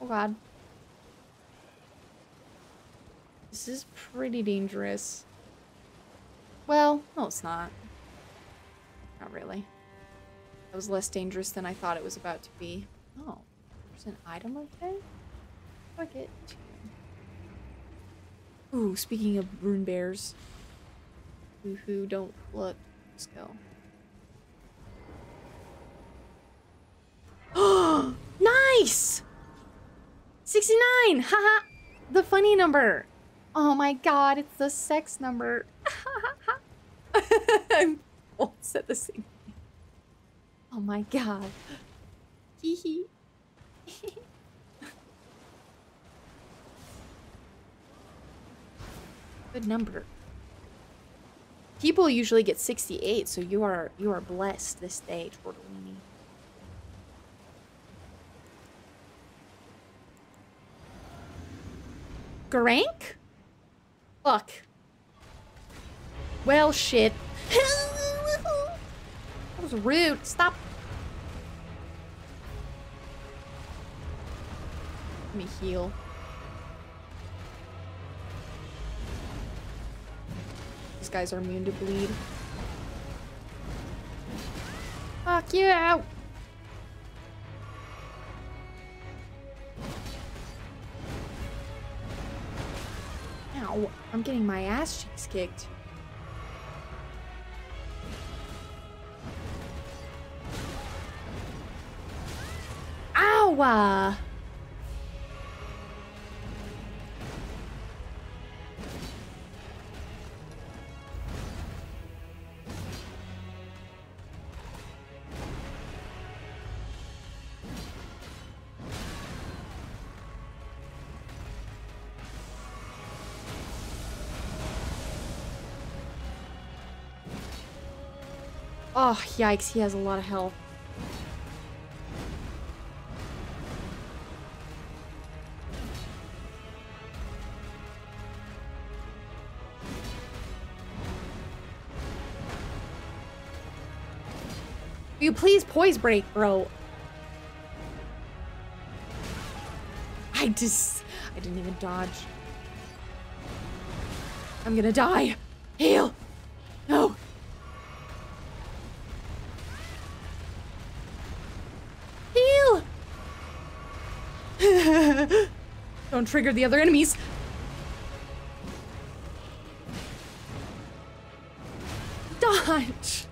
Oh god. This is pretty dangerous. Well, no, it's not. Not really. That was less dangerous than I thought it was about to be. Oh, there's an item over there? I get? Ooh, speaking of rune bears. Woohoo, don't look. Let's go. [GASPS] nice! 69! Haha! the funny number. Oh my god, it's the sex number. [LAUGHS] I'm the same. Oh my god. Hee hee. [LAUGHS] Good number. People usually get 68, so you are you are blessed this day, Tortellini. Garank? Fuck. Well, shit. [LAUGHS] that was rude. Stop. Let me heal. These guys are immune to bleed. Fuck you! Ow, I'm getting my ass cheeks kicked. Ow! Uh. Oh, yikes, he has a lot of health. Will you please poise break, bro? I just... I didn't even dodge. I'm gonna die. Heal! No! Don't trigger the other enemies. Dodge!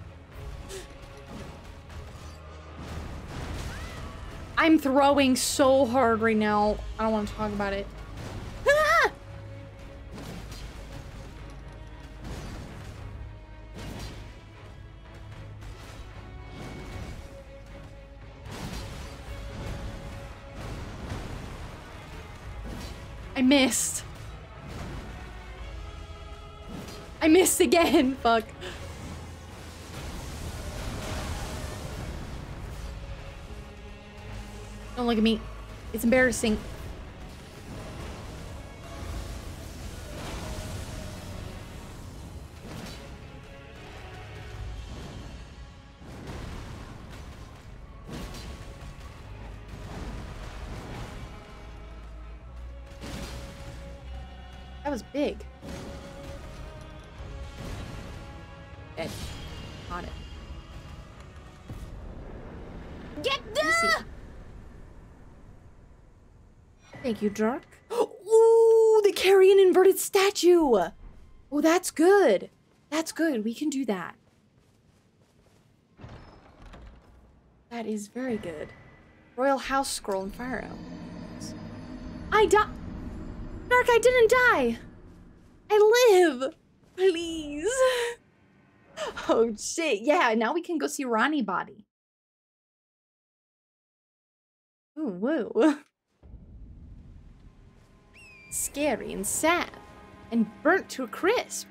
I'm throwing so hard right now. I don't want to talk about it. Again. [LAUGHS] Fuck. Don't look at me. It's embarrassing. Thank you, Dark. Ooh, they carry an inverted statue. Oh, that's good. That's good. We can do that. That is very good. Royal House Scroll and Fire. I die. Dark, I didn't die. I live. Please. Oh, shit. Yeah, now we can go see Ranni Body. Ooh, woo. Scary and sad. And burnt to a crisp.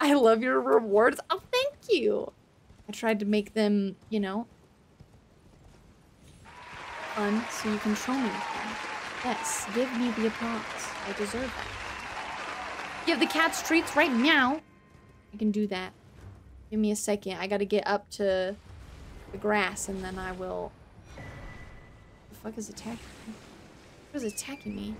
I love your rewards. Oh, thank you. I tried to make them, you know, fun so you can troll me. Yes, give me the applause. I deserve that. Give the cats treats right now. I can do that. Give me a second. I gotta get up to the grass and then I will. The fuck is attacking me? What is attacking me?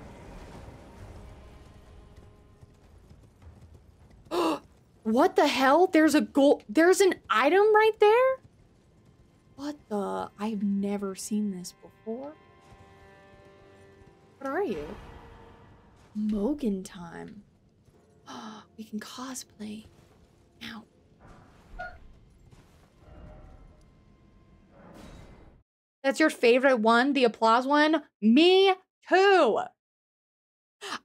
[GASPS] what the hell? There's a gold. There's an item right there? What the? I've never seen this before. What are you? Mogan time. [GASPS] we can cosplay. Now. That's your favorite one? The applause one? Me too.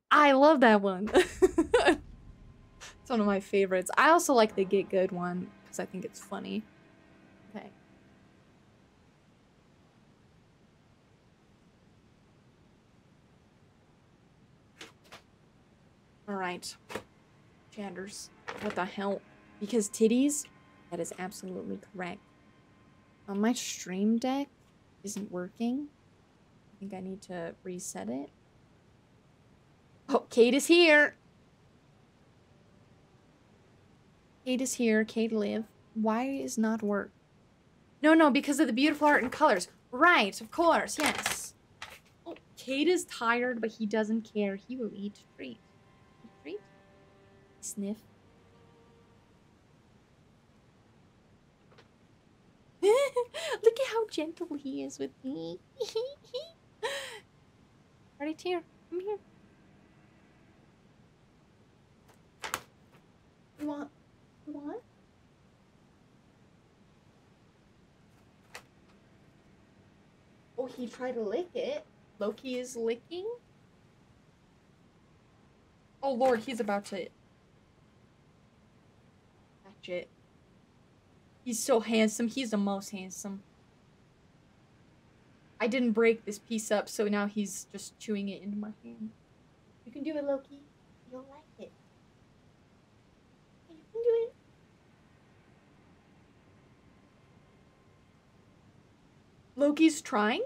I love that one. [LAUGHS] it's one of my favorites. I also like the Get Good one because I think it's funny. Okay. All right. Chanders. What the hell? Because titties? That is absolutely correct. On my stream deck isn't working. I think I need to reset it. Oh, Kate is here. Kate is here. Kate live. Why is not work? No, no, because of the beautiful art and colors. Right, of course, yes. Oh, Kate is tired, but he doesn't care. He will eat treat. Eat treat? Sniff. [LAUGHS] Look at how gentle he is with me. [LAUGHS] [LAUGHS] right here. Come here. You want? Want? Oh, he tried to lick it. Loki is licking. Oh lord, he's about to catch it. He's so handsome. He's the most handsome. I didn't break this piece up, so now he's just chewing it into my hand. You can do it, Loki. You'll like it. You can do it. Loki's trying?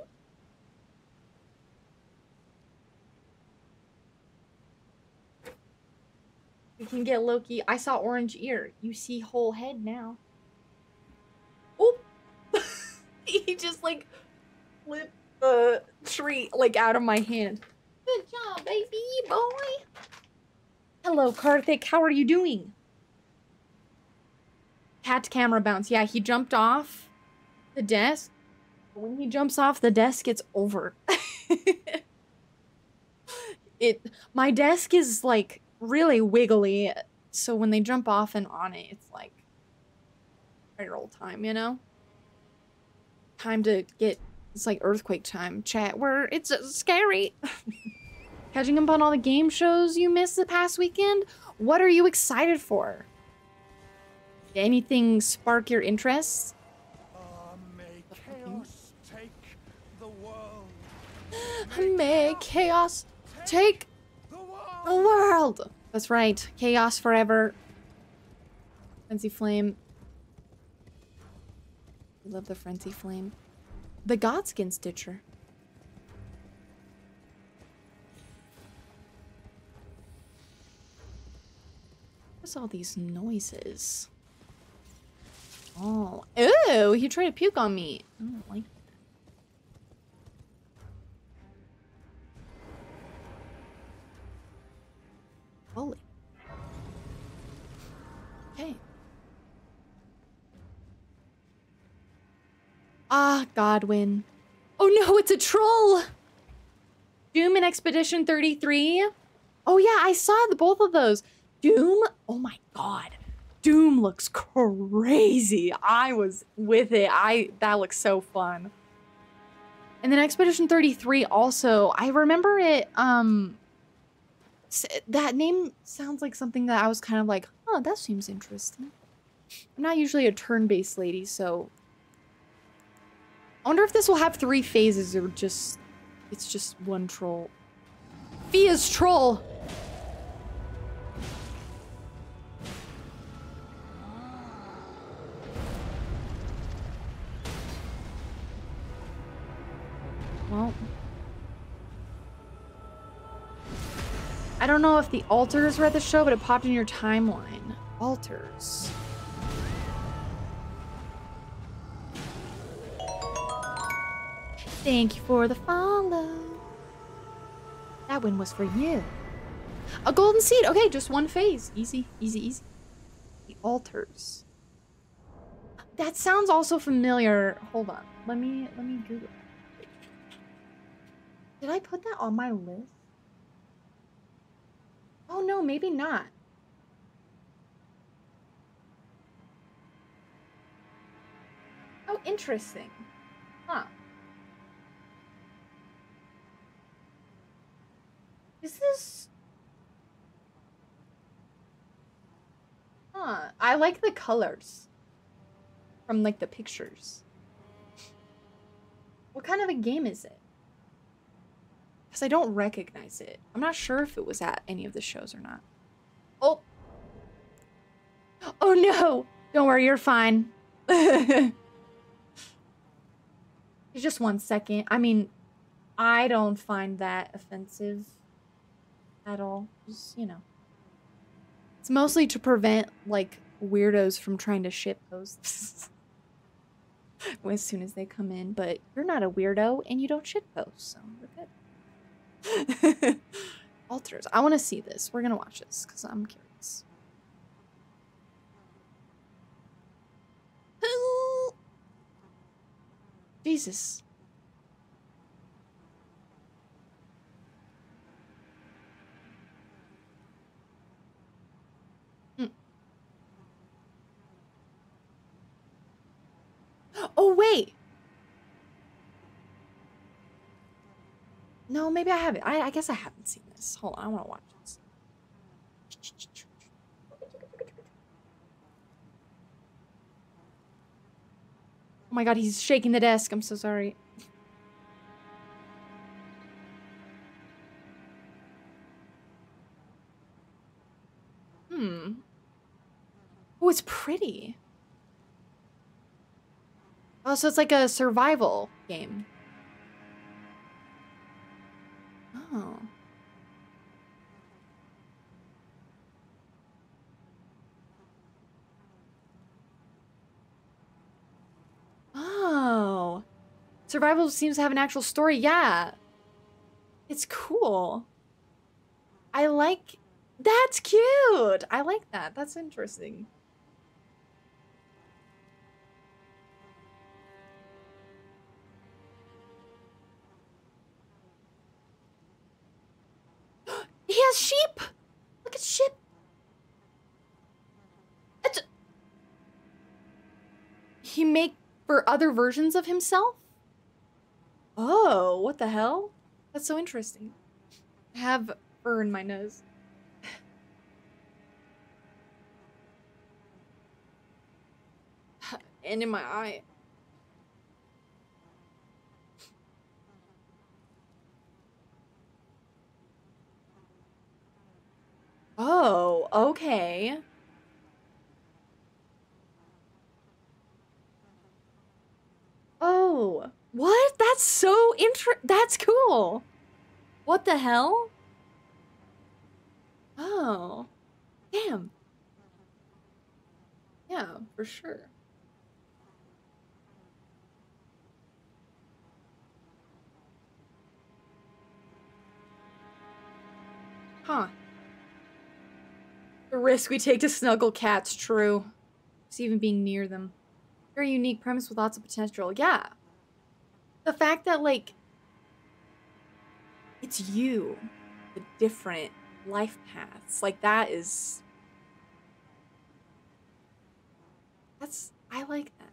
We can get Loki. I saw orange ear. You see whole head now. Oh! [LAUGHS] he just like flipped the tree like out of my hand. Good job, baby boy. Hello, Karthik. How are you doing? Cat camera bounce. Yeah, he jumped off the desk. When he jumps off the desk, it's over. [LAUGHS] it my desk is like really wiggly, so when they jump off and on it, it's like right old time, you know? Time to get it's like earthquake time chat where it's uh, scary. [LAUGHS] Catching up on all the game shows you missed the past weekend? What are you excited for? Did anything spark your interest? May chaos take the world. [GASPS] May chaos take The world. the world. That's right. Chaos forever. Frenzy flame. I love the frenzy flame. The Godskin Stitcher. What's all these noises? Oh, ew! He tried to puke on me. I don't like that. Holy. Okay. Ah, Godwyn. Oh no, it's a troll! Doom and Expedition 33. Oh yeah, I saw the both of those. Doom, oh my god. Doom looks crazy. I was with it. I that looks so fun. And then Expedition 33 also, I remember it um that name sounds like something that I was kind of like, oh, that seems interesting. I'm not usually a turn-based lady, so I wonder if this will have three phases or just it's just one troll. Fia's troll. Well, I don't know if the alters read the show, but it popped in your timeline. Alters. Thank you for the follow. That win was for you. A golden seed. Okay, just one phase. Easy, easy, easy. The Alters. That sounds also familiar. Hold on. Let me let me Google. Did I put that on my list? Oh no, maybe not. Oh, interesting. Is this Huh. I like the colors from like the pictures. What kind of a game is it? Because I don't recognize it. I'm not sure if it was at any of the shows or not. Oh. Oh no! Don't worry, you're fine. [LAUGHS] Just one second. I mean, I don't find that offensive at all. Just, you know. It's mostly to prevent like weirdos from trying to ship posts [LAUGHS] as soon as they come in. But you're not a weirdo and you don't shit post, so we're good. [LAUGHS] Alters. I want to see this. We're gonna watch this because I'm curious. Jesus. Oh, wait. No, maybe I haven't. I, I guess I haven't seen this. Hold on, I want to watch this. Oh my god, he's shaking the desk. I'm so sorry. Hmm. Oh, it's pretty. Oh, so it's like a survival game. Oh. Oh. Survival seems to have an actual story. Yeah. It's cool. I like That's cute. I like that. That's interesting. He has sheep. Look at sheep. It's he make for other versions of himself? Oh, what the hell? That's so interesting. I have fur in my nose. [SIGHS] and in my eye. Oh, okay. Oh, what? That's so inter- That's cool. What the hell? Oh, damn. Yeah, for sure. Huh. The risk we take to snuggle cats, true. Just even being near them. Very unique premise with lots of potential. Yeah. The fact that, like, it's you, the different life paths. Like, that is. That's. I like that.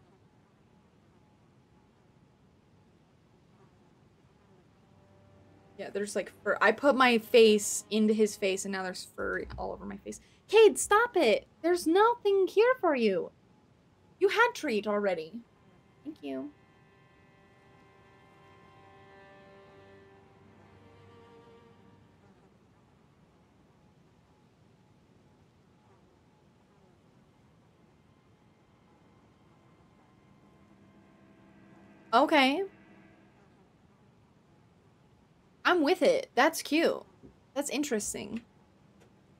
Yeah, there's like fur. I put my face into his face, and now there's fur all over my face. Cade, stop it! There's nothing here for you. You had treat already. Thank you. Okay. I'm with it. That's cute. That's interesting.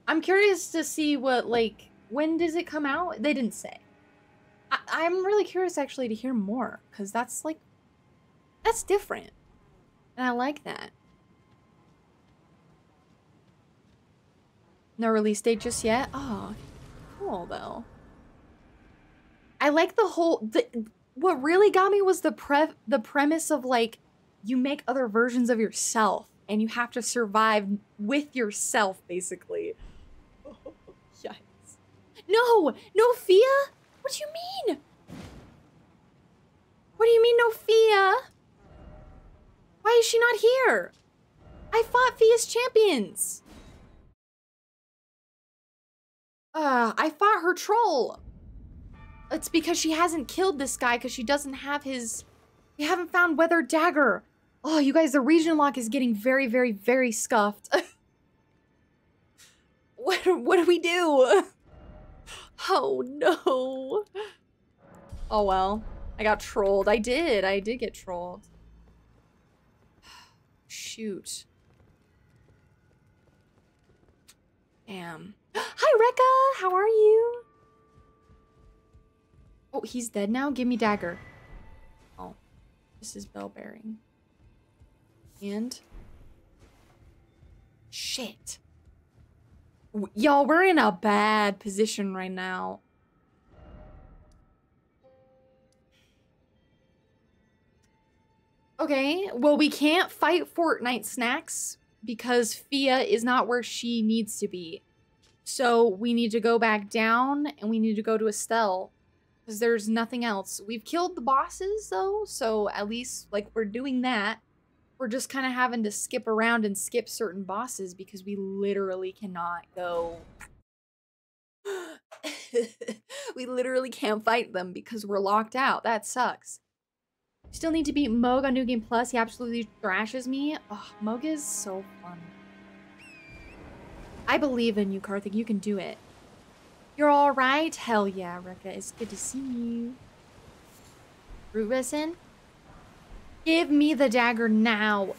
I'm curious to see what like When does it come out? They didn't say. I- I'm really curious actually to hear more because that's like, that's different. And I like that. No release date just yet? Oh, cool though. I like the whole the what really got me was the pre the premise of like you make other versions of yourself and you have to survive with yourself basically. No, no Fia? What do you mean? What do you mean no Fia? Why is she not here? I fought Fia's champions. Uh, I fought her troll. It's because she hasn't killed this guy because she doesn't have his... We haven't found Weather Dagger. Oh, you guys, the region lock is getting very, very, very scuffed. [LAUGHS] what, what do we do? [LAUGHS] [LAUGHS] Oh, no. Oh, well. I got trolled. I did. I did get trolled. [SIGHS] Shoot. Damn. [GASPS] Hi, Rekka! How are you? Oh, he's dead now? Give me dagger. Oh. This is bell bearing. And... Shit. Y'all, we're in a bad position right now. Okay, well, we can't fight Fortissax because Fia is not where she needs to be. So we need to go back down and we need to go to Astel because there's nothing else. We've killed the bosses though, so at least like we're doing that. We're just kind of having to skip around and skip certain bosses because we literally cannot go. [GASPS] we literally can't fight them because we're locked out. That sucks. Still need to beat Mohg on New Game Plus. He absolutely thrashes me. Oh, Mohg is so fun. I believe in you, Karthik. You can do it. You're all right? Hell yeah, Rekka. It's good to see you. Root resin? Give me the dagger now.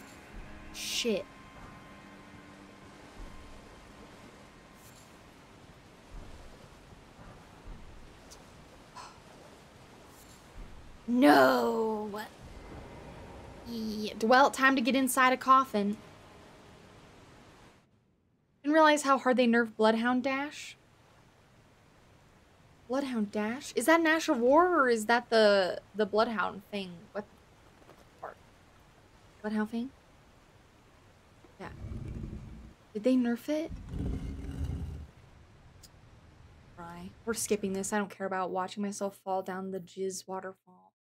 Shit. No. Well, time to get inside a coffin. Didn't realize how hard they nerfed Bloodhound Dash. Bloodhound Dash? Is that Nash of War or is that the the Bloodhound thing? What? Bloodhound thing? Yeah. Did they nerf it? Right. We're skipping this. I don't care about watching myself fall down the jizz waterfall.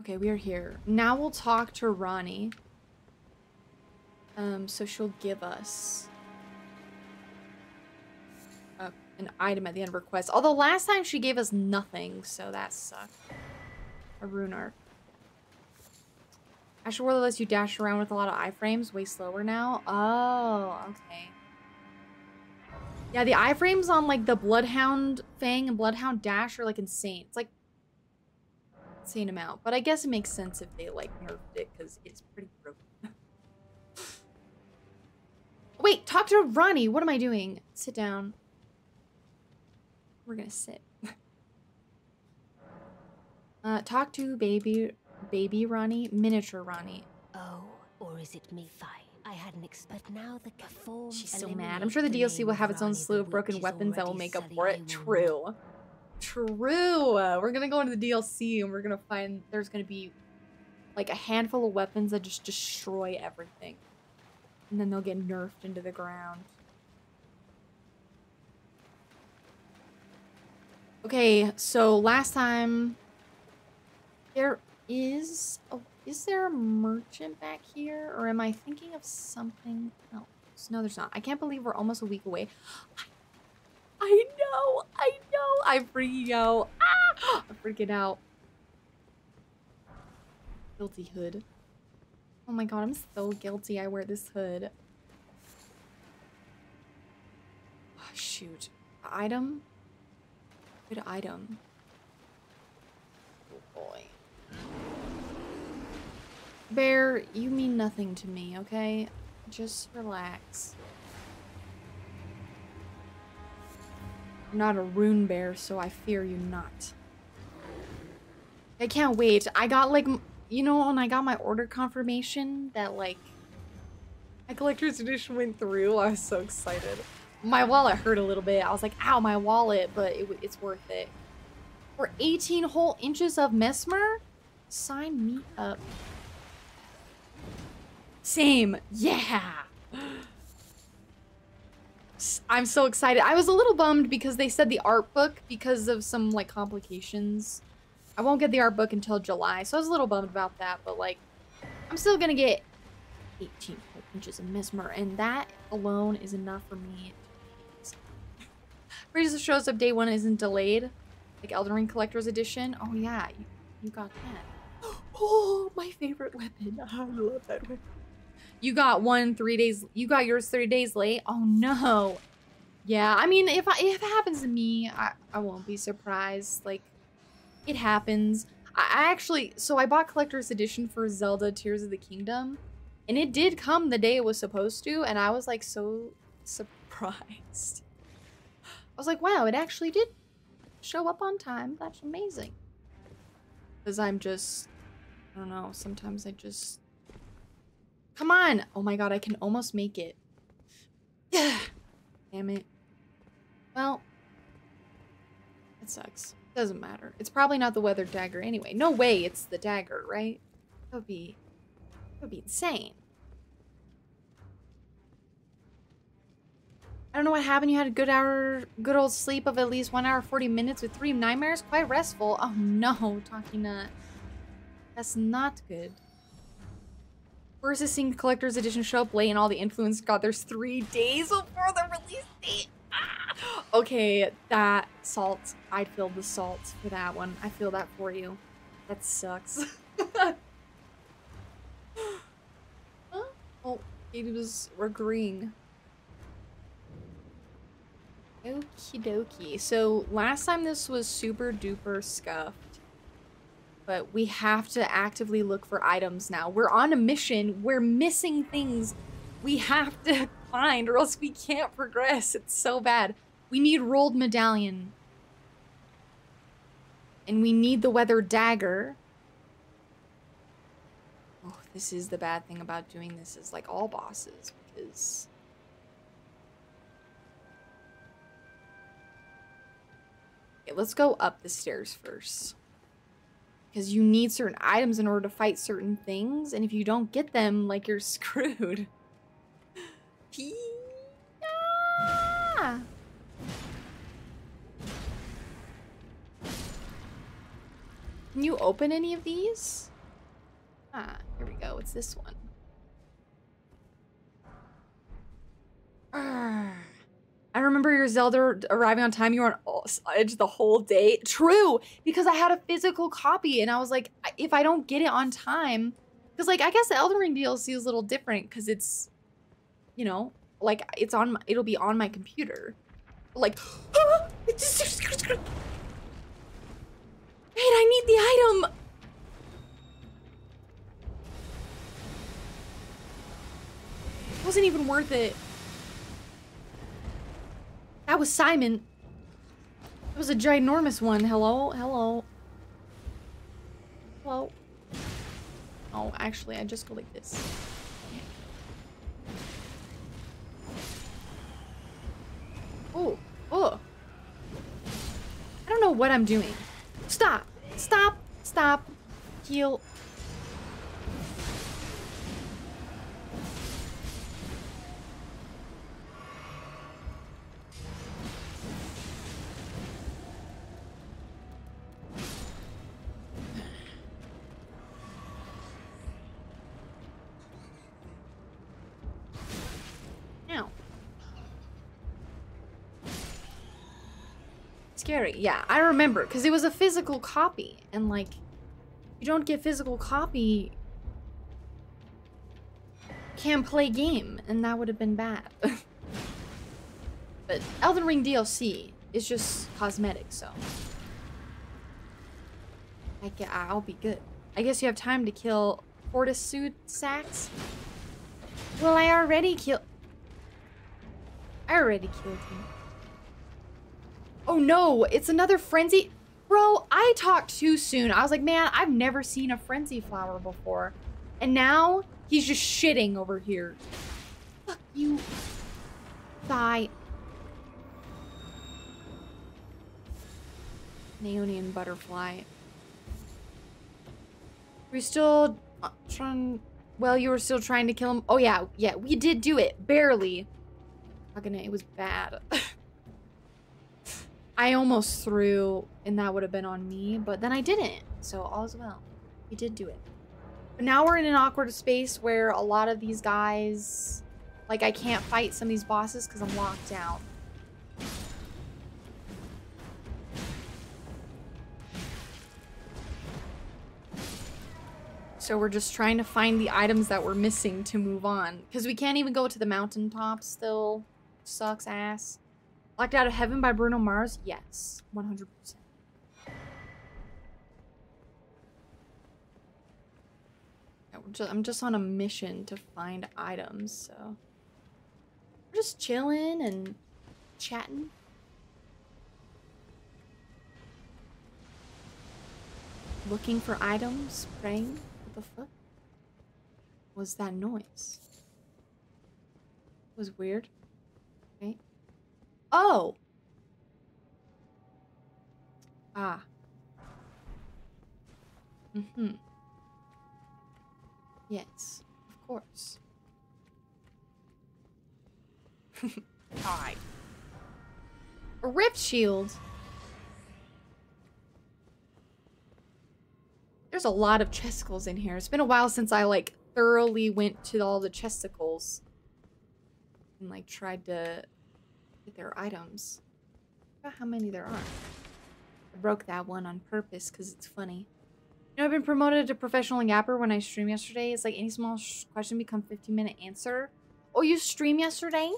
Okay, we are here. Now we'll talk to Ranni. Um, so she'll give us an item at the end of her quest. Although last time she gave us nothing, so that sucked. A rune arc. Ash of War lets you dash around with a lot of iframes, way slower now. Oh, okay. Yeah, the iframes on like the Bloodhound Fang and Bloodhound Dash are like insane. It's like insane amount. But I guess it makes sense if they like nerfed it because it's pretty broken. [LAUGHS] Wait, talk to Ranni. What am I doing? Sit down. We're gonna sit. [LAUGHS] uh, talk to baby, baby Ranni, miniature Ranni. Oh, or is it me? Fine. I hadn't expected. Now the form. She's so mad. I'm sure the DLC will have its own slew of broken weapons that will make up for it. True. True. Uh, we're gonna go into the DLC and we're gonna find there's gonna be like a handful of weapons that just destroy everything. And then they'll get nerfed into the ground. Okay, so last time there is oh is there a merchant back here or am I thinking of something else? No, there's not. I can't believe we're almost a week away. I know, I know. I'm freaking out. Ah! I'm freaking out. Guilty hood. Oh my god, I'm so guilty I wear this hood. Oh, shoot. Item? Good item. Oh boy. Bear, you mean nothing to me, okay? Just relax. You're not a rune bear, so I fear you not. I can't wait. I got like, you know, when I got my order confirmation that like my collector's edition went through, I was so excited. My wallet hurt a little bit. I was like, ow, my wallet, but it, it's worth it. For 18 whole inches of Messmer? Sign me up. Same. Yeah. I'm so excited. I was a little bummed because they said the art book because of some like complications. I won't get the art book until July, so I was a little bummed about that, but like I'm still gonna get 18 whole inches of Messmer, and that alone is enough for me. Freeza shows up day one isn't delayed. Like Elden Ring Collector's Edition. Oh yeah, you, you got that. [GASPS] Oh, my favorite weapon. [LAUGHS] I love that weapon. You got one three days. You got yours three days late. Oh no. Yeah, I mean, if I, if it happens to me, I, I won't be surprised. Like, it happens. I, I actually, so I bought collector's edition for Zelda Tears of the Kingdom, and it did come the day it was supposed to, and I was like so surprised. I was like, wow, it actually did show up on time. That's amazing. Because I'm just, I don't know, sometimes I just. Come on! Oh my god, I can almost make it. Yeah. [SIGHS] Damn it. Well, it sucks. Doesn't matter. It's probably not the weather dagger anyway. No way it's the dagger, right? That would be, that would be insane. I don't know what happened. You had a good hour, good old sleep of at least one hour, 40 minutes with three nightmares. Quite restful. Oh no, talking nut. That's not good. Versus seeing Collector's Edition show up late and all the influence got there's three days before the release date. Ah! Okay, that salt. I'd feel the salt for that one. I feel that for you. That sucks. [LAUGHS] Huh? oh, it was agreeing. Okie dokie. So last time this was super duper scuffed. But we have to actively look for items now. We're on a mission. We're missing things we have to [LAUGHS] find or else we can't progress. It's so bad. We need Rold medallion. And we need the weather dagger. Oh, this is the bad thing about doing this is like all bosses because let's go up the stairs first. Because you need certain items in order to fight certain things, and if you don't get them, like, you're [LAUGHS] screwed. Can you open any of these? Ah, here we go. It's this one. Ah. I remember your Zelda arriving on time. You were on edge the whole day. True, because I had a physical copy, and I was like, if I don't get it on time, because like I guess the Elden Ring DLC is a little different because it's, you know, like it's on. It'll be on my computer. Like, [GASPS] wait, I need the item. It wasn't even worth it. That was Simon. It was a ginormous one. Hello? Hello? Hello? Oh, actually, I just go like this. Oh, oh. I don't know what I'm doing. Stop. Stop. Stop. Heal. Scary. Yeah, I remember because it was a physical copy, and like, you don't get physical copy, can't play game, and that would have been bad. [LAUGHS] but Elden Ring DLC is just cosmetic, so I get, I'll be good. I guess you have time to kill Fortitude sacks. Well, I already killed... I already killed him. Oh no, it's another frenzy. Bro, I talked too soon. I was like, man, I've never seen a frenzy flower before. And now he's just shitting over here. Fuck you. Die. Aeonian butterfly. We still uh, trying. Well, you were still trying to kill him. Oh yeah, yeah, we did do it barely. Fucking it was bad. [LAUGHS] I almost threw, and that would have been on me, but then I didn't. So all's well. We did do it. But now we're in an awkward space where a lot of these guys, like I can't fight some of these bosses because I'm locked down. So we're just trying to find the items that we're missing to move on. Because we can't even go to the mountaintop still. Sucks ass. Locked Out of Heaven by Bruno Mars? Yes. 100%. Yeah, we're ju- I'm just on a mission to find items, so... We're just chilling and chatting. Looking for items, praying. What the fuck? Was that noise? was weird. Oh! Ah. Mm-hmm. Yes, of course. [LAUGHS] Die. A rift shield. There's a lot of chesticles in here. It's been a while since I like thoroughly went to all the chesticles and like tried to their items. How many there are. I broke that one on purpose because it's funny. You know, I've been promoted to professional yapper when I streamed yesterday. It's like any small question become 15 minute answer. Oh, you streamed yesterday?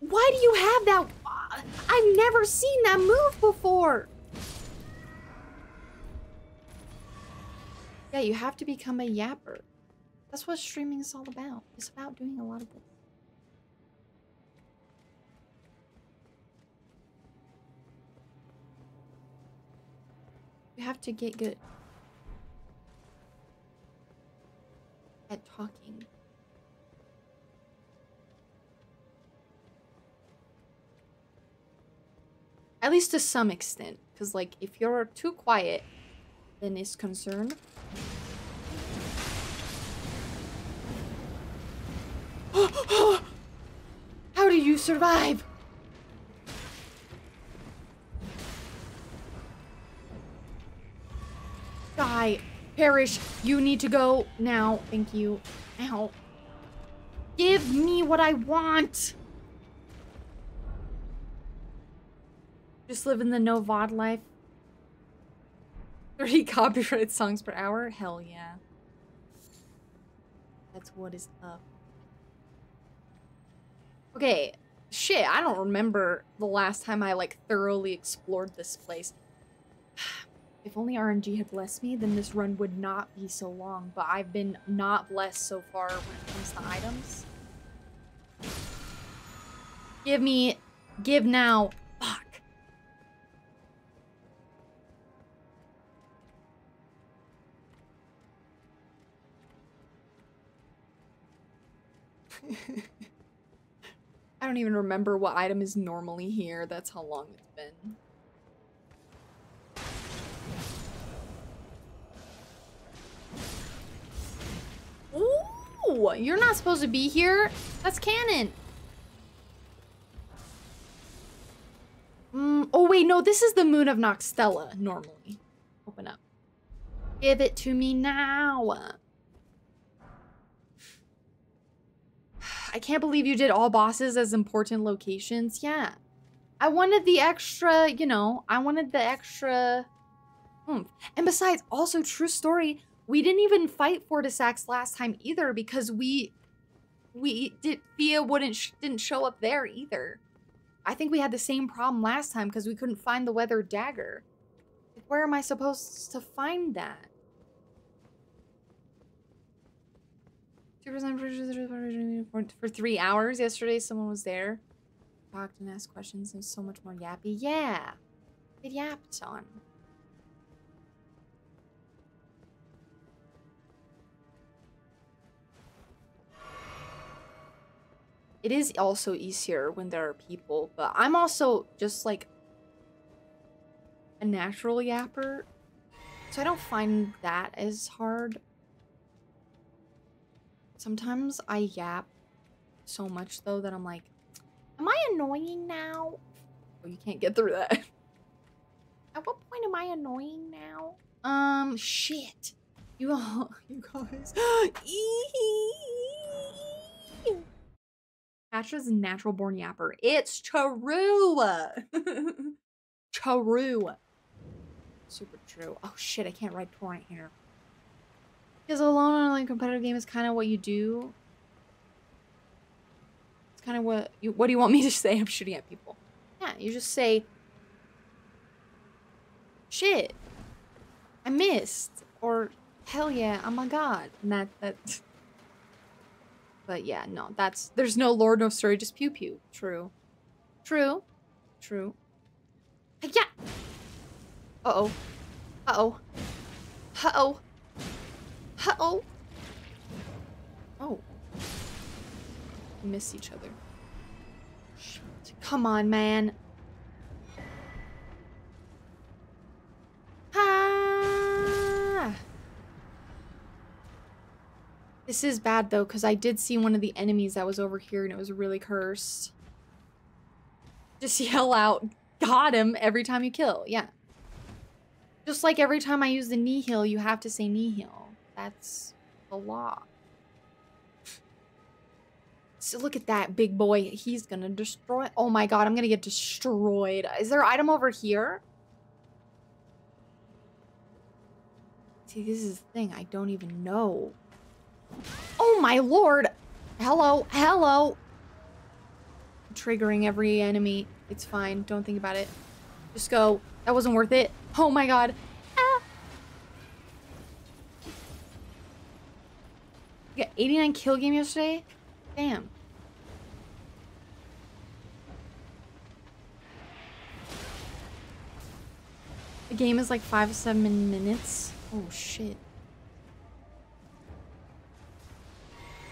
Why do you have that? I've never seen that move before. Yeah, you have to become a yapper. That's what streaming is all about. It's about doing a lot of this. You have to get good at talking. At least to some extent. Because, like, if you're too quiet, then it's concern. [GASPS] How do you survive? Die. Perish. You need to go now. Thank you. Ow. Give me what I want. Just living the no VOD life. 30 [LAUGHS] copyright songs per hour? Hell yeah. That's what is up. Okay. Shit, I don't remember the last time I like thoroughly explored this place. If only RNG had blessed me, then this run would not be so long, but I've been not blessed so far when it comes to items. Give me... Give now. Fuck. [LAUGHS] I don't even remember what item is normally here. That's how long it's been. You're not supposed to be here. That's canon. Mm, oh, wait, no, this is the moon of Nokstella, normally. Open up. Give it to me now. [SIGHS] I can't believe you did all bosses as important locations. Yeah. I wanted the extra, you know, I wanted the extra. And besides, also, true story, we didn't even fight Fortissax last time either because we we did Fia wouldn't sh didn't show up there either. I think we had the same problem last time because we couldn't find the weather dagger. Where am I supposed to find that? For three hours yesterday. Someone was there, talked and asked questions. and so much more yappy. Yeah, it yapped on. It is also easier when there are people, but I'm also just like a natural yapper, so I don't find that as hard. Sometimes I yap so much though that I'm like, am I annoying now? Oh, you can't get through that. [LAUGHS] At what point am I annoying now? Um, shit. You all, [LAUGHS] you guys. [GASPS] Patra's a natural born yapper. It's true. [LAUGHS] true. Super true. Oh shit, I can't write torrent here. Because alone on a competitive game is kind of what you do. It's kind of what you. What do you want me to [LAUGHS] say? I'm shooting at people. Yeah, you just say, "Shit, I missed," or "Hell yeah, oh my god," and that that. [LAUGHS] But yeah, no, that's there's no lord, no story, just pew pew. True, true, true. Yeah. Uh oh. Uh oh. Uh oh. Uh oh. Oh. We miss each other. Shit. Come on, man. Ah. This is bad though, because I did see one of the enemies that was over here and it was really cursed. Just [LAUGHS] yell out, got him every time you kill. Yeah. Just like every time I use the knee heal, you have to say knee heal. That's the law. [SIGHS] So look at that big boy. He's gonna destroy. Oh my god, I'm gonna get destroyed. Is there an item over here? See, this is the thing. I don't even know. Oh my lord. Hello. Hello. Triggering every enemy. It's fine. Don't think about it. Just go. That wasn't worth it. Oh my god. Ah. You got 89 kill game yesterday? Damn. The game is like five, seven minutes. Oh shit.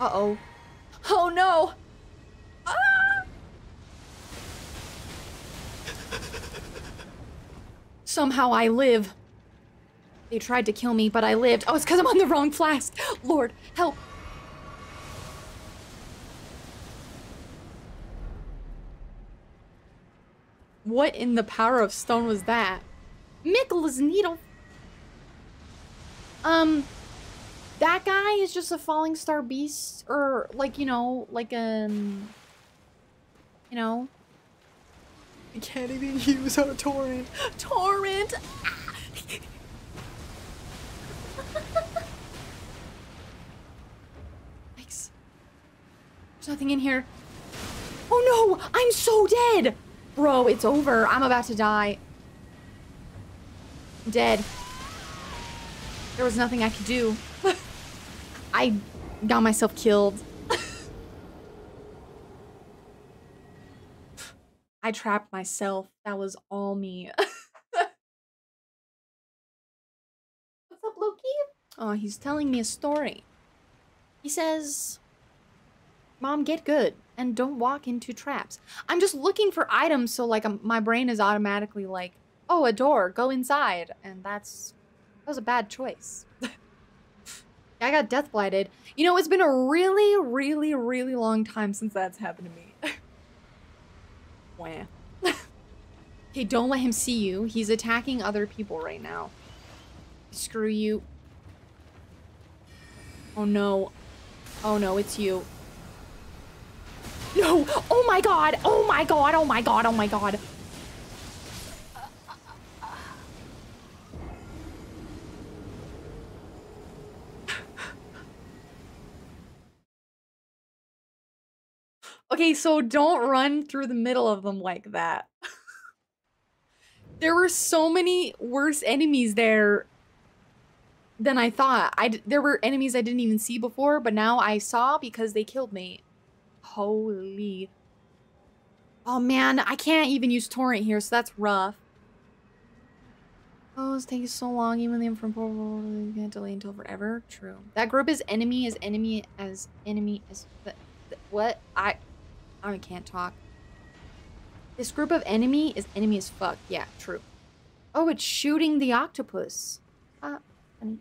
Uh-oh. Oh no! Ah! Somehow I live. They tried to kill me, but I lived. Oh, it's because I'm on the wrong flask. Lord, help. What in the power of stone was that? Miquella's needle. Um, that guy is just a falling star beast, or like you know, like um, you know. I can't even use a torrent. Torrent. Ah. [LAUGHS] Thanks. There's nothing in here. Oh no! I'm so dead! Bro, it's over. I'm about to die. I'm dead. There was nothing I could do. I got myself killed. I trapped myself. That was all me. What's up, Loki? Oh, he's telling me a story. He says, Mom, get good and don't walk into traps. I'm just looking for items so like um, my brain is automatically like, oh, a door, go inside. And that's, that was a bad choice. I got death blighted. You know, it's been a really, really, really long time since that's happened to me. Wah. [LAUGHS] hey, don't let him see you. He's attacking other people right now. Screw you. Oh no. Oh no, it's you. No! Oh my god! Oh my god! Oh my god! Oh my god! Okay, so don't run through the middle of them like that. there were so many worse enemies there. than I thought. I there were enemies I didn't even see before, but now I saw because they killed me. Holy. Oh man, I can't even use torrent here, so that's rough. Oh, it's taking so long. Even the portal you can't delay until forever. True. That group is enemy as enemy as enemy as the, the- what I I can't talk. This group of enemy is enemy as fuck. Yeah, true. Oh, it's shooting the octopus. Ah, funny.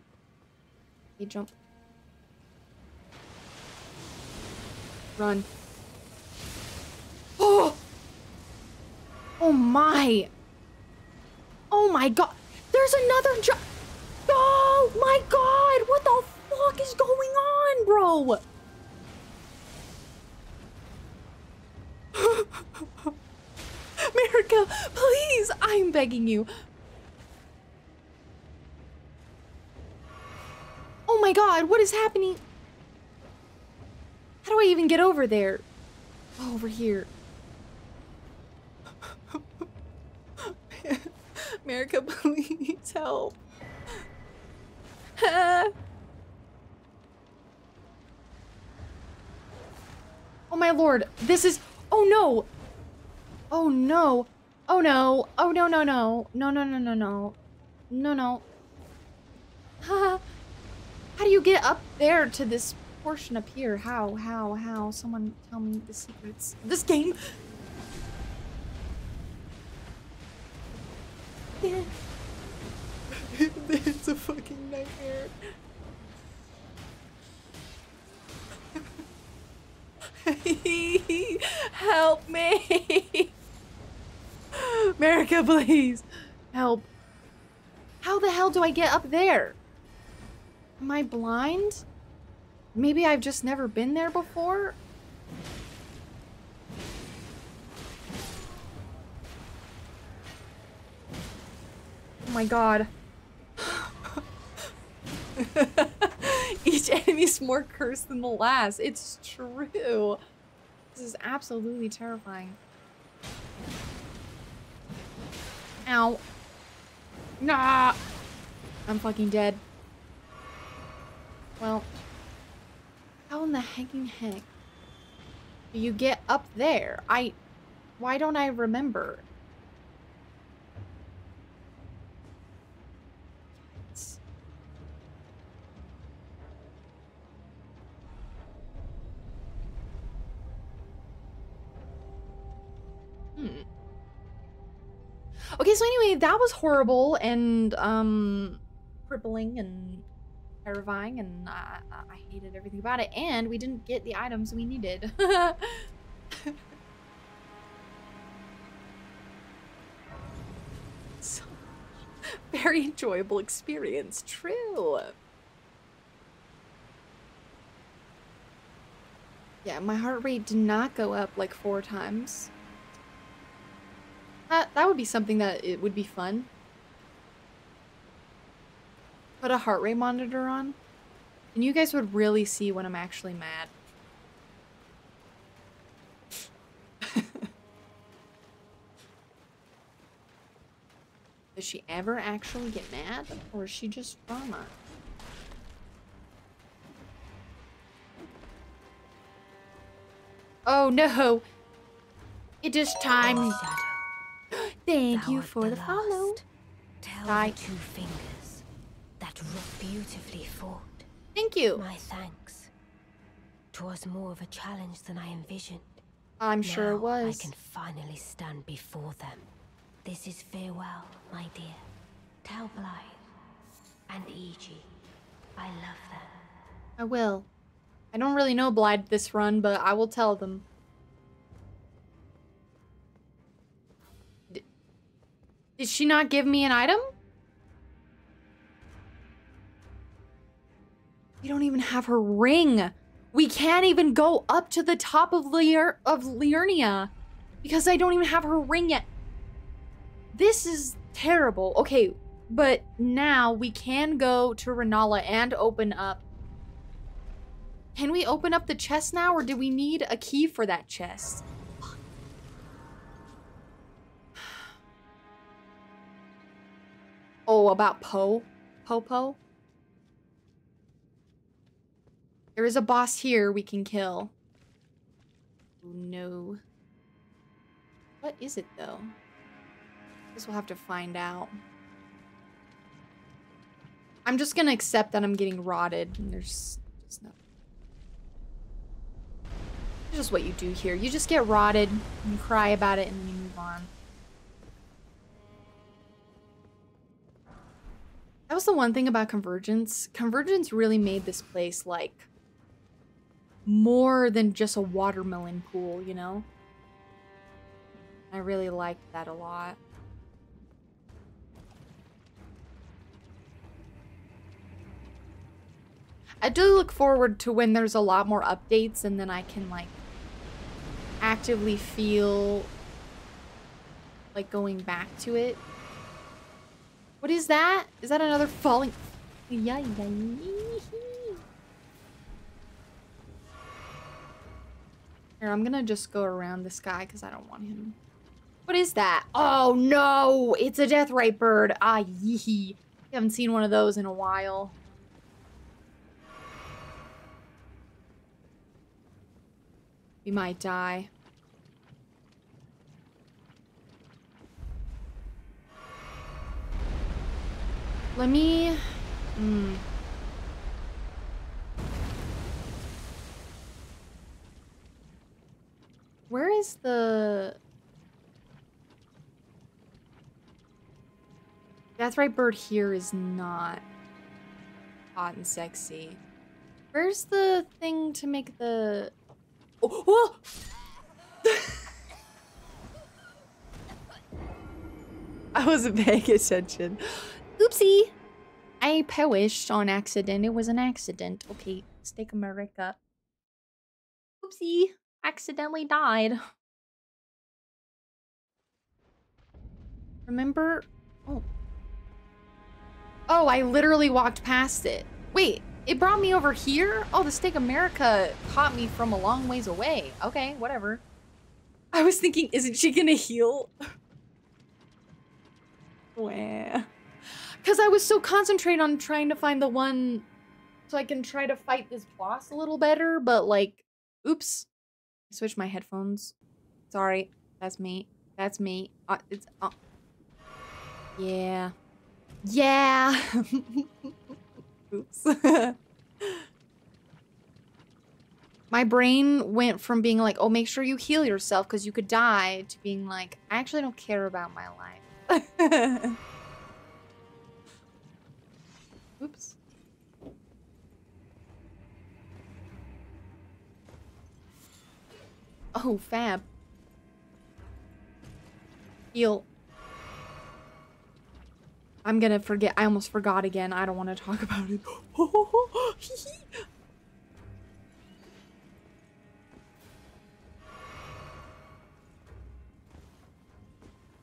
Hey, jump. Run. Oh! Oh my! Oh my god! There's another jo- Oh my god! What the fuck is going on, bro? America, please! I'm begging you. Oh my god, what is happening? How do I even get over there? Oh, over here. America, please help. [LAUGHS] oh my lord, this is. Oh no! Oh no! Oh no! Oh no no no! No no no no no! No no! How do you get up there to this portion up here? How? How? How? Someone tell me the secrets this game. [LAUGHS] It's a fucking nightmare. [LAUGHS] Help me! [LAUGHS] America, please! Help. How the hell do I get up there? Am I blind? Maybe I've just never been there before? Oh my god. [LAUGHS] [LAUGHS] Each enemy's more cursed than the last. It's true. This is absolutely terrifying. Ow. Nah. I'm fucking dead. Well, how in the hecking heck do you get up there? I, why don't I remember? Okay, so anyway, that was horrible and um crippling and terrifying and I, I hated everything about it and we didn't get the items we needed. [LAUGHS] so, very enjoyable experience, true. Yeah, my heart rate did not go up like four times. That that would be something that it would be fun. Put a heart rate monitor on, and you guys would really see when I'm actually mad. [LAUGHS] Does she ever actually get mad, or is she just drama? Oh no! It is time. Oh [GASPS] Thank thou you for the, follow. last. Tell the two fingers that wrought beautifully fought. Thank you. My thanks. 'Twas more of a challenge than I envisioned. I'm sure it Now was. I can finally stand before them. This is farewell, my dear. Tell Blaidd and Iji I love them. I will. I don't really know Blaidd this run, but I will tell them. Did she not give me an item? We don't even have her ring. We can't even go up to the top of Lier of Liurnia because I don't even have her ring yet. This is terrible. Okay, but now we can go to Renala and open up can we open up the chest now, or do we need a key for that chest? Oh, about Poe? Popo? There is a boss here we can kill. Oh, no. What is it, though? I Guess we'll have to find out. I'm just gonna accept that I'm getting rotted, and there's just no... Just what you do here. You just get rotted, and you cry about it, and then you move on. That was the one thing about Convergence. Convergence really made this place, like, more than just a watermelon pool, you know? I really liked that a lot. I do look forward to when there's a lot more updates and then I can like actively feel like going back to it. What is that? Is that another falling? Yeah. Here, I'm gonna just go around this guy because I don't want him. What is that? Oh no! It's a deathrite bird. Ah, yee. Haven't seen one of those in a while. We might die. Let me... Hmm. Where is the... Deathrite bird here is not hot and sexy. Where's the thing to make the... Oh! oh! [LAUGHS] I wasn't paying attention. Oopsie! I perished on accident. It was an accident. Okay, Stake of Marika. Oopsie! Accidentally died. Remember? Oh. Oh, I literally walked past it. Wait, it brought me over here? Oh, the Stake of Marika caught me from a long ways away. Okay, whatever. I was thinking, isn't she gonna heal? [LAUGHS] Wah. Because I was so concentrated on trying to find the one so I can try to fight this boss a little better, but like, oops. I switched my headphones. Sorry, that's me. That's me. Uh, it's, uh. Yeah. Yeah. [LAUGHS] oops. [LAUGHS] my brain went from being like, oh, make sure you heal yourself because you could die, to being like, I actually don't care about my life. [LAUGHS] Oops. Oh, fab. Heal. I'm gonna forget. I almost forgot again. I don't want to talk about it. [LAUGHS]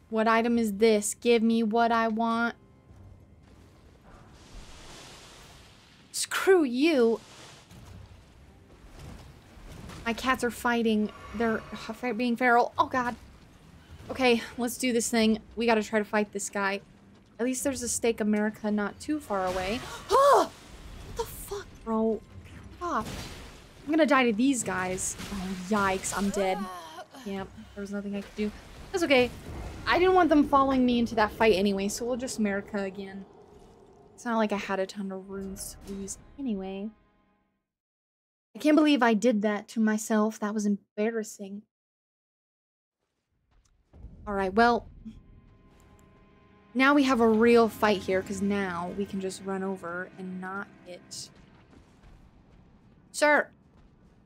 what item is this? Give me what I want. Screw you. My cats are fighting. They're being feral. Oh, God. Okay, let's do this thing. We gotta try to fight this guy. At least there's a Stake of Marika not too far away. [GASPS] What the fuck, bro? Stop. I'm gonna die to these guys. Oh, yikes. I'm dead. Yep, there was nothing I could do. That's okay. I didn't want them following me into that fight anyway, so we'll just America again. It's not like I had a ton of runes to use anyway. I can't believe I did that to myself. That was embarrassing. Alright, well... Now we have a real fight here, because now we can just run over and not hit. Sir!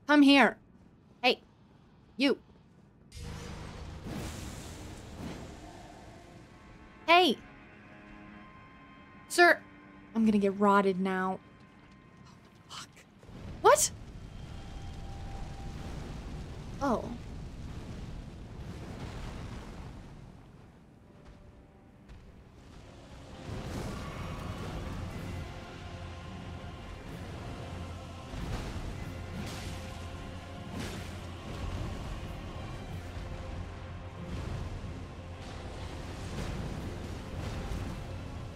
Come here! Hey! You! Hey! Sir! I'm gonna get rotted now. Oh, fuck. What? Oh.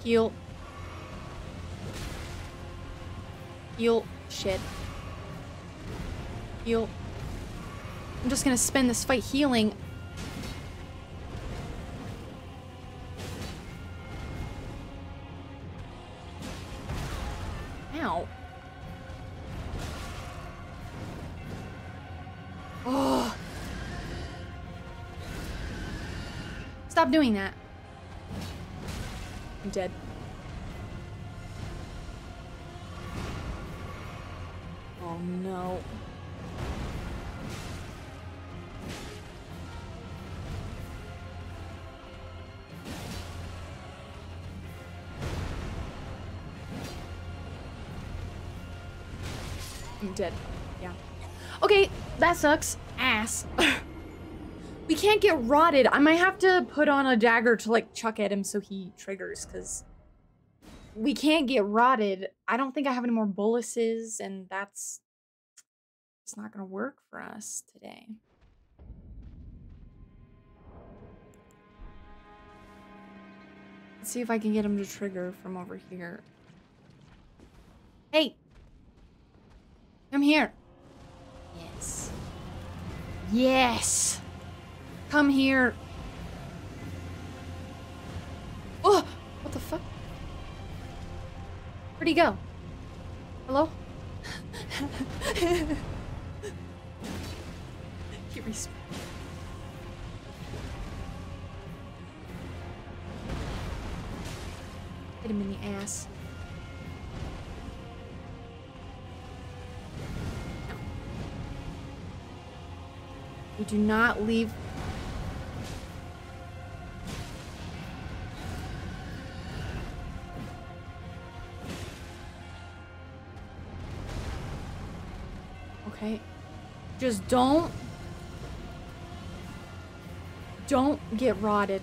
Heal. Heal. Shit. Heal. I'm just gonna spend this fight healing. Ow. Oh. Stop doing that. I'm dead. Dead. Yeah. Okay, that sucks. Ass. [LAUGHS] we can't get rotted. I might have to put on a dagger to like chuck at him so he triggers because we can't get rotted. I don't think I have any more boluses and that's it's not gonna work for us today. Let's see if I can get him to trigger from over here. Hey! Come here. Yes. Yes! Come here. Oh! What the fuck? Where'd he go? Hello? [LAUGHS] he respawned. Hit him in the ass. We do not leave. Okay. Just don't. Don't get rotted.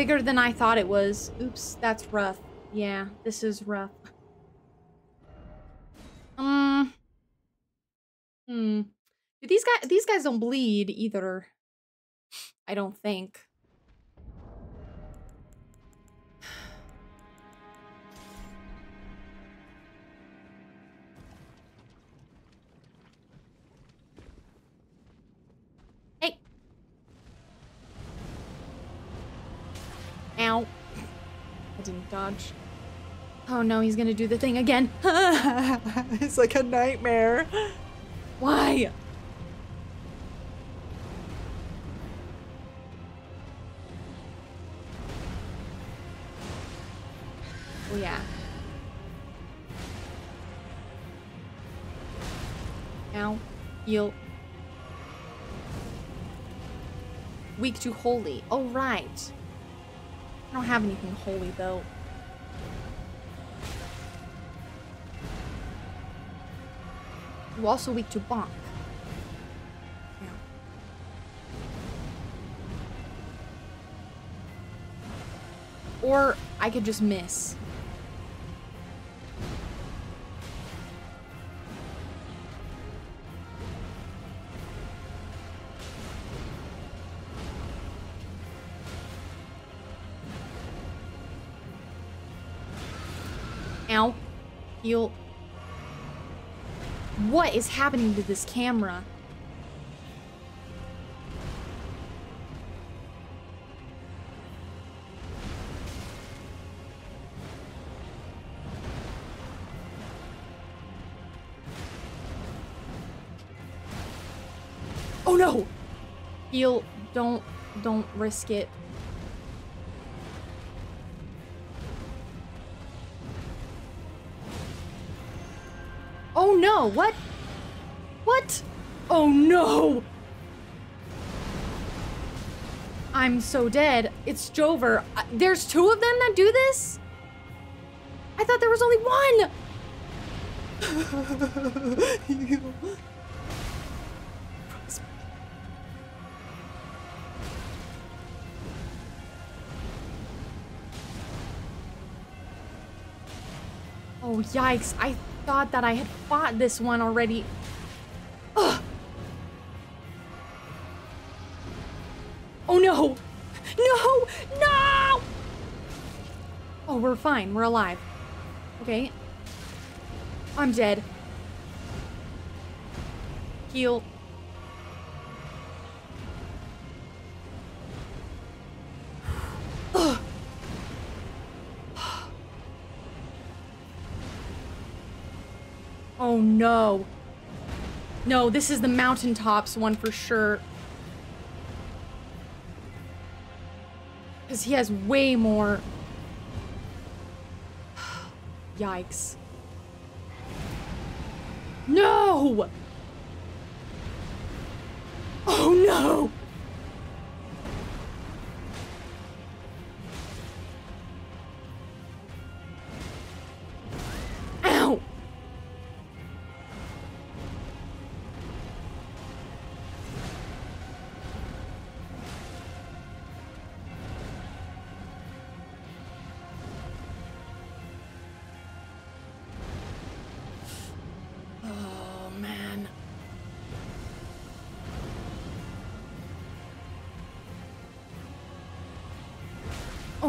Bigger than I thought it was. Oops, that's rough. Yeah, this is rough. Um. Hmm. These guys these guys don't bleed either. I don't think. Oh no, he's gonna do the thing again. [LAUGHS] it's like a nightmare. Why? Oh yeah. Now, heal. Weak to holy. Oh right. I don't have anything holy though. You also weak to bonk. Yeah. Or I could just miss. Ow. Heal. What is happening to this camera? Oh no! Heal. Don't, don't risk it. Oh no, what? What? Oh no! I'm so dead. It's Jover. Uh, There's two of them that do this? I thought there was only one! [LAUGHS] oh, yikes. I thought that I had fought this one already. Fine. We're alive. Okay. I'm dead. Heal. [SIGHS] Oh no. No, this is the mountaintops one for sure. Because he has way more. Yikes.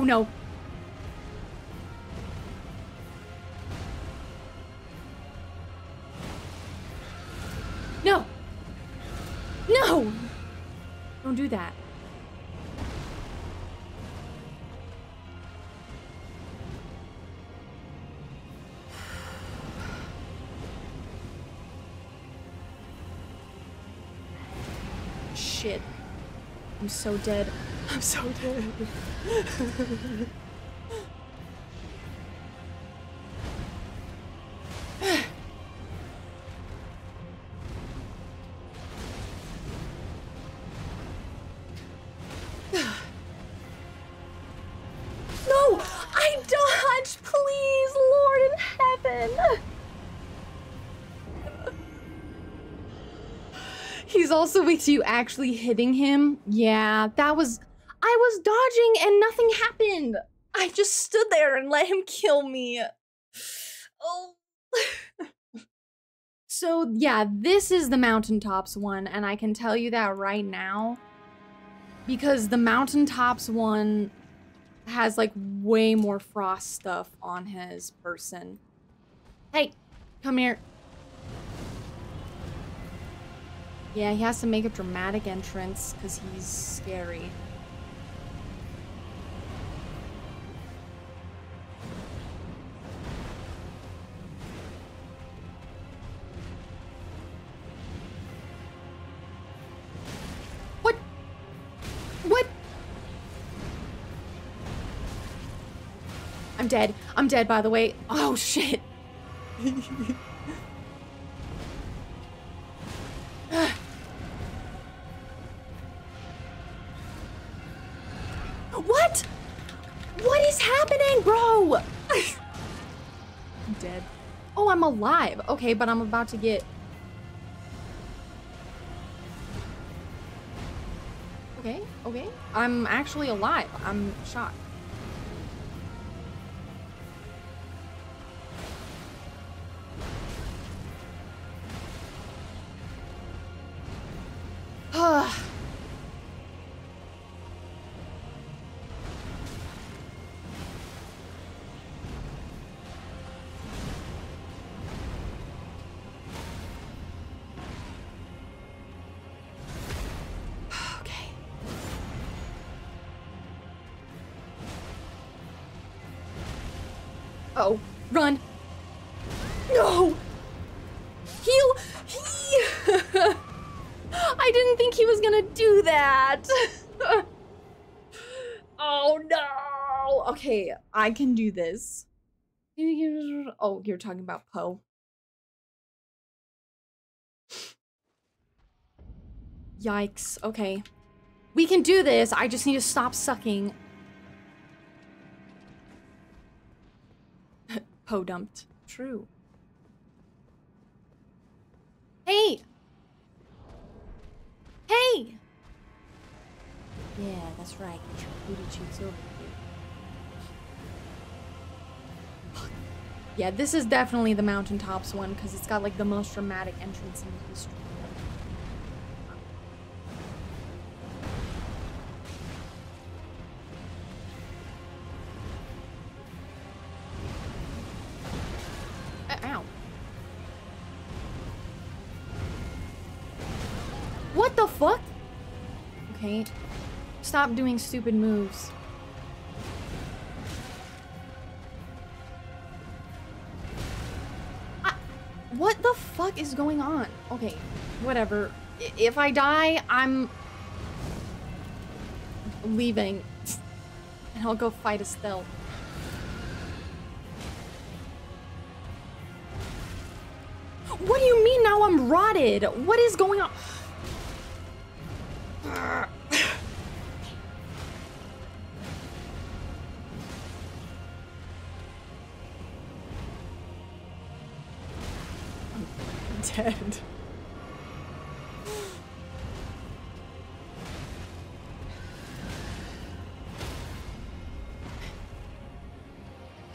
Oh no. No. No. Don't do that. [SIGHS] Shit. I'm so dead. I'm so dead. no! I dodged! Please, Lord in heaven! He's also with you actually hitting him. Yeah, that was. And nothing happened. I just stood there and let him kill me. [SIGHS] Oh. [LAUGHS] so, yeah, this is the mountaintops one, and I can tell you that right now. Because the mountaintops one has like way more frost stuff on his person. Hey, come here. Yeah, he has to make a dramatic entrance because he's scary. Dead. I'm dead, by the way. Oh, shit. [LAUGHS] What? What is happening, bro? I'm [LAUGHS] dead. Oh, I'm alive. Okay, but I'm about to get... Okay, okay. I'm actually alive. I'm shocked. This. Oh, you're talking about Poe. Yikes. Okay. We can do this. I just need to stop sucking. [LAUGHS] Poe dumped. True. Hey! Hey! Yeah, that's right. Booty cheeks over Yeah, this is definitely the mountaintops one because it's got like the most dramatic entrance in history. Uh, ow. What the fuck? Okay. Stop doing stupid moves. Fuck is going on? Okay, whatever. If I die, I'm leaving. And I'll go fight Astel. What do you mean now I'm rotted? What is going on? [SIGHS] Ah.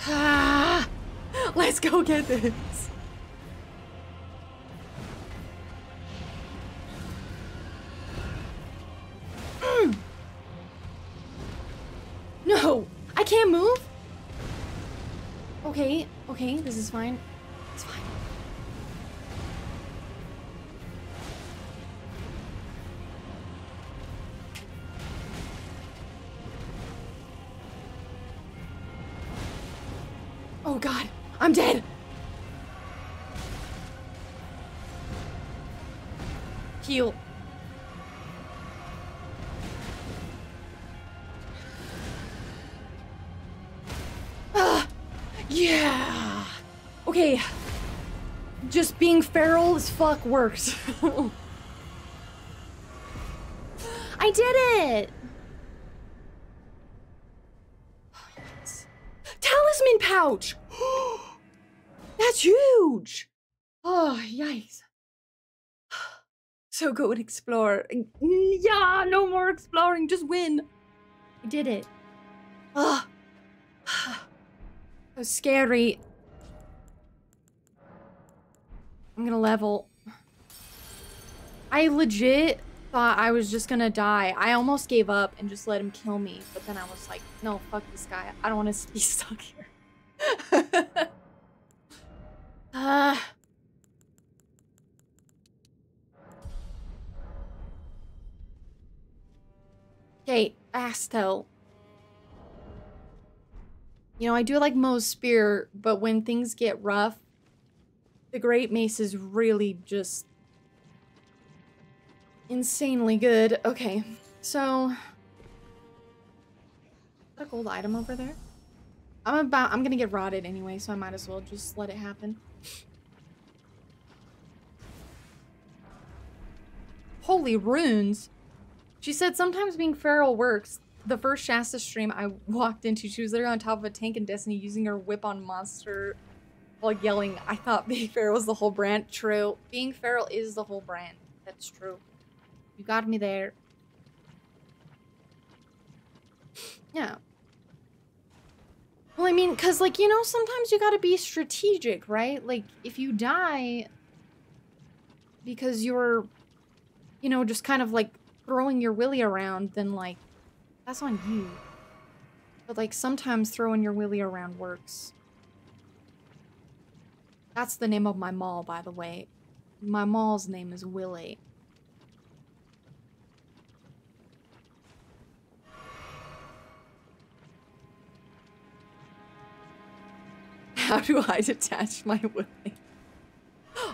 Ah, let's go get this. Heal. Ah, yeah. Okay. Just being feral as fuck works. [LAUGHS] I did it. Go and explore. Yeah, no more exploring. Just win. I did it. Ah. [SIGHS] So scary. I'm gonna level. I legit thought I was just gonna die. I almost gave up and just let him kill me. But then I was like, no, fuck this guy. I don't want to [LAUGHS] be stuck here. Ah. [LAUGHS] Okay, Astel. You know, I do like Mohg's spear, but when things get rough, the Great Mace is really just insanely good. Okay, so a gold item over there. I'm about I'm gonna get rotted anyway, so I might as well just let it happen. Holy runes. She said sometimes being feral works. The first Shasta stream I [LAUGHS] walked into, she was literally on top of a tank in Destiny using her whip on monster while yelling, I thought [LAUGHS] being feral was the whole brand. True. Being feral is the whole brand. That's true. You got me there. Yeah. Well, I mean, because, like, you know, sometimes you gotta be strategic, right? Like, if you die because you're, you know, just kind of, like, throwing your willy around, then, like, that's on you. But, like, sometimes throwing your willy around works. That's the name of my mall, by the way. My mall's name is Willie. [LAUGHS] How do I detach my [LAUGHS] Willie?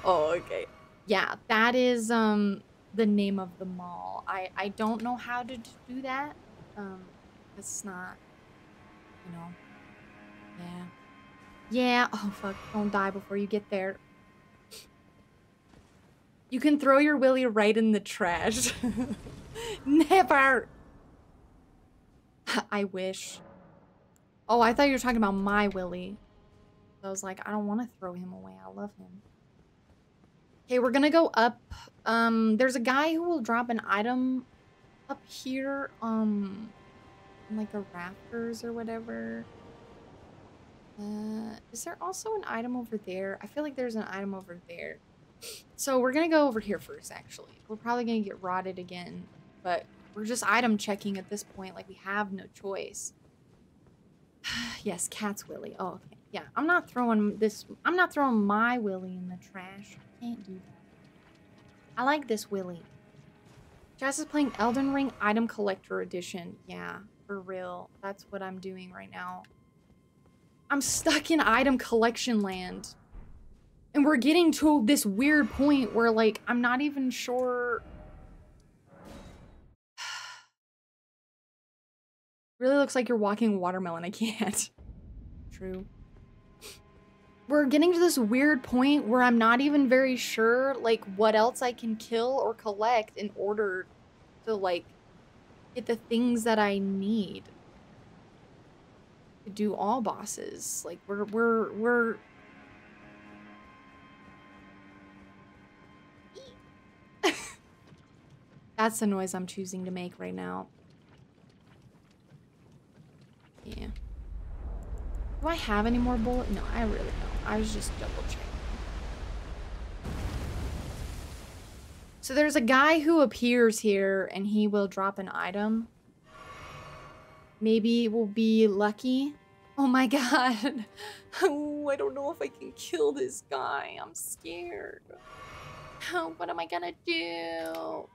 Oh, okay. Yeah, that is um the name of the mall. I I don't know how to do that. Um, it's not, you know. Yeah. Yeah. Oh fuck! Don't die before you get there. You can throw your willy right in the trash. [LAUGHS] Never. [LAUGHS] I wish. Oh, I thought you were talking about my willy. I was like, I don't want to throw him away. I love him. Okay, we're gonna go up. Um, there's a guy who will drop an item up here. Um, like a rafters or whatever. Uh, is there also an item over there? I feel like there's an item over there. So we're gonna go over here first, actually. We're probably gonna get rotted again, but we're just item checking at this point. Like we have no choice. [SIGHS] yes, cat's willy. Oh, okay. Yeah, I'm not throwing this. I'm not throwing my willy in the trash. I can't do that. I like this willy. Jazz is playing Elden Ring Item Collector Edition. Yeah, for real. That's what I'm doing right now. I'm stuck in item collection land. And we're getting to this weird point where, like, I'm not even sure. [SIGHS] really looks like you're walking watermelon. I can't. [LAUGHS] True. We're getting to this weird point where I'm not even very sure, like, what else I can kill or collect in order to, like, get the things that I need to do all bosses. Like, we're, we're, we're [LAUGHS] That's the noise I'm choosing to make right now. Yeah. Do I have any more bullet? No, I really don't. I was just double checking. So there's a guy who appears here and he will drop an item. Maybe we'll be lucky. Oh my [LAUGHS] god. Oh, I don't know if I can kill this guy. I'm scared. Oh, what am I gonna do?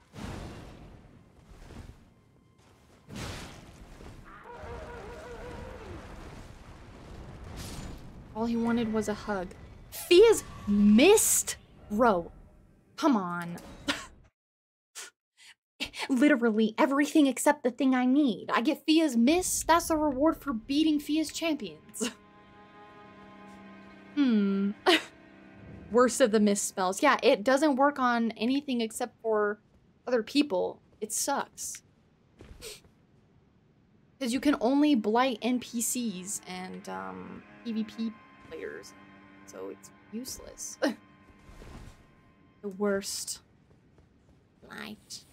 All he wanted was a hug. Fia's mist? Bro, come on. [LAUGHS] Literally everything except the thing I need. I get Fia's mist. That's a reward for beating Fia's champions. [LAUGHS] hmm. [LAUGHS] Worst of the miss spells. Yeah, it doesn't work on anything except for other people. It sucks. Because you can only blight NPCs and um, PvP players. So it's useless. [LAUGHS] the worst. Light.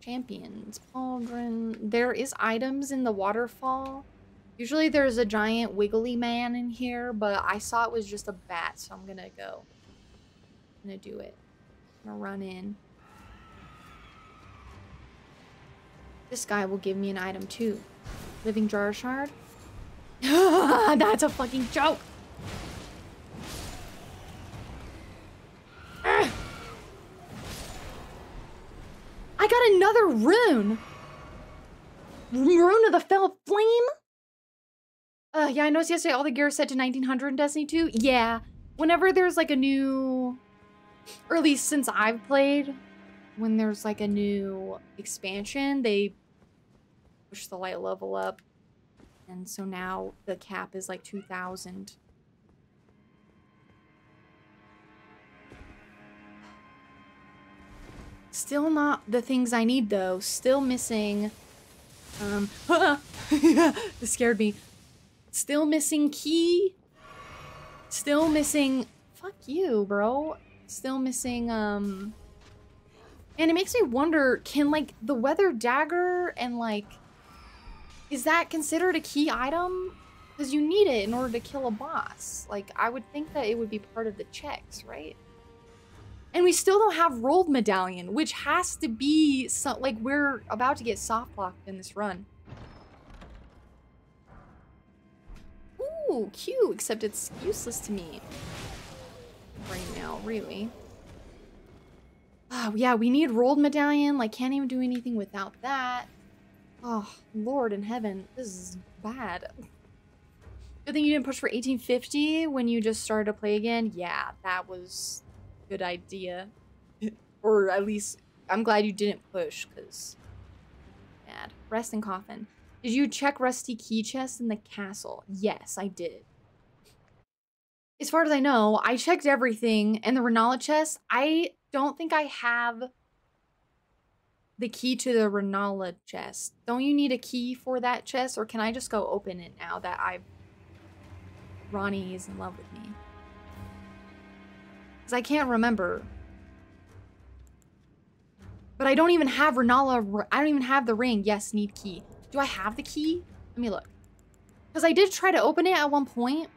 Champions. Pauldron. There is items in the waterfall. Usually there's a giant wiggly man in here, but I saw it was just a bat, so I'm gonna go. I'm gonna do it. I'm gonna run in. This guy will give me an item too. Living jar shard. [LAUGHS] That's a fucking joke. I got another rune. Rune of the Fell Flame? Uh, yeah, I noticed yesterday all the gear set to 1900 in Destiny 2. Yeah, whenever there's like a new, or at least since I've played, when there's like a new expansion, they push the light level up. And so now the cap is like 2000. Still not the things I need though. Still missing. Um, [LAUGHS] this scared me. Still missing key. Still missing. Fuck you, bro. Still missing, um. And it makes me wonder can, like, the weather dagger and, like. Is that considered a key item? Because you need it in order to kill a boss. Like, I would think that it would be part of the checks, right? And we still don't have Rold medallion, which has to be so like we're about to get soft locked in this run. Ooh, cute, except it's useless to me right now, really. Oh, yeah, we need Rold medallion. Like, can't even do anything without that. Oh, Lord in heaven, this is bad. Good thing you didn't push for 1850 when you just started to play again. Yeah, that was good idea. [LAUGHS] or at least, I'm glad you didn't push, because... Bad. Rest in coffin. Did you check Rusty Key Chest in the castle? Yes, I did. As far as I know, I checked everything, and the Renala chest, I don't think I have the key to the Renala chest. Don't you need a key for that chest, or can I just go open it now that I've... Ranni is in love with me? Because I can't remember. But I don't even have Renala... I don't even have the ring. Yes, need key. Do I have the key? Let me look. Because I did try to open it at one point.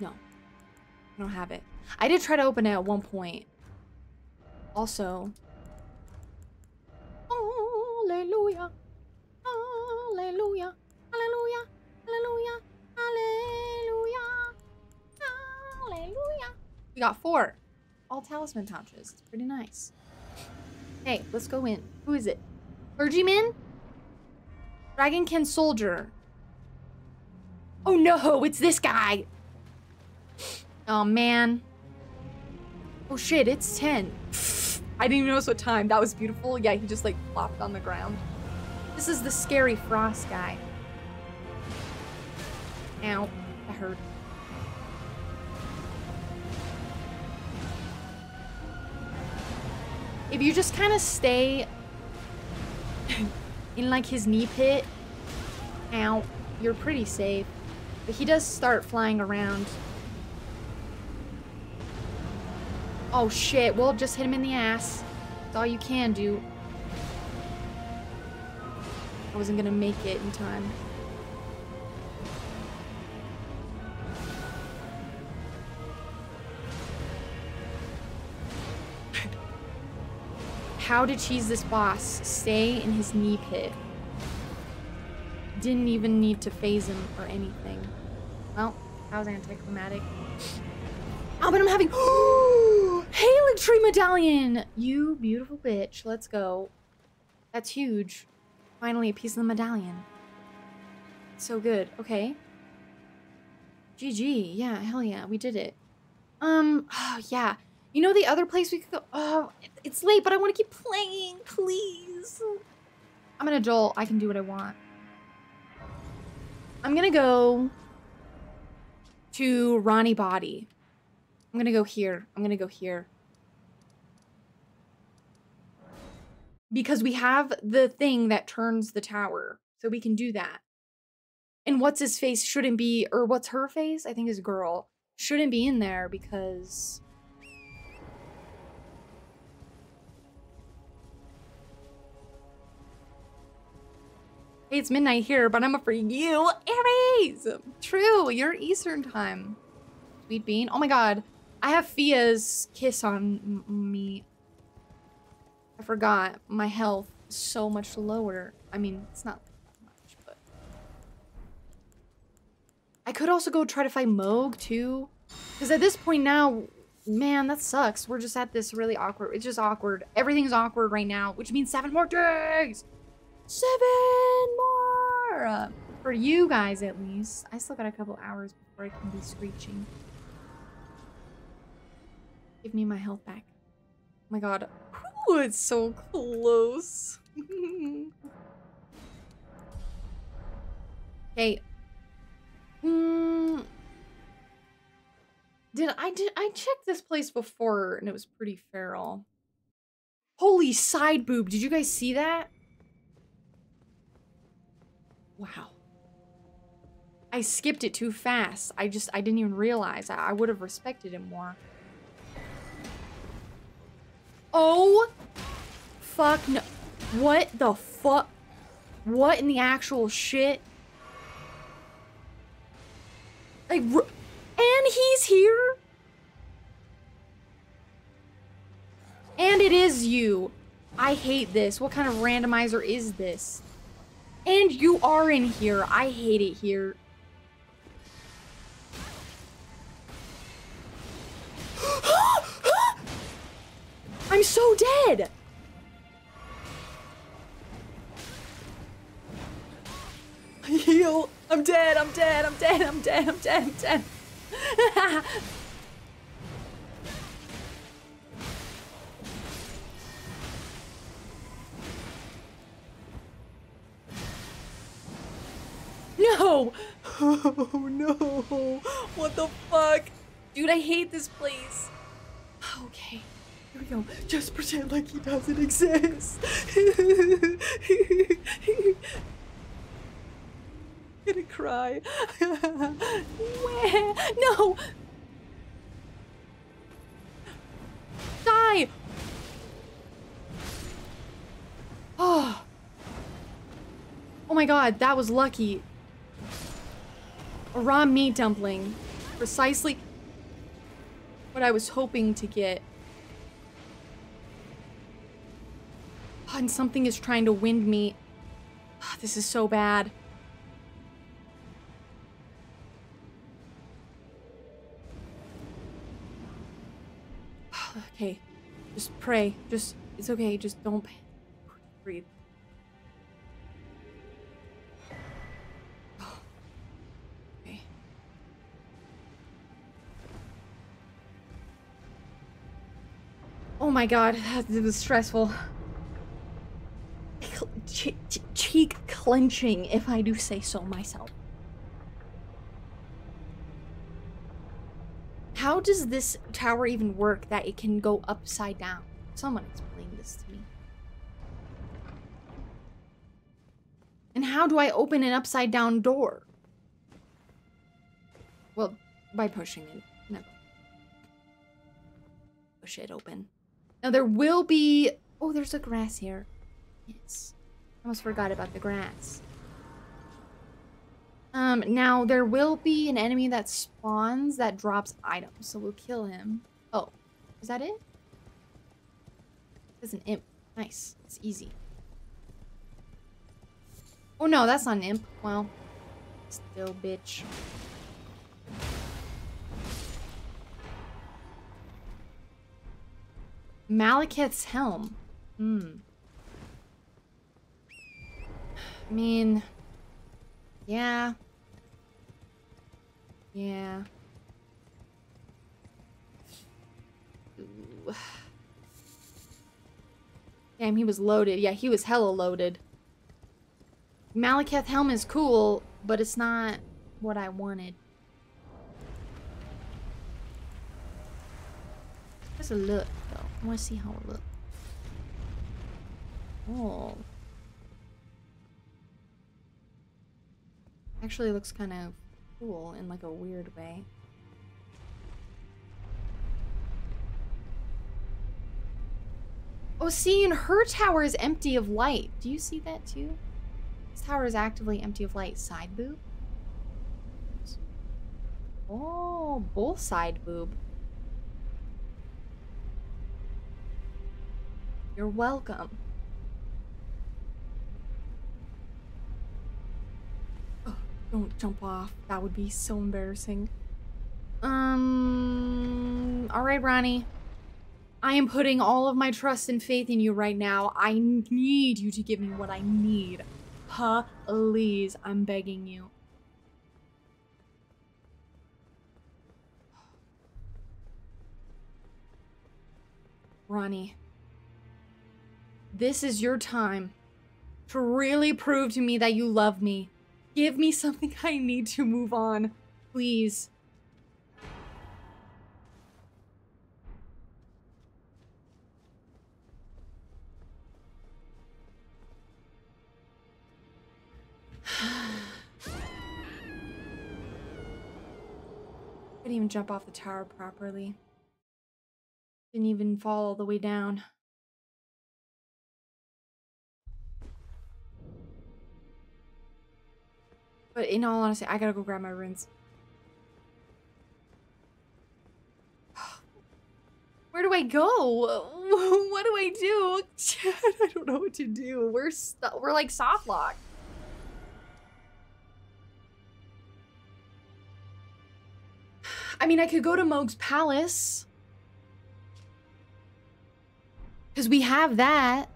No. I don't have it. I did try to open it at one point. Also. Hallelujah. Hallelujah. Hallelujah. Hallelujah. Hallelujah. Hallelujah. We got four. all talisman pouches. It's pretty nice. Hey, let's go in. Who is it? Clergyman? Dragonkin soldier. Oh no, it's this guy. Oh man. Oh shit, it's 10. I didn't even notice what time. That was beautiful. Yeah, he just like flopped on the ground. This is the scary frost guy. Ow, that hurt. If you just kind of stay [LAUGHS] in like his knee pit, ow, you're pretty safe. But he does start flying around. Oh shit, well just hit him in the ass. That's all you can do. I wasn't gonna make it in time. How to cheese this boss? Stay in his knee pit. Didn't even need to phase him or anything. Well, that was anticlimactic. [GASPS] Oh, but I'm having [GASPS] [GASPS] oh, Haligtree Medallion! You beautiful bitch. Let's go. That's huge. Finally, a piece of the medallion. So good. Okay. GG. Yeah, hell yeah. We did it. Um, oh, yeah. You know the other place we could go? Oh, it's late, but I want to keep playing. Please. I'm an adult. I can do what I want. I'm gonna go to Ranni Body. I'm gonna go here. I'm gonna go here. Because we have the thing that turns the tower. So we can do that. And what's his face shouldn't be, or what's her face? I think is girl. Shouldn't be in there because... Hey, it's midnight here, but I'm up for you, Aries! True, you're Eastern time. Sweet bean. Oh my god. I have Fia's kiss on me. I forgot. My health is so much lower. I mean, it's not much, but... I could also go try to fight Mohg, too. Because at this point now, man, that sucks. We're just at this really awkward... It's just awkward. Everything's awkward right now, which means seven more days! Seven more! For you guys, at least. I still got a couple hours before I can be screeching. Give me my health back. Oh my god. Ooh, it's so close. [LAUGHS] okay. Mm. Did I did I checked this place before and it was pretty feral. Holy side boob. Did you guys see that? Wow. I skipped it too fast. I just, I didn't even realize. I, I would have respected it more. Oh! Fuck no. What the fuck? What in the actual shit? Like, and he's here? And it is you. I hate this. What kind of randomizer is this? And you are in here. I hate it here. I'm so dead! Heal! I'm dead, I'm dead, I'm dead, I'm dead, I'm dead, I'm dead. [LAUGHS] no! Oh no! What the fuck? Dude, I hate this place. Okay. Here we go. Just pretend like he doesn't exist. [LAUGHS] gonna cry. [LAUGHS] Where? No! Die! Oh. [SIGHS] Oh my god, that was lucky. A raw meat dumpling. Precisely what I was hoping to get. And something is trying to wind me. Ah, this is so bad. Ah, okay, just pray. Just it's okay. Just don't breathe. Oh my god, that was stressful. Che- che- cheek clenching, if I do say so myself. How does this tower even work that it can go upside down? Someone explain this to me. And how do I open an upside down door? Well, by pushing it. Never. Push it open. Now there will be... Oh, there's a grass here. Yes. Almost forgot about the grass. Um, now there will be an enemy that spawns that drops items, so we'll kill him. Oh, is that it? There's an imp. Nice. It's easy. Oh no, that's not an imp. Well, still bitch. Maliketh's helm. Hmm. I mean, yeah. Yeah. Ooh. Damn, he was loaded. Yeah, he was hella loaded. Maliketh helm is cool, but it's not what I wanted. Just a look, though. I want to see how it looks. Oh. Actually looks kind of cool in like a weird way. Oh, see, and her tower is empty of light. Do you see that too? This tower is actively empty of light. Side boob? Oh, both side boob. You're welcome. Don't jump off. That would be so embarrassing. Um. All right, Ranni. I am putting all of my trust and faith in you right now. I need you to give me what I need. Please, I'm begging you. Ranni, this is your time to really prove to me that you love me. Give me something I need to move on. Please. [SIGHS] Couldn't even jump off the tower properly. Didn't even fall all the way down. But in all honesty, I gotta go grab my runes. [GASPS] Where do I go? [LAUGHS] What do I do? [LAUGHS] I don't know what to do. We're we're like soft locked. [SIGHS] I mean, I could go to Mohg's palace. Because we have that.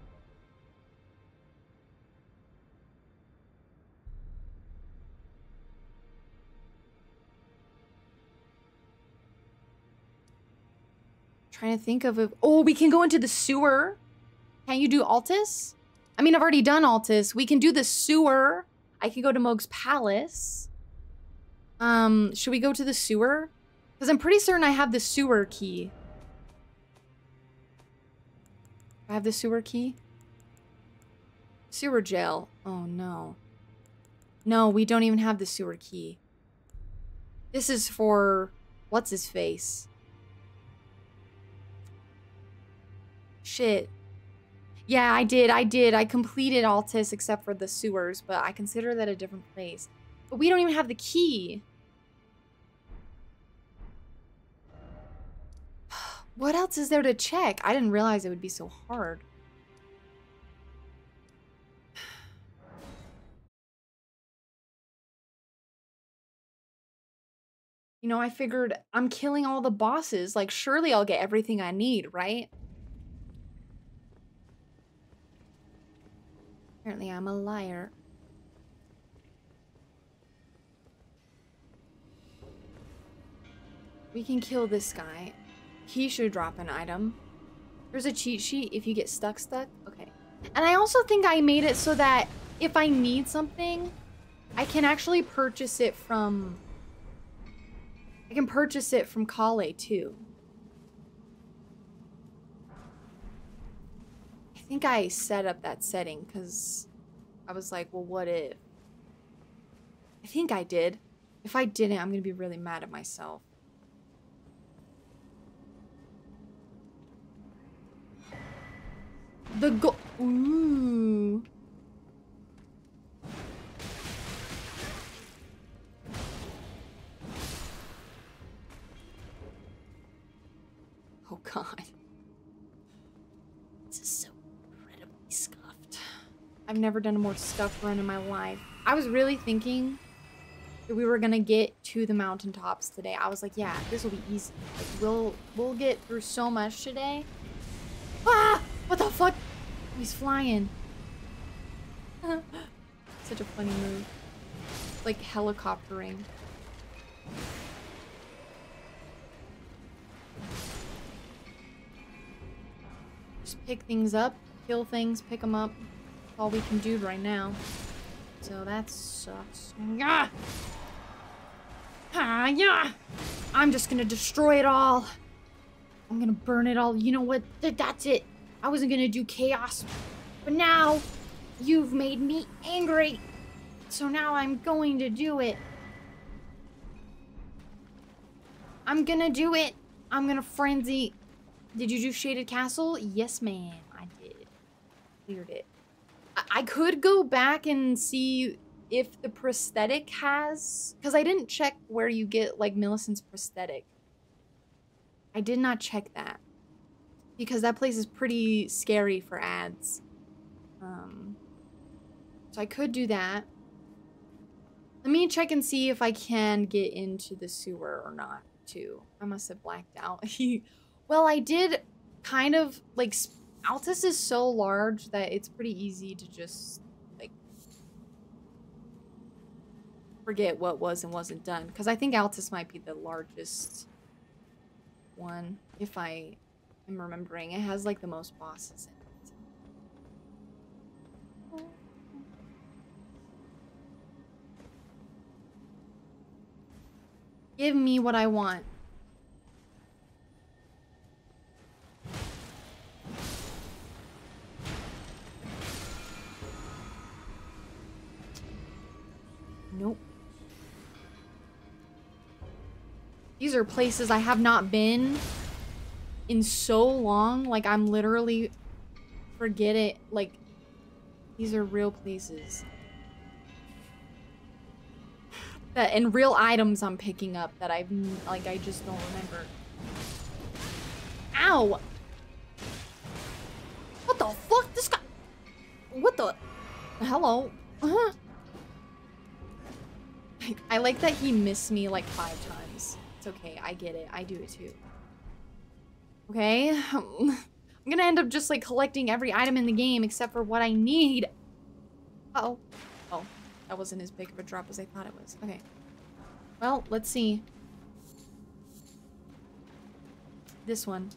Trying to think of a... Oh, we can go into the sewer. Can you do Altus? I mean, I've already done Altus. We can do the sewer. I can go to Mohg's palace. Um, should we go to the sewer? Because I'm pretty certain I have the sewer key. I have the sewer key. Sewer jail. Oh no. No, we don't even have the sewer key. This is for what's his face? Shit. Yeah, I did. I did. I completed Altus except for the sewers, but I consider that a different place. But we don't even have the key. [SIGHS] What else is there to check? I didn't realize it would be so hard. [SIGHS] You know, I figured I'm killing all the bosses. Like, surely I'll get everything I need, right? Apparently I'm a liar. We can kill this guy. He should drop an item. There's a cheat sheet if you get stuck stuck. Okay. And I also think I made it so that if I need something, I can actually purchase it from... I can purchase it from Kale too. Think I set up that setting because I was like, well, what if? I think I did. If I didn't, I'm going to be really mad at myself. The go- Ooh. Oh god. This is so incredibly scuffed. I've never done a more scuffed run in my life. I was really thinking we were gonna get to the mountaintops today. I was like, yeah, this will be easy. Like, we'll we'll get through so much today. Ah! What the fuck? He's flying. [LAUGHS] Such a funny move. Like helicoptering. Just pick things up, kill things, pick them up. All we can do right now. So that sucks. Ah, yeah. I'm just gonna destroy it all. I'm gonna burn it all. You know what? Th- That's it. I wasn't gonna do chaos. But now, you've made me angry. So now I'm going to do it. I'm gonna do it. I'm gonna frenzy. Did you do Shaded Castle? Yes, ma'am. I did. Cleared it. I, could go back and see if the prosthetic has... Because I didn't check where you get, like, Millicent's prosthetic. I did not check that. Because that place is pretty scary for ads. Um, so I could do that. Let me check and see if I can get into the sewer or not, too. I must have blacked out. [LAUGHS] well, I did kind of, like, Altus is so large that it's pretty easy to just, like, forget what was and wasn't done. Because I think Altus might be the largest one, if I am remembering. It has, like, the most bosses in it. Give me what I want. Nope. These are places I have not been in so long. Like, I'm literally forget it. Like, these are real places. That and real items I'm picking up that I've like I just don't remember. Ow! What the fuck? This guy. What the? Hello. Uh-huh. I like that he missed me like five times. It's okay. I get it. I do it too. Okay. [LAUGHS] I'm gonna end up just like collecting every item in the game except for what I need. Uh oh. Oh. That wasn't as big of a drop as I thought it was. Okay. Well, let's see. This one.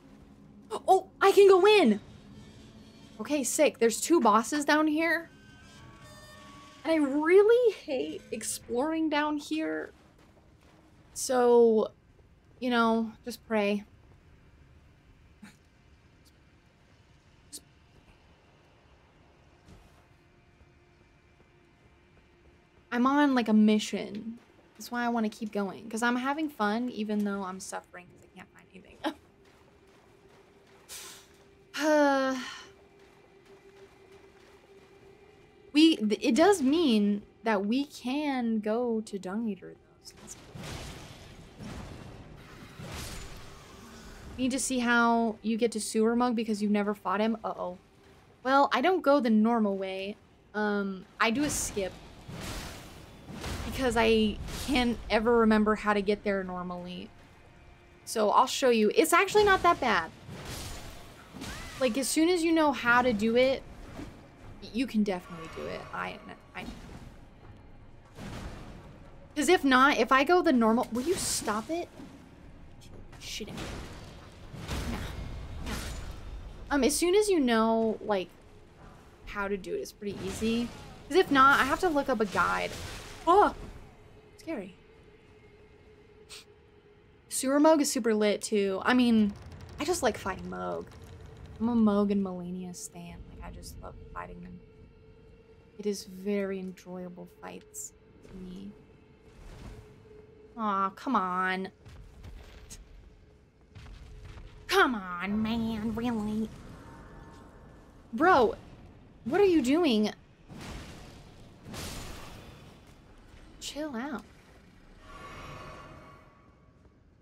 Oh, I can go in! Okay, sick. There's two bosses down here. And I really hate exploring down here. So, you know, just pray. I'm on like a mission. That's why I want to keep going. Because I'm having fun even though I'm suffering because I can't find anything. uh, [SIGHS] [SIGHS] [SIGHS] we, it does mean that we can go to Dung Eater though. So Need to see how you get to Sewer Mohg because you've never fought him? Uh-oh. Well, I don't go the normal way. Um, I do a skip because I can't ever remember how to get there normally. So I'll show you. It's actually not that bad. Like, as soon as you know how to do it, You can definitely do it. I, I. Because if not, if I go the normal, will you stop it? Shitting. Nah. Nah. Um, as soon as you know, like, how to do it, it's pretty easy. Because if not, I have to look up a guide. Oh, scary. Sewer Mohg is super lit too. I mean, I just like fighting Mohg. I'm a Mohg and Malenia stan. I just love fighting them. It is very enjoyable fights to me. Aw, come on. Come on, man, really? Bro, what are you doing? Chill out.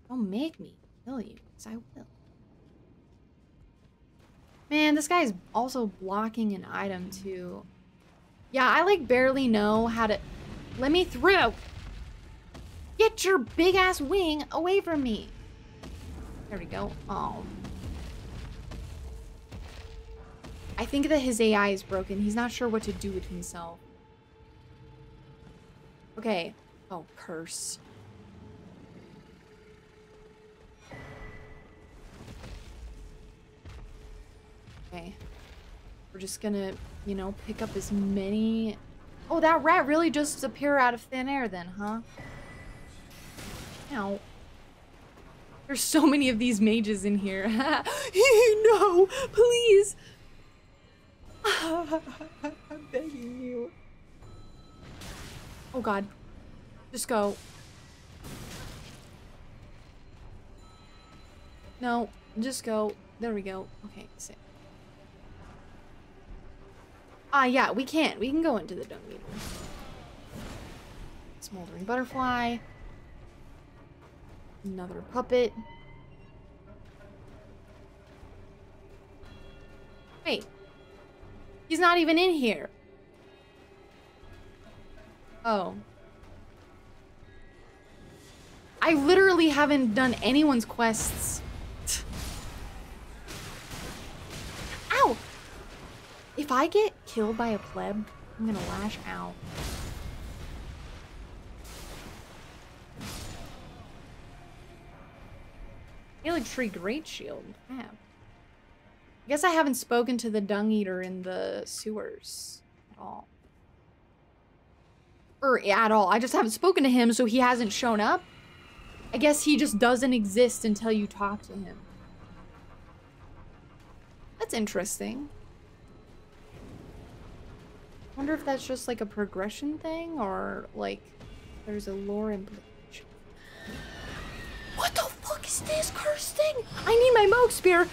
Don't make me kill you, because I will. Man, this guy is also blocking an item too. Yeah, I like barely know how to... Let me through! Get your big ass wing away from me! There we go. Oh. I think that his AI is broken. He's not sure what to do with himself. Okay. Oh, curse. Okay. We're just gonna, you know, pick up as many... Oh, that rat really just appeared out of thin air then, huh? Ow. There's so many of these mages in here. [LAUGHS] no, please. [LAUGHS] I'm begging you. Oh god. Just go. No, just go. There we go. Okay, sit. Ah, yeah, we can. We can go into the dung beetle. Smoldering butterfly. Another puppet. Wait. He's not even in here. Oh. I literally haven't done anyone's quests. If I get killed by a pleb, I'm gonna lash out. Haligtree Great Shield. Yeah. I guess I haven't spoken to the Dung Eater in the sewers at all. Or at all. I just haven't spoken to him, so he hasn't shown up. I guess he just doesn't exist until you talk to him. That's interesting. Wonder if that's just like a progression thing or like there's a lore implication. What the fuck is this curse thing? I need my Mohg spear.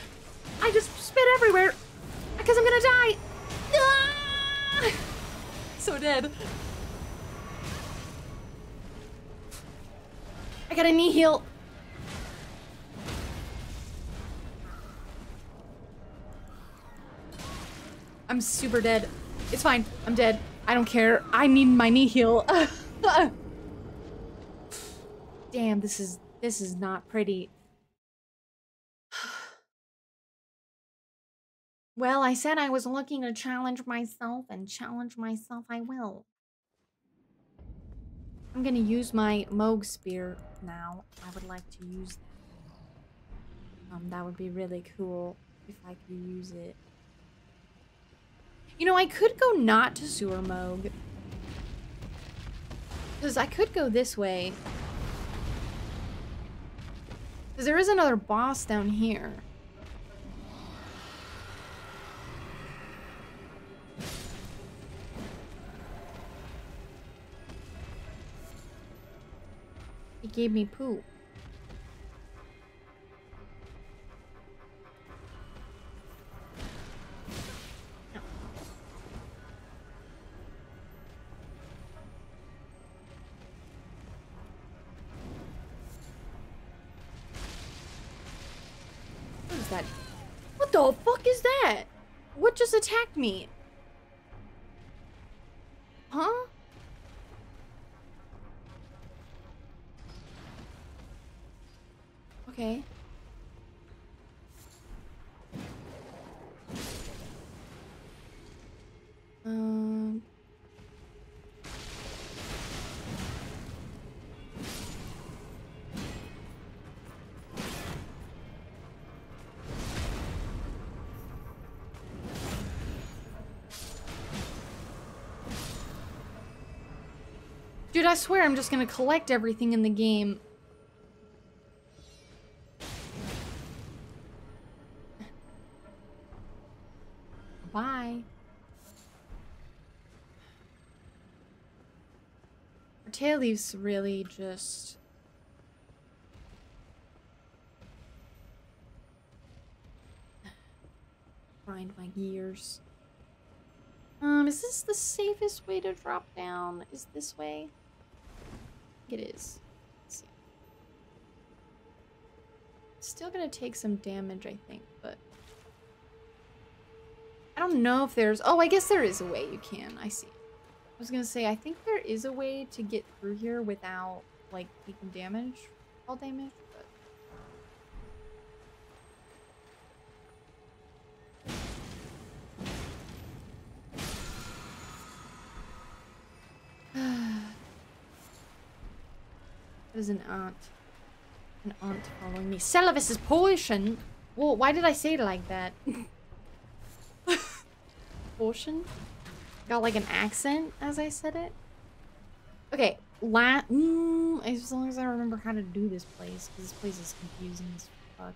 I just spit everywhere because I'm gonna die. Ah! So dead. I got a knee heal. I'm super dead. It's fine. I'm dead. I don't care. I need my knee heal. [LAUGHS] Damn, this is this is not pretty. [SIGHS] Well, I said I was looking to challenge myself, and challenge myself I will. I'm gonna use my Mohg Spear now. I would like to use that. Um, that would be really cool if I could use it. You know, I could go not to Sewer Mohg. Because I could go this way. Because there is another boss down here. He gave me poo. Me? I swear I'm just gonna collect everything in the game. Bye. Tail leaves really just grind my gears. Um, is this the safest way to drop down? Is this way? It is. Still gonna take some damage, I think, but I don't know if there's. Oh, I guess there is a way you can. I see. I was gonna say I think there is a way to get through here without like taking damage, all damage, There's an aunt. An aunt following me. Seluvis is Portion. Well, why did I say it like that? [LAUGHS] Portion? Got like an accent as I said it. Okay, la- mm, as long as I remember how to do this place, because this place is confusing as fuck.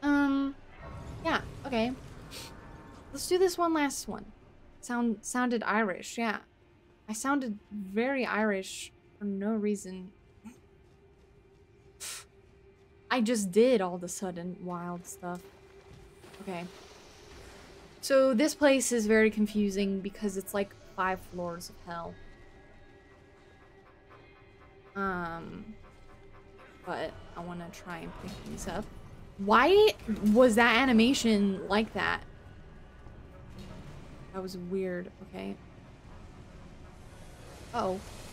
Um, yeah, okay. Let's do this one last one. Sound sounded Irish, yeah. I sounded very Irish for no reason. I just did all of a sudden wild stuff. Okay. So this place is very confusing because it's like five floors of hell. Um, but I want to try and pick these up. Why was that animation like that? That was weird. Okay. Uh oh. Uh oh.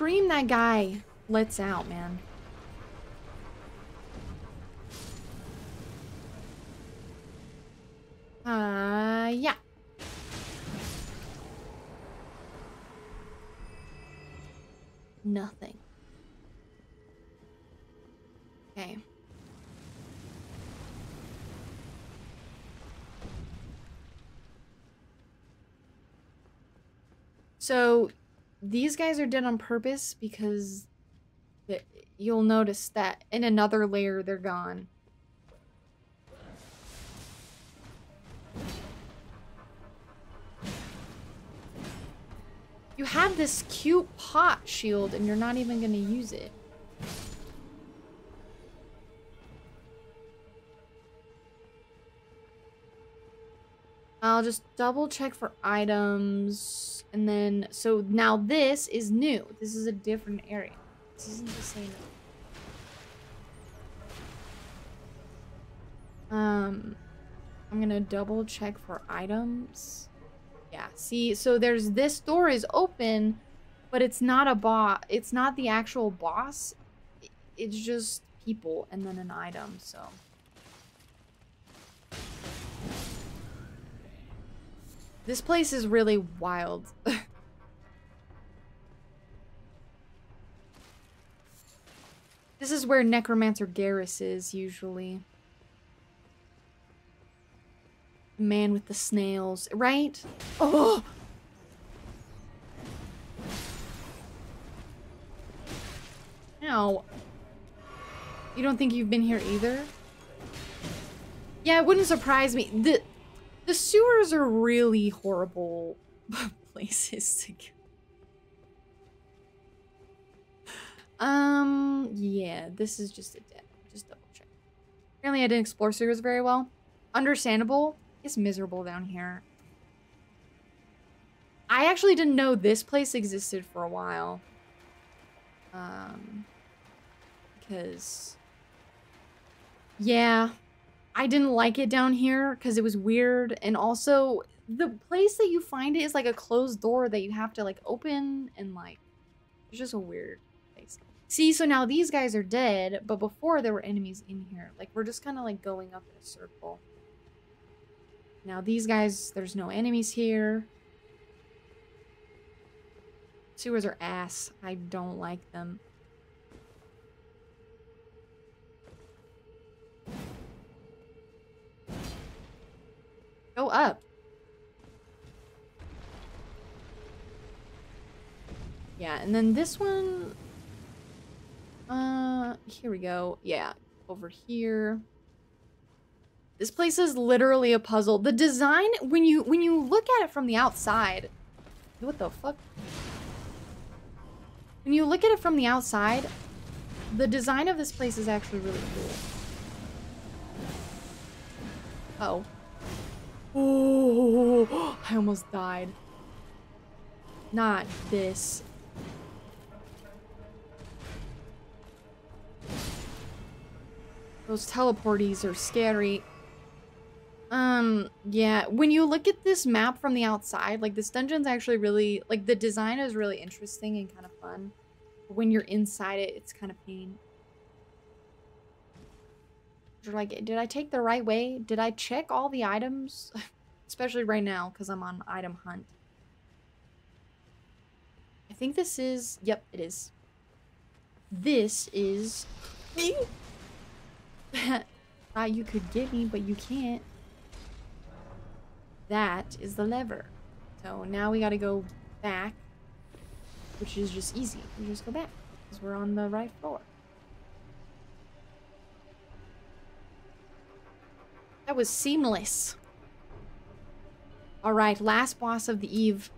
Scream that guy lets out, man. Uh, yeah. Nothing. Okay. So these guys are dead on purpose because you'll notice that in another layer they're gone. You have this cute pot shield and you're not even going to use it. I'll just double check for items. And then, so now this is new. This is a different area. This isn't the same. Um, I'm gonna double check for items. Yeah, see, so there's this door is open, but it's not a boss. It's not the actual boss. It's just people and then an item, so. This place is really wild. [LAUGHS] this is where Necromancer Garris is, usually. Man with the snails, right? Oh! Ow. You don't think you've been here either? Yeah, it wouldn't surprise me. The the sewers are really horrible [LAUGHS] places to go. Um, yeah, this is just a dead. Just double check. Apparently I didn't explore sewers very well. Understandable. It's miserable down here. I actually didn't know this place existed for a while. Um, because... Yeah, I didn't like it down here because it was weird. And also, the place that you find it is like a closed door that you have to like open and like it's just a weird place. See, so now these guys are dead, but before there were enemies in here. Like we're just kind of like going up in a circle. Now these guys, there's no enemies here. Sewers are ass. I don't like them. Go up. Yeah, and then this one... Uh, here we go. Yeah, over here. This place is literally a puzzle. The design, when you when you look at it from the outside... What the fuck? When you look at it from the outside, the design of this place is actually really cool. Uh oh. Oh, [GASPS] I almost died. Not this. Those teleporties are scary. Um, yeah, when you look at this map from the outside, like this dungeon's actually really, like the design is really interesting and kind of fun. But when you're inside it, it's kind of pain. Like, did I take the right way? Did I check all the items? [LAUGHS] Especially right now, because I'm on item hunt. I think this is, yep, it is. This is me. Thought [LAUGHS] ah, you could get me, but you can't. That is the lever. So now we gotta go back, which is just easy. We just go back, because we're on the right floor. That was seamless. Alright, last boss of the eve.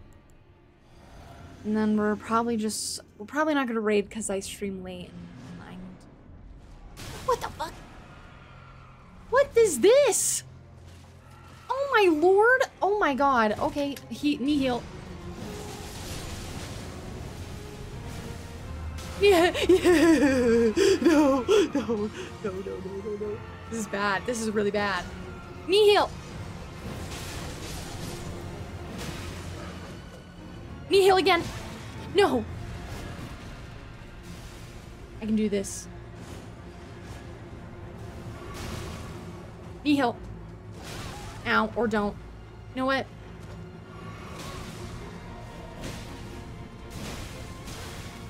And then we're probably just... We're probably not gonna raid because I stream late and I'm... What the fuck? What is this? Oh my lord! Oh my god. Okay, he knee heal. [LAUGHS] Yeah, yeah. No, [LAUGHS] no, no, no, no, no, no. This is bad. This is really bad. Knee heal. Knee heal again. No. I can do this. Knee heal. Ow, or don't. You know what?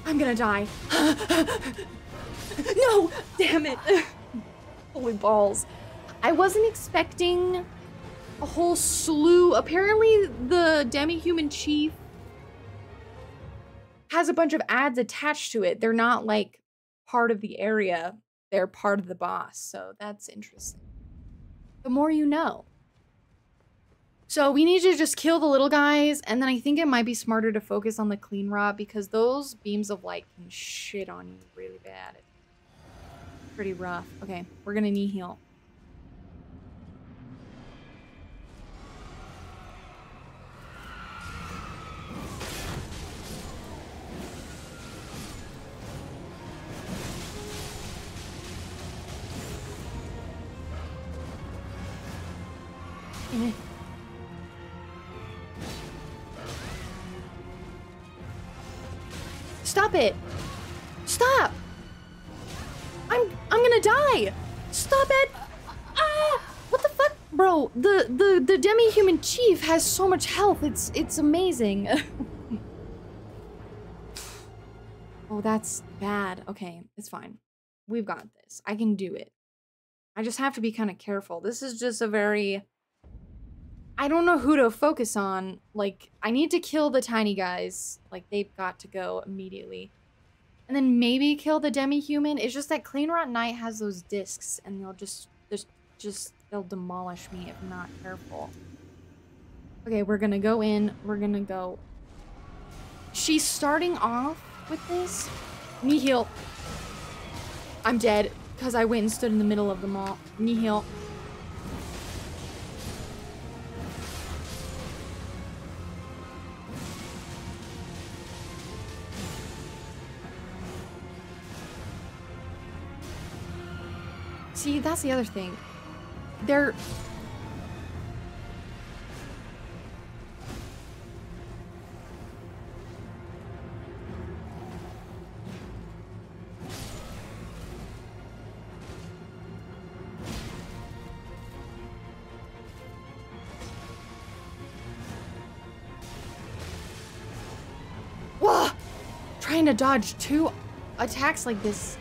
I'm gonna die. [GASPS] no! Damn it. [LAUGHS] Holy balls. I wasn't expecting a whole slew. Apparently, the demi-human chief has a bunch of ads attached to it. They're not like part of the area. They're part of the boss. So that's interesting. The more you know. So we need to just kill the little guys, and then I think it might be smarter to focus on the Cleanrot because those beams of light can shit on you really bad. It's pretty rough. Okay, we're gonna knee heal. Stop it! Stop! I'm I'm gonna die! Stop it! Ah! What the fuck? Bro, the the the demi-human chief has so much health. It's it's amazing. [LAUGHS] oh, that's bad. Okay, it's fine. We've got this. I can do it. I just have to be kind of careful. This is just a very I don't know who to focus on. Like, I need to kill the tiny guys. Like, they've got to go immediately. And then maybe kill the demi-human. It's just that Cleanrot Knight has those discs, and they'll just, just, just, they'll demolish me if not careful. Okay, we're gonna go in. We're gonna go. She's starting off with this. Knee heal. I'm dead because I went and stood in the middle of them all. Knee heal. See, that's the other thing. They're... Whoa! Trying to dodge two attacks like this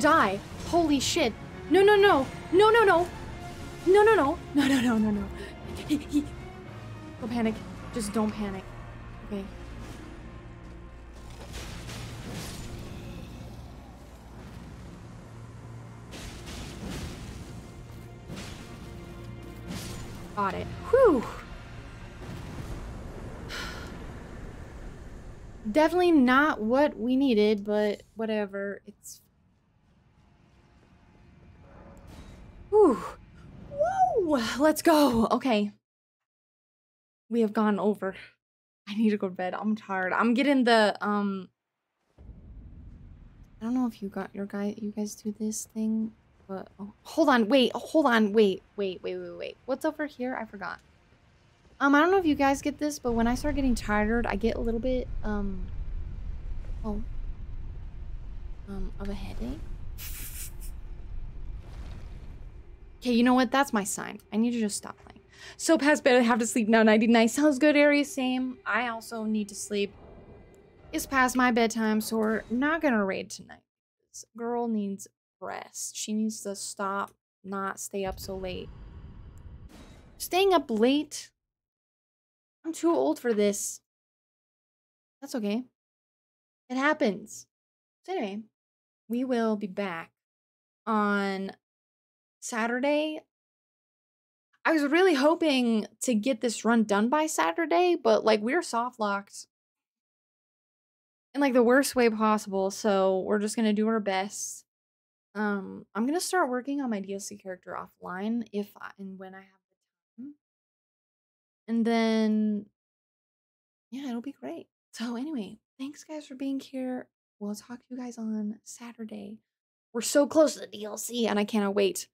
gonna die. Holy shit. No, no, no. No, no, no. No, no, no. No, no, no, no, no. Don't panic. Just don't panic. Okay. Got it. Whew. [SIGHS] Definitely not what we needed, but whatever. It's. Whew. [SIGHS] Let's go. Okay. We have gone over. I need to go to bed. I'm tired. I'm getting the um. I don't know if you got your guy. You guys do this thing, but oh, hold on. Wait. Hold on. Wait. Wait. Wait. Wait. Wait. What's over here? I forgot. Um, I don't know if you guys get this, but when I start getting tired, I get a little bit, um, oh, um, of a headache. Okay, you know what? That's my sign. I need to just stop playing. So past bed, I have to sleep now. 99 sounds good, Aries. Same. I also need to sleep. It's past my bedtime, so we're not gonna raid tonight. This girl needs rest. She needs to stop, not stay up so late. Staying up late I'm too old for this. That's okay. It happens. So anyway, we will be back on Saturday. I was really hoping to get this run done by Saturday, but like we're soft locked in like the worst way possible, so we're just gonna do our best. Um, I'm gonna start working on my DLC character offline if I, and when I have the time. And then, yeah, it'll be great. So, anyway, thanks guys for being here. We'll talk to you guys on Saturday. We're so close to the DLC, and I cannot wait.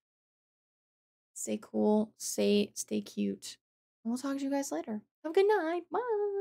Stay cool, stay stay cute, and we'll talk to you guys later. Have a good night. Bye.